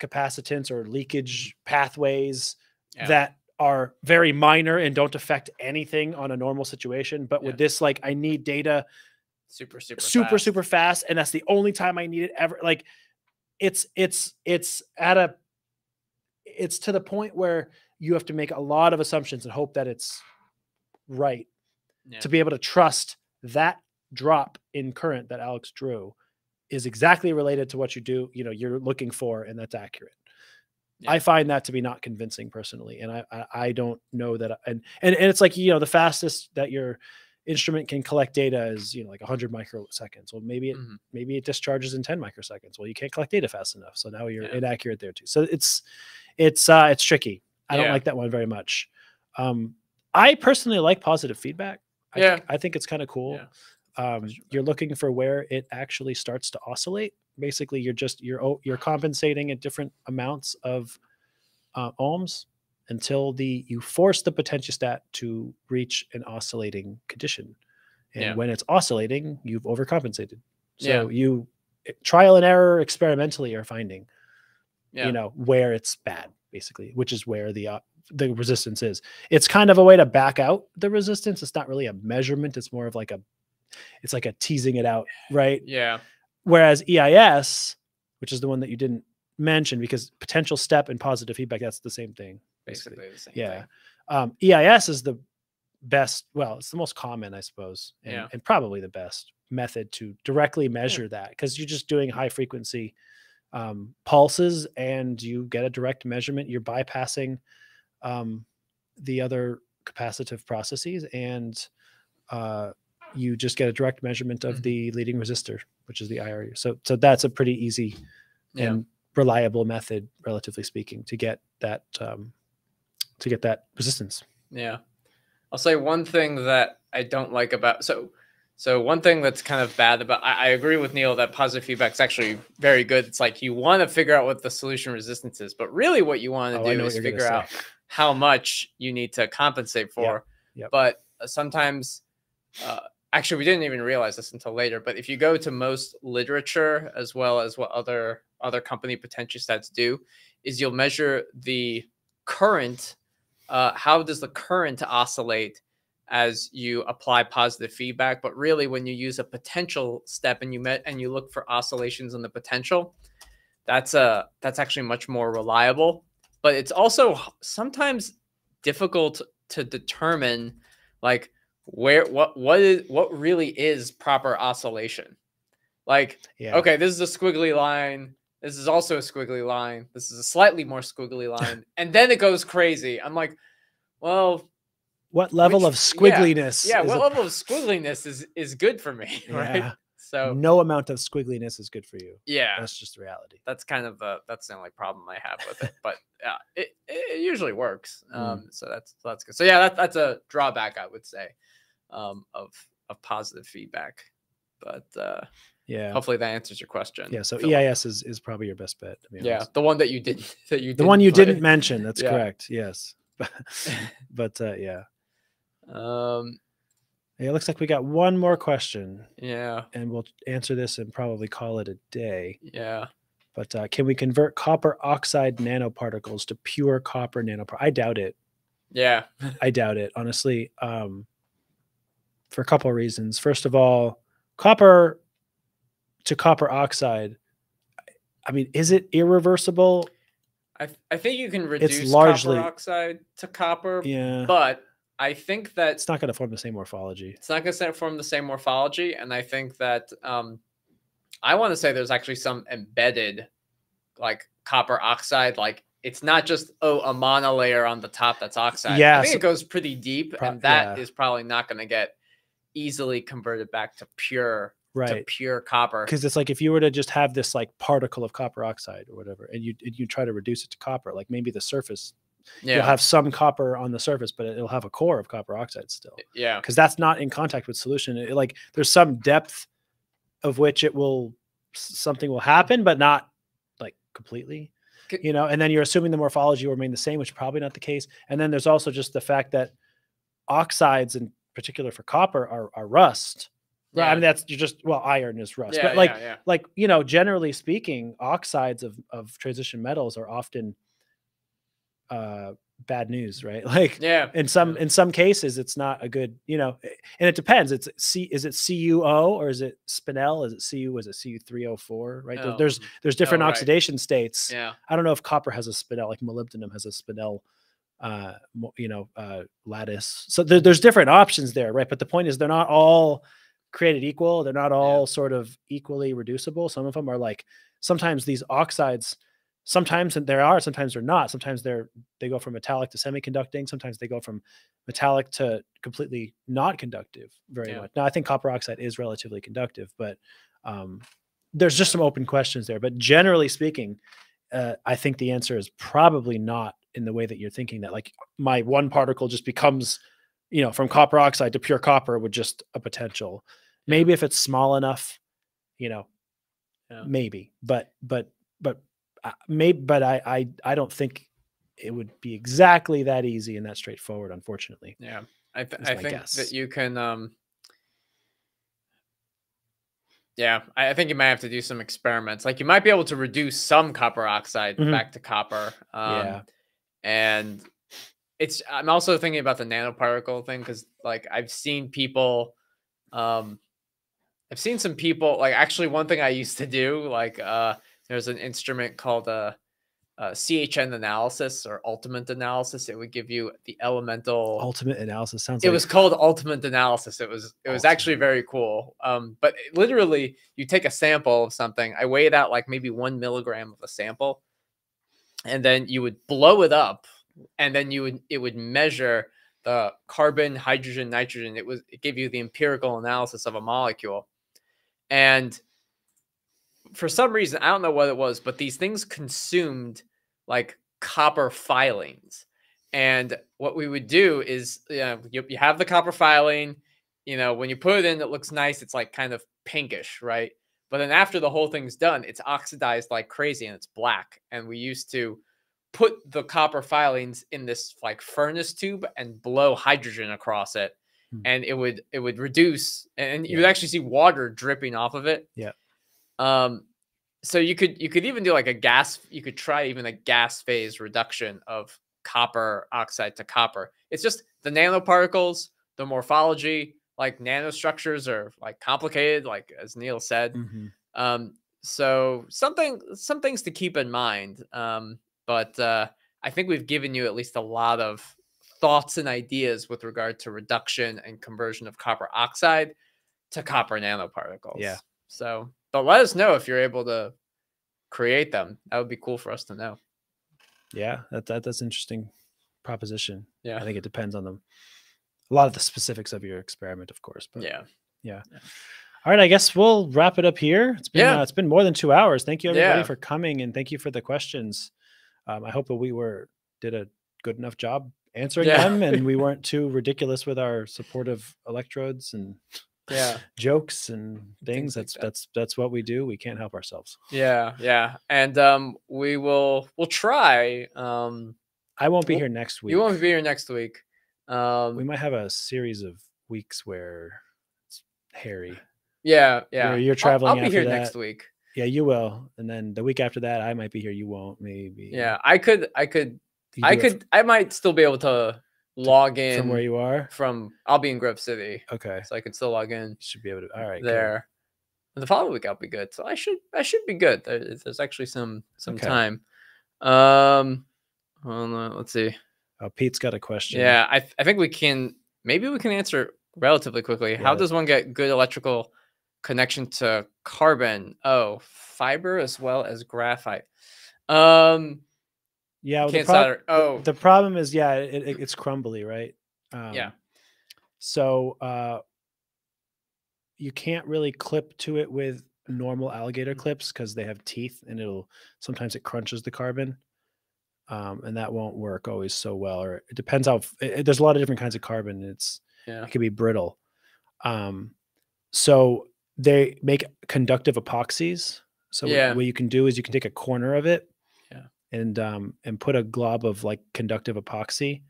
capacitance or leakage pathways Yeah. that are very minor and don't affect anything on a normal situation but with this like i need data super, super, super fast. super fast and that's the only time i need it ever like it's it's it's at a it's to the point where you have to make a lot of assumptions and hope that it's right Yeah. to be able to trust that drop in current that alex drew is exactly related to what you do you know you're looking for and that's accurate Yeah. I find that to be not convincing personally, and I I, I don't know that. I- And, and and it's like you know the fastest that your instrument can collect data is you know like 100 microseconds. Well, maybe it Mhm. maybe it discharges in 10 microseconds. Well, you can't collect data fast enough, so now you're Yeah. inaccurate there too. So it's it's uh it's tricky. I don't like that one very much. Um, I personally like positive feedback. I Yeah. think, I think it's kind of cool Yeah. um, you're looking for where it actually starts to oscillate basically you're just you're you're compensating at different amounts of uh, ohms until the you force the potentiostat to reach an oscillating condition and Yeah. when it's oscillating you've overcompensated so Yeah. you eh, trial and error experimentally are finding Yeah. you know where it's bad basically which is where the uh, the resistance is it's kind of a way to back out the resistance it's not really a measurement it's more of like a it's like a teasing it out right Yeah. whereas eis which is the one that you didn't mention because potential step and positive feedback that's the same thing basically. Basically the same yeah um eis is the best well it's the most common i suppose and, Yeah. and probably the best method to directly measure that because you're just doing high frequency um, pulses and you get a direct measurement you're bypassing um, the other capacitive processes and uh, you just get a direct measurement of Mhm. the leading resistor which is the iru so so that's a pretty easy Yeah. and reliable method relatively speaking to get that um, to get that resistance Yeah. I'll say one thing that I don't like about so so one thing that's kind of bad about I, I agree with Neil that positive feedback is actually very good. It's like you want to figure out what the solution resistance is, but really what you want to Oh, do is figure out how much you need to compensate for. Yep. But uh, sometimes uh, actually we didn't even realize this until later, but if you go to most literature as well as what other other company potentiostats do, is you'll measure the current uh, how does the current oscillate as you apply positive feedback but really when you use a potential step and you met and you look for oscillations in the potential that's a that's actually much more reliable but it's also sometimes difficult to determine like where what what is what really is proper oscillation like yeah okay, this is a squiggly line. This is also a squiggly line. This is a slightly more squiggly line. and then it goes crazy. I'm like, well, what level which- of squiggliness yeah, is what a- level of squiggliness is is good for me, right? Yeah. So no amount of squiggliness is good for you yeah, that's just reality that's kind of the that's the only problem I have with it. But yeah, it, it usually works. Mm. Um, so that's that's good. So yeah, that, that's a drawback I would say, um, of of positive feedback. But uh, yeah hopefully that answers your question. yeah so eis is, is probably your best bet Yeah, honest. the one that you didn't that you the one you play. didn't mention that's Yeah. correct yes but uh, yeah Um, it looks like we got one more question yeah, and we'll answer this and probably call it a day yeah. but uh, can we convert copper oxide nanoparticles to pure copper nanoparticles i doubt it Yeah. I doubt it, honestly. Um, for a couple of reasons. First of all, copper to copper oxide. I mean, is it irreversible? I, I think you can reduce largely- copper oxide to copper, Yeah, but I think that it's not going to form the same morphology. it's not going to form the same morphology. And I think that um, I want to say there's actually some embedded like copper oxide. Like it's not just, oh, a monolayer on the top that's oxide. Yeah, I think so- it goes pretty deep, and that is yeah. probably not going to get easily converted back to pure Right. pure copper. Because it's like if you were to just have this like particle of copper oxide or whatever, and you and you try to reduce it to copper, like maybe the surface, Yeah. you'll have some copper on the surface, but it'll have a core of copper oxide still. yeah. because that's not in contact with solution. It- like there's some depth of which it will something will happen, but not like completely. You know, and then you're assuming the morphology will remain the same, which is probably not the case. And then there's also just the fact that oxides, in particular for copper, are are rust. Right? I mean, that's just well, iron is rust, Yeah, but like yeah, yeah. like you know, generally speaking, oxides of of transition metals are often uh bad news, right? Like Yeah. in some in some cases it's not a good you know eh, and it depends it's c is it cuo or is it spinel is it cu is it cu304 right Oh, there's there's different right. oxidation states Yeah. i don't know if copper has a spinel like molybdenum has a spinel uh you know uh lattice so there, there's different options there right but the point is they're not all created equal they're not all sort of equally reducible some of them are like sometimes these oxides sometimes there are, sometimes they're not. Sometimes they're they go from metallic to semiconducting. Sometimes they go from metallic to completely not conductive very Yeah. much. Now I think copper oxide is relatively conductive, but um, there's just some open questions there. But generally speaking, uh, I think the answer is probably not in the way that you're thinking that like my one particle just becomes, you know, from copper oxide to pure copper with just a potential. Maybe if it's small enough, you know, Yeah. maybe, but but but uh, maybe, but I I I don't think it would be exactly that easy and that straightforward. Unfortunately, Yeah, I, th- I think guess. that you can. Um, yeah, I, I think you might have to do some experiments. Like you might be able to reduce some copper oxide Mhm. back to copper. Um, Yeah. and it's. I'm also thinking about the nanoparticle thing because, like, I've seen people. Um, I've seen some people like actually one thing I used to do like uh there's an instrument called uh, uh CHN analysis or ultimate analysis. It would give you the elemental ultimate analysis sounds. it like was called ultimate analysis it was it was actually very cool um but it- literally you take a sample of something i weighed out like maybe one milligram of a sample and then you would blow it up and then you would it would measure the carbon hydrogen nitrogen it was it gave you the empirical analysis of a molecule and for some reason i don't know what it was but these things consumed like copper filings and what we would do is, you, know, you, you have the copper filing, you know, when you put it in, it looks nice. It's like kind of pinkish, right? But then after the whole thing's done, it's oxidized like crazy and it's black. And we used to put the copper filings in this like furnace tube and blow hydrogen across it. Hmm. And it would it would reduce and you would actually see water dripping off of it. Yeah. Um so you could you could even do like a gas you could try even a gas phase reduction of copper oxide to copper. It's just the nanoparticles, the morphology, like nanostructures are like complicated, like as Neil said. Mhm. Um, so something some things to keep in mind. Um, but uh, I think we've given you at least a lot of thoughts and ideas with regard to reduction and conversion of copper oxide to copper nanoparticles. Yeah. So, but let us know if you're able to create them. That would be cool for us to know. Yeah, that, that that's interesting proposition. Yeah. I think it depends on them. A lot of the specifics of your experiment, of course. But Yeah. Yeah. All right, I guess we'll wrap it up here. It's been Yeah. uh, it's been more than two hours. Thank you everybody Yeah. for coming and thank you for the questions. Um, I hope that we were did a good enough job answering Yeah. them and we weren't too ridiculous with our supportive electrodes and Yeah. jokes and things. things like That's that. that's that's what we do. We can't help ourselves. Yeah. Yeah. And um, we will we'll try. Um, I won't be Well, here next week. you won't be here next week. Um, we might have a series of weeks where it's hairy. yeah. Yeah. you're I'll- traveling I'll, be after here next week. Yeah, you will. And then the week after that, I might be here. You won't. Maybe. Yeah. I could. I could. I could. I might still be able to log in from where you are. from. I'll be in Grove City, Okay, so I can still log in should be able to. All right, there. And the following week I'll be good. So I should. I should be good. There- There's actually some some Okay. time. Um. On, let's see. Oh, Pete's got a question. Yeah, I, I think we can maybe we can answer relatively quickly. How does one get good electrical connection to carbon? Oh, fiber as well as graphite. Um, yeah. well, the prob-. Oh, The problem is, yeah, it, it, it's crumbly, right? Um, Yeah. So uh, you can't really clip to it with normal alligator clips because they have teeth, and it'll sometimes it crunches the carbon, um, and that won't work always so well. Or it depends how. it- there's a lot of different kinds of carbon. It's yeah. it can be brittle. Um, so they make conductive epoxies. So what- Yeah. what you can do is you can take a corner of it, Yeah. and um, and put a glob of like conductive epoxy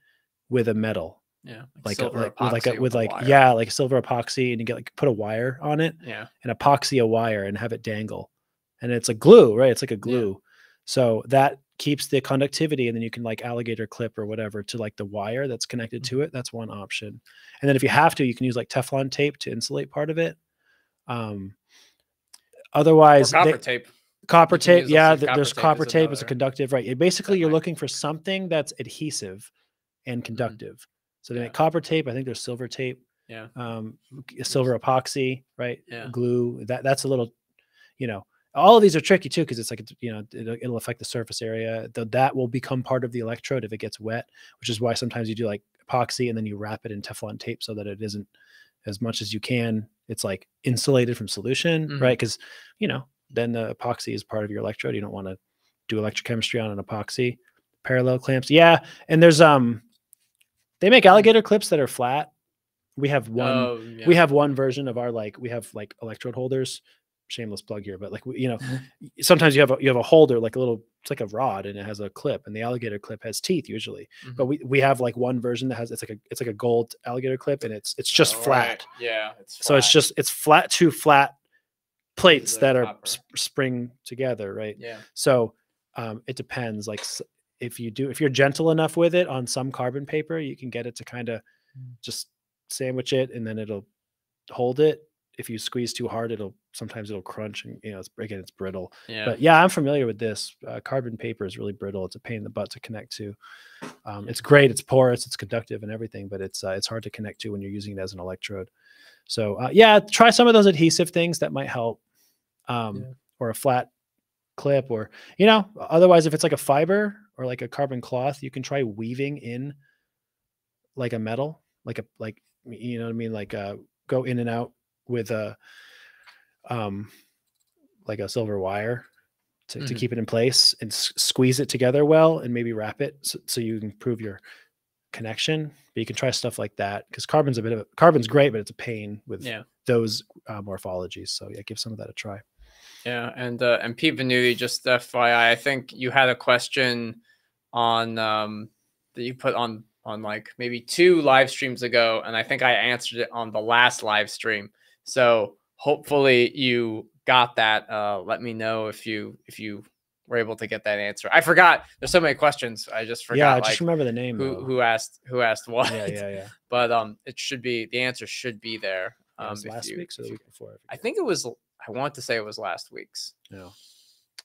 with a metal, Yeah. like a, silver like with like a, with a like wire. yeah, like silver epoxy, and you get like put a wire on it Yeah. and epoxy a wire and have it dangle, and it's a glue, right? It's like a glue. So that keeps the conductivity, and then you can like alligator clip or whatever to like the wire that's connected Mm-hmm. to it. That's one option. And then if you have to, you can use like Teflon tape to insulate part of it. Um, Or otherwise, copper they- tape. copper tape, yeah, th- copper there's tape copper tape. It's a conductive, right? Basically, you're might- looking for something that's adhesive and conductive. So they Mm-hmm. Yeah. make copper tape. I think there's silver tape Yeah. um, silver epoxy, right? Yeah. Glue. That that's a little, you know, all of these are tricky too because it's like you know it'll, it'll affect the surface area. That will become part of the electrode if it gets wet, which is why sometimes you do like epoxy and then you wrap it in Teflon tape so that it isn't as much as you can. It's like insulated from solution, Mhm. right? Because you know then the epoxy is part of your electrode. You don't want to do electrochemistry on an epoxy. Parallel clamps, yeah. And there's um, they make alligator clips that are flat. We have one. we yeah. have one version of our like we have like electrode holders shameless plug here but like you know Mm-hmm. sometimes you have a you have a holder like a little it's like a rod and it has a clip and the alligator clip has teeth usually but Mhm. we we have like one version that has it's like a it's like a gold alligator clip and it's it's just Oh, flat right. Yeah. It's so it's just it's flat two flat plates that are sp- spring together right Yeah. so um, it depends. Like if you do, if you're gentle enough with it on some carbon paper, you can get it to kind of Mm. just sandwich it, and then it'll hold it. If you squeeze too hard, it'll sometimes it'll crunch, and you know, it's again, it's brittle. Yeah. But yeah, I'm familiar with this. Uh, carbon paper is really brittle. It's a pain in the butt to connect to. Um, it's great. It's porous. It's conductive and everything, but it's uh, it's hard to connect to when you're using it as an electrode. So uh, yeah, try some of those adhesive things that might help. Um, Yeah. Or a flat clip, or you know, otherwise, if it's like a fiber or like a carbon cloth, you can try weaving in like a metal, like a like you know what I mean, like uh, go in and out with a um like a silver wire to, to Mhm. keep it in place and s- squeeze it together well and maybe wrap it so, so you can improve your connection but you can try stuff like that because carbon's a bit of a carbon's great but it's a pain with Yeah. those uh, morphologies so yeah give some of that a try Yeah, and uh, and Pete Venuti, just FYI, I think you had a question on um that you put on on like maybe two live streams ago, and I think I answered it on the last live stream. So hopefully you got that. Uh, let me know if you if you were able to get that answer. I forgot. There's so many questions. I just forgot. yeah like, just remember the name who who asked who asked what. yeah yeah yeah But um, it should be the answer should be there. Um, last you- week's or the week before I think it was. I want to say it was last week's. no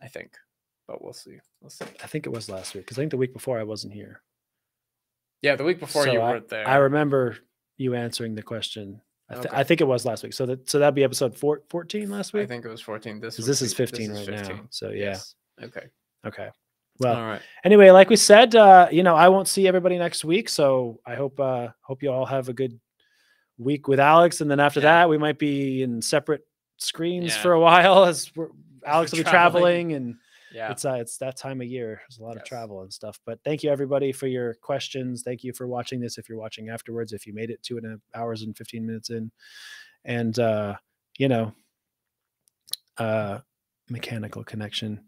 I think, but we'll see. We'll see. i think it was last week because i think the week before i wasn't here Yeah, the week before you I- weren't there. i remember you answering the question I, th- Okay. I think it was last week so that so that'd be episode four, 14 last week. I think it was 14. This would this is be- 15 right now, so yeah. Yes. Okay. okay well All right. anyway like we said uh you know i won't see everybody next week so i hope uh hope you all have a good week with alex and then after Yeah. that we might be in separate screens Yeah. for a while as we're alex will be traveling. traveling and Yeah. it's uh it's that time of year there's a lot of travel and stuff but thank you everybody for your questions thank you for watching this if you're watching afterwards if you made it two and a half hours and 15 minutes in and uh you know uh mechanical connection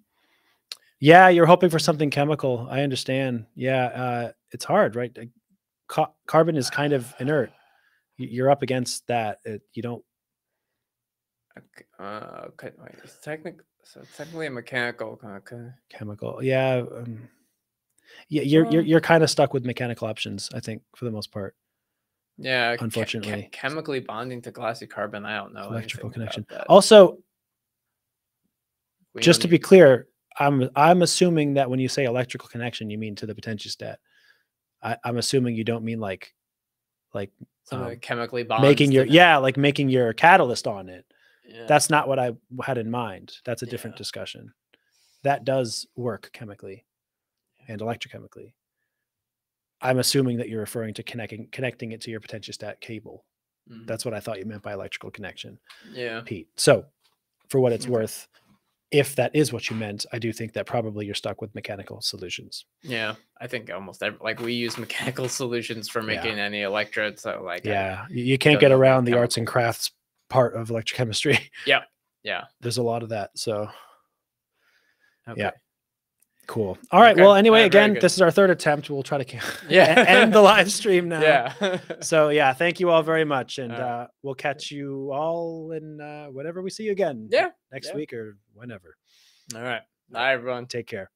yeah you're hoping for something chemical i understand yeah uh it's hard right ca- carbon is kind of inert you're up against that it, you don't Okay, Uh, okay. Wait, it's technic- so it's technically a mechanical. Okay. chemical yeah um, yeah you're you're, Um, you're kind of stuck with mechanical options i think for the most part Yeah. Unfortunately. chemically bonding to glassy carbon. I don't know. electrical connection also We just to be clear i'm i'm assuming that when you say electrical connection you mean to the potentiostat I, i'm assuming you don't mean like like um, chemically making your yeah like making your catalyst on it yeah. that's not what i had in mind that's a different Yeah. discussion that does work chemically and electrochemically i'm assuming that you're referring to connecting connecting it to your potentiostat cable Mhm. that's what i thought you meant by electrical connection yeah. pete so for what it's worth if that is what you meant i do think that probably you're stuck with mechanical solutions Yeah. I think almost every, like we use mechanical solutions for Yeah. making any electrodes. So like yeah you, you can't get around the arts and crafts part of electrochemistry yeah. Yeah. There's a lot of that so Okay. cool all right Okay. well anyway right, again this is our third attempt we'll try to Yeah. end the live stream now Yeah. so yeah thank you all very much and right. uh we'll catch you all in uh whenever we see you again Yeah, next yeah. week or whenever All right. Bye, everyone. take care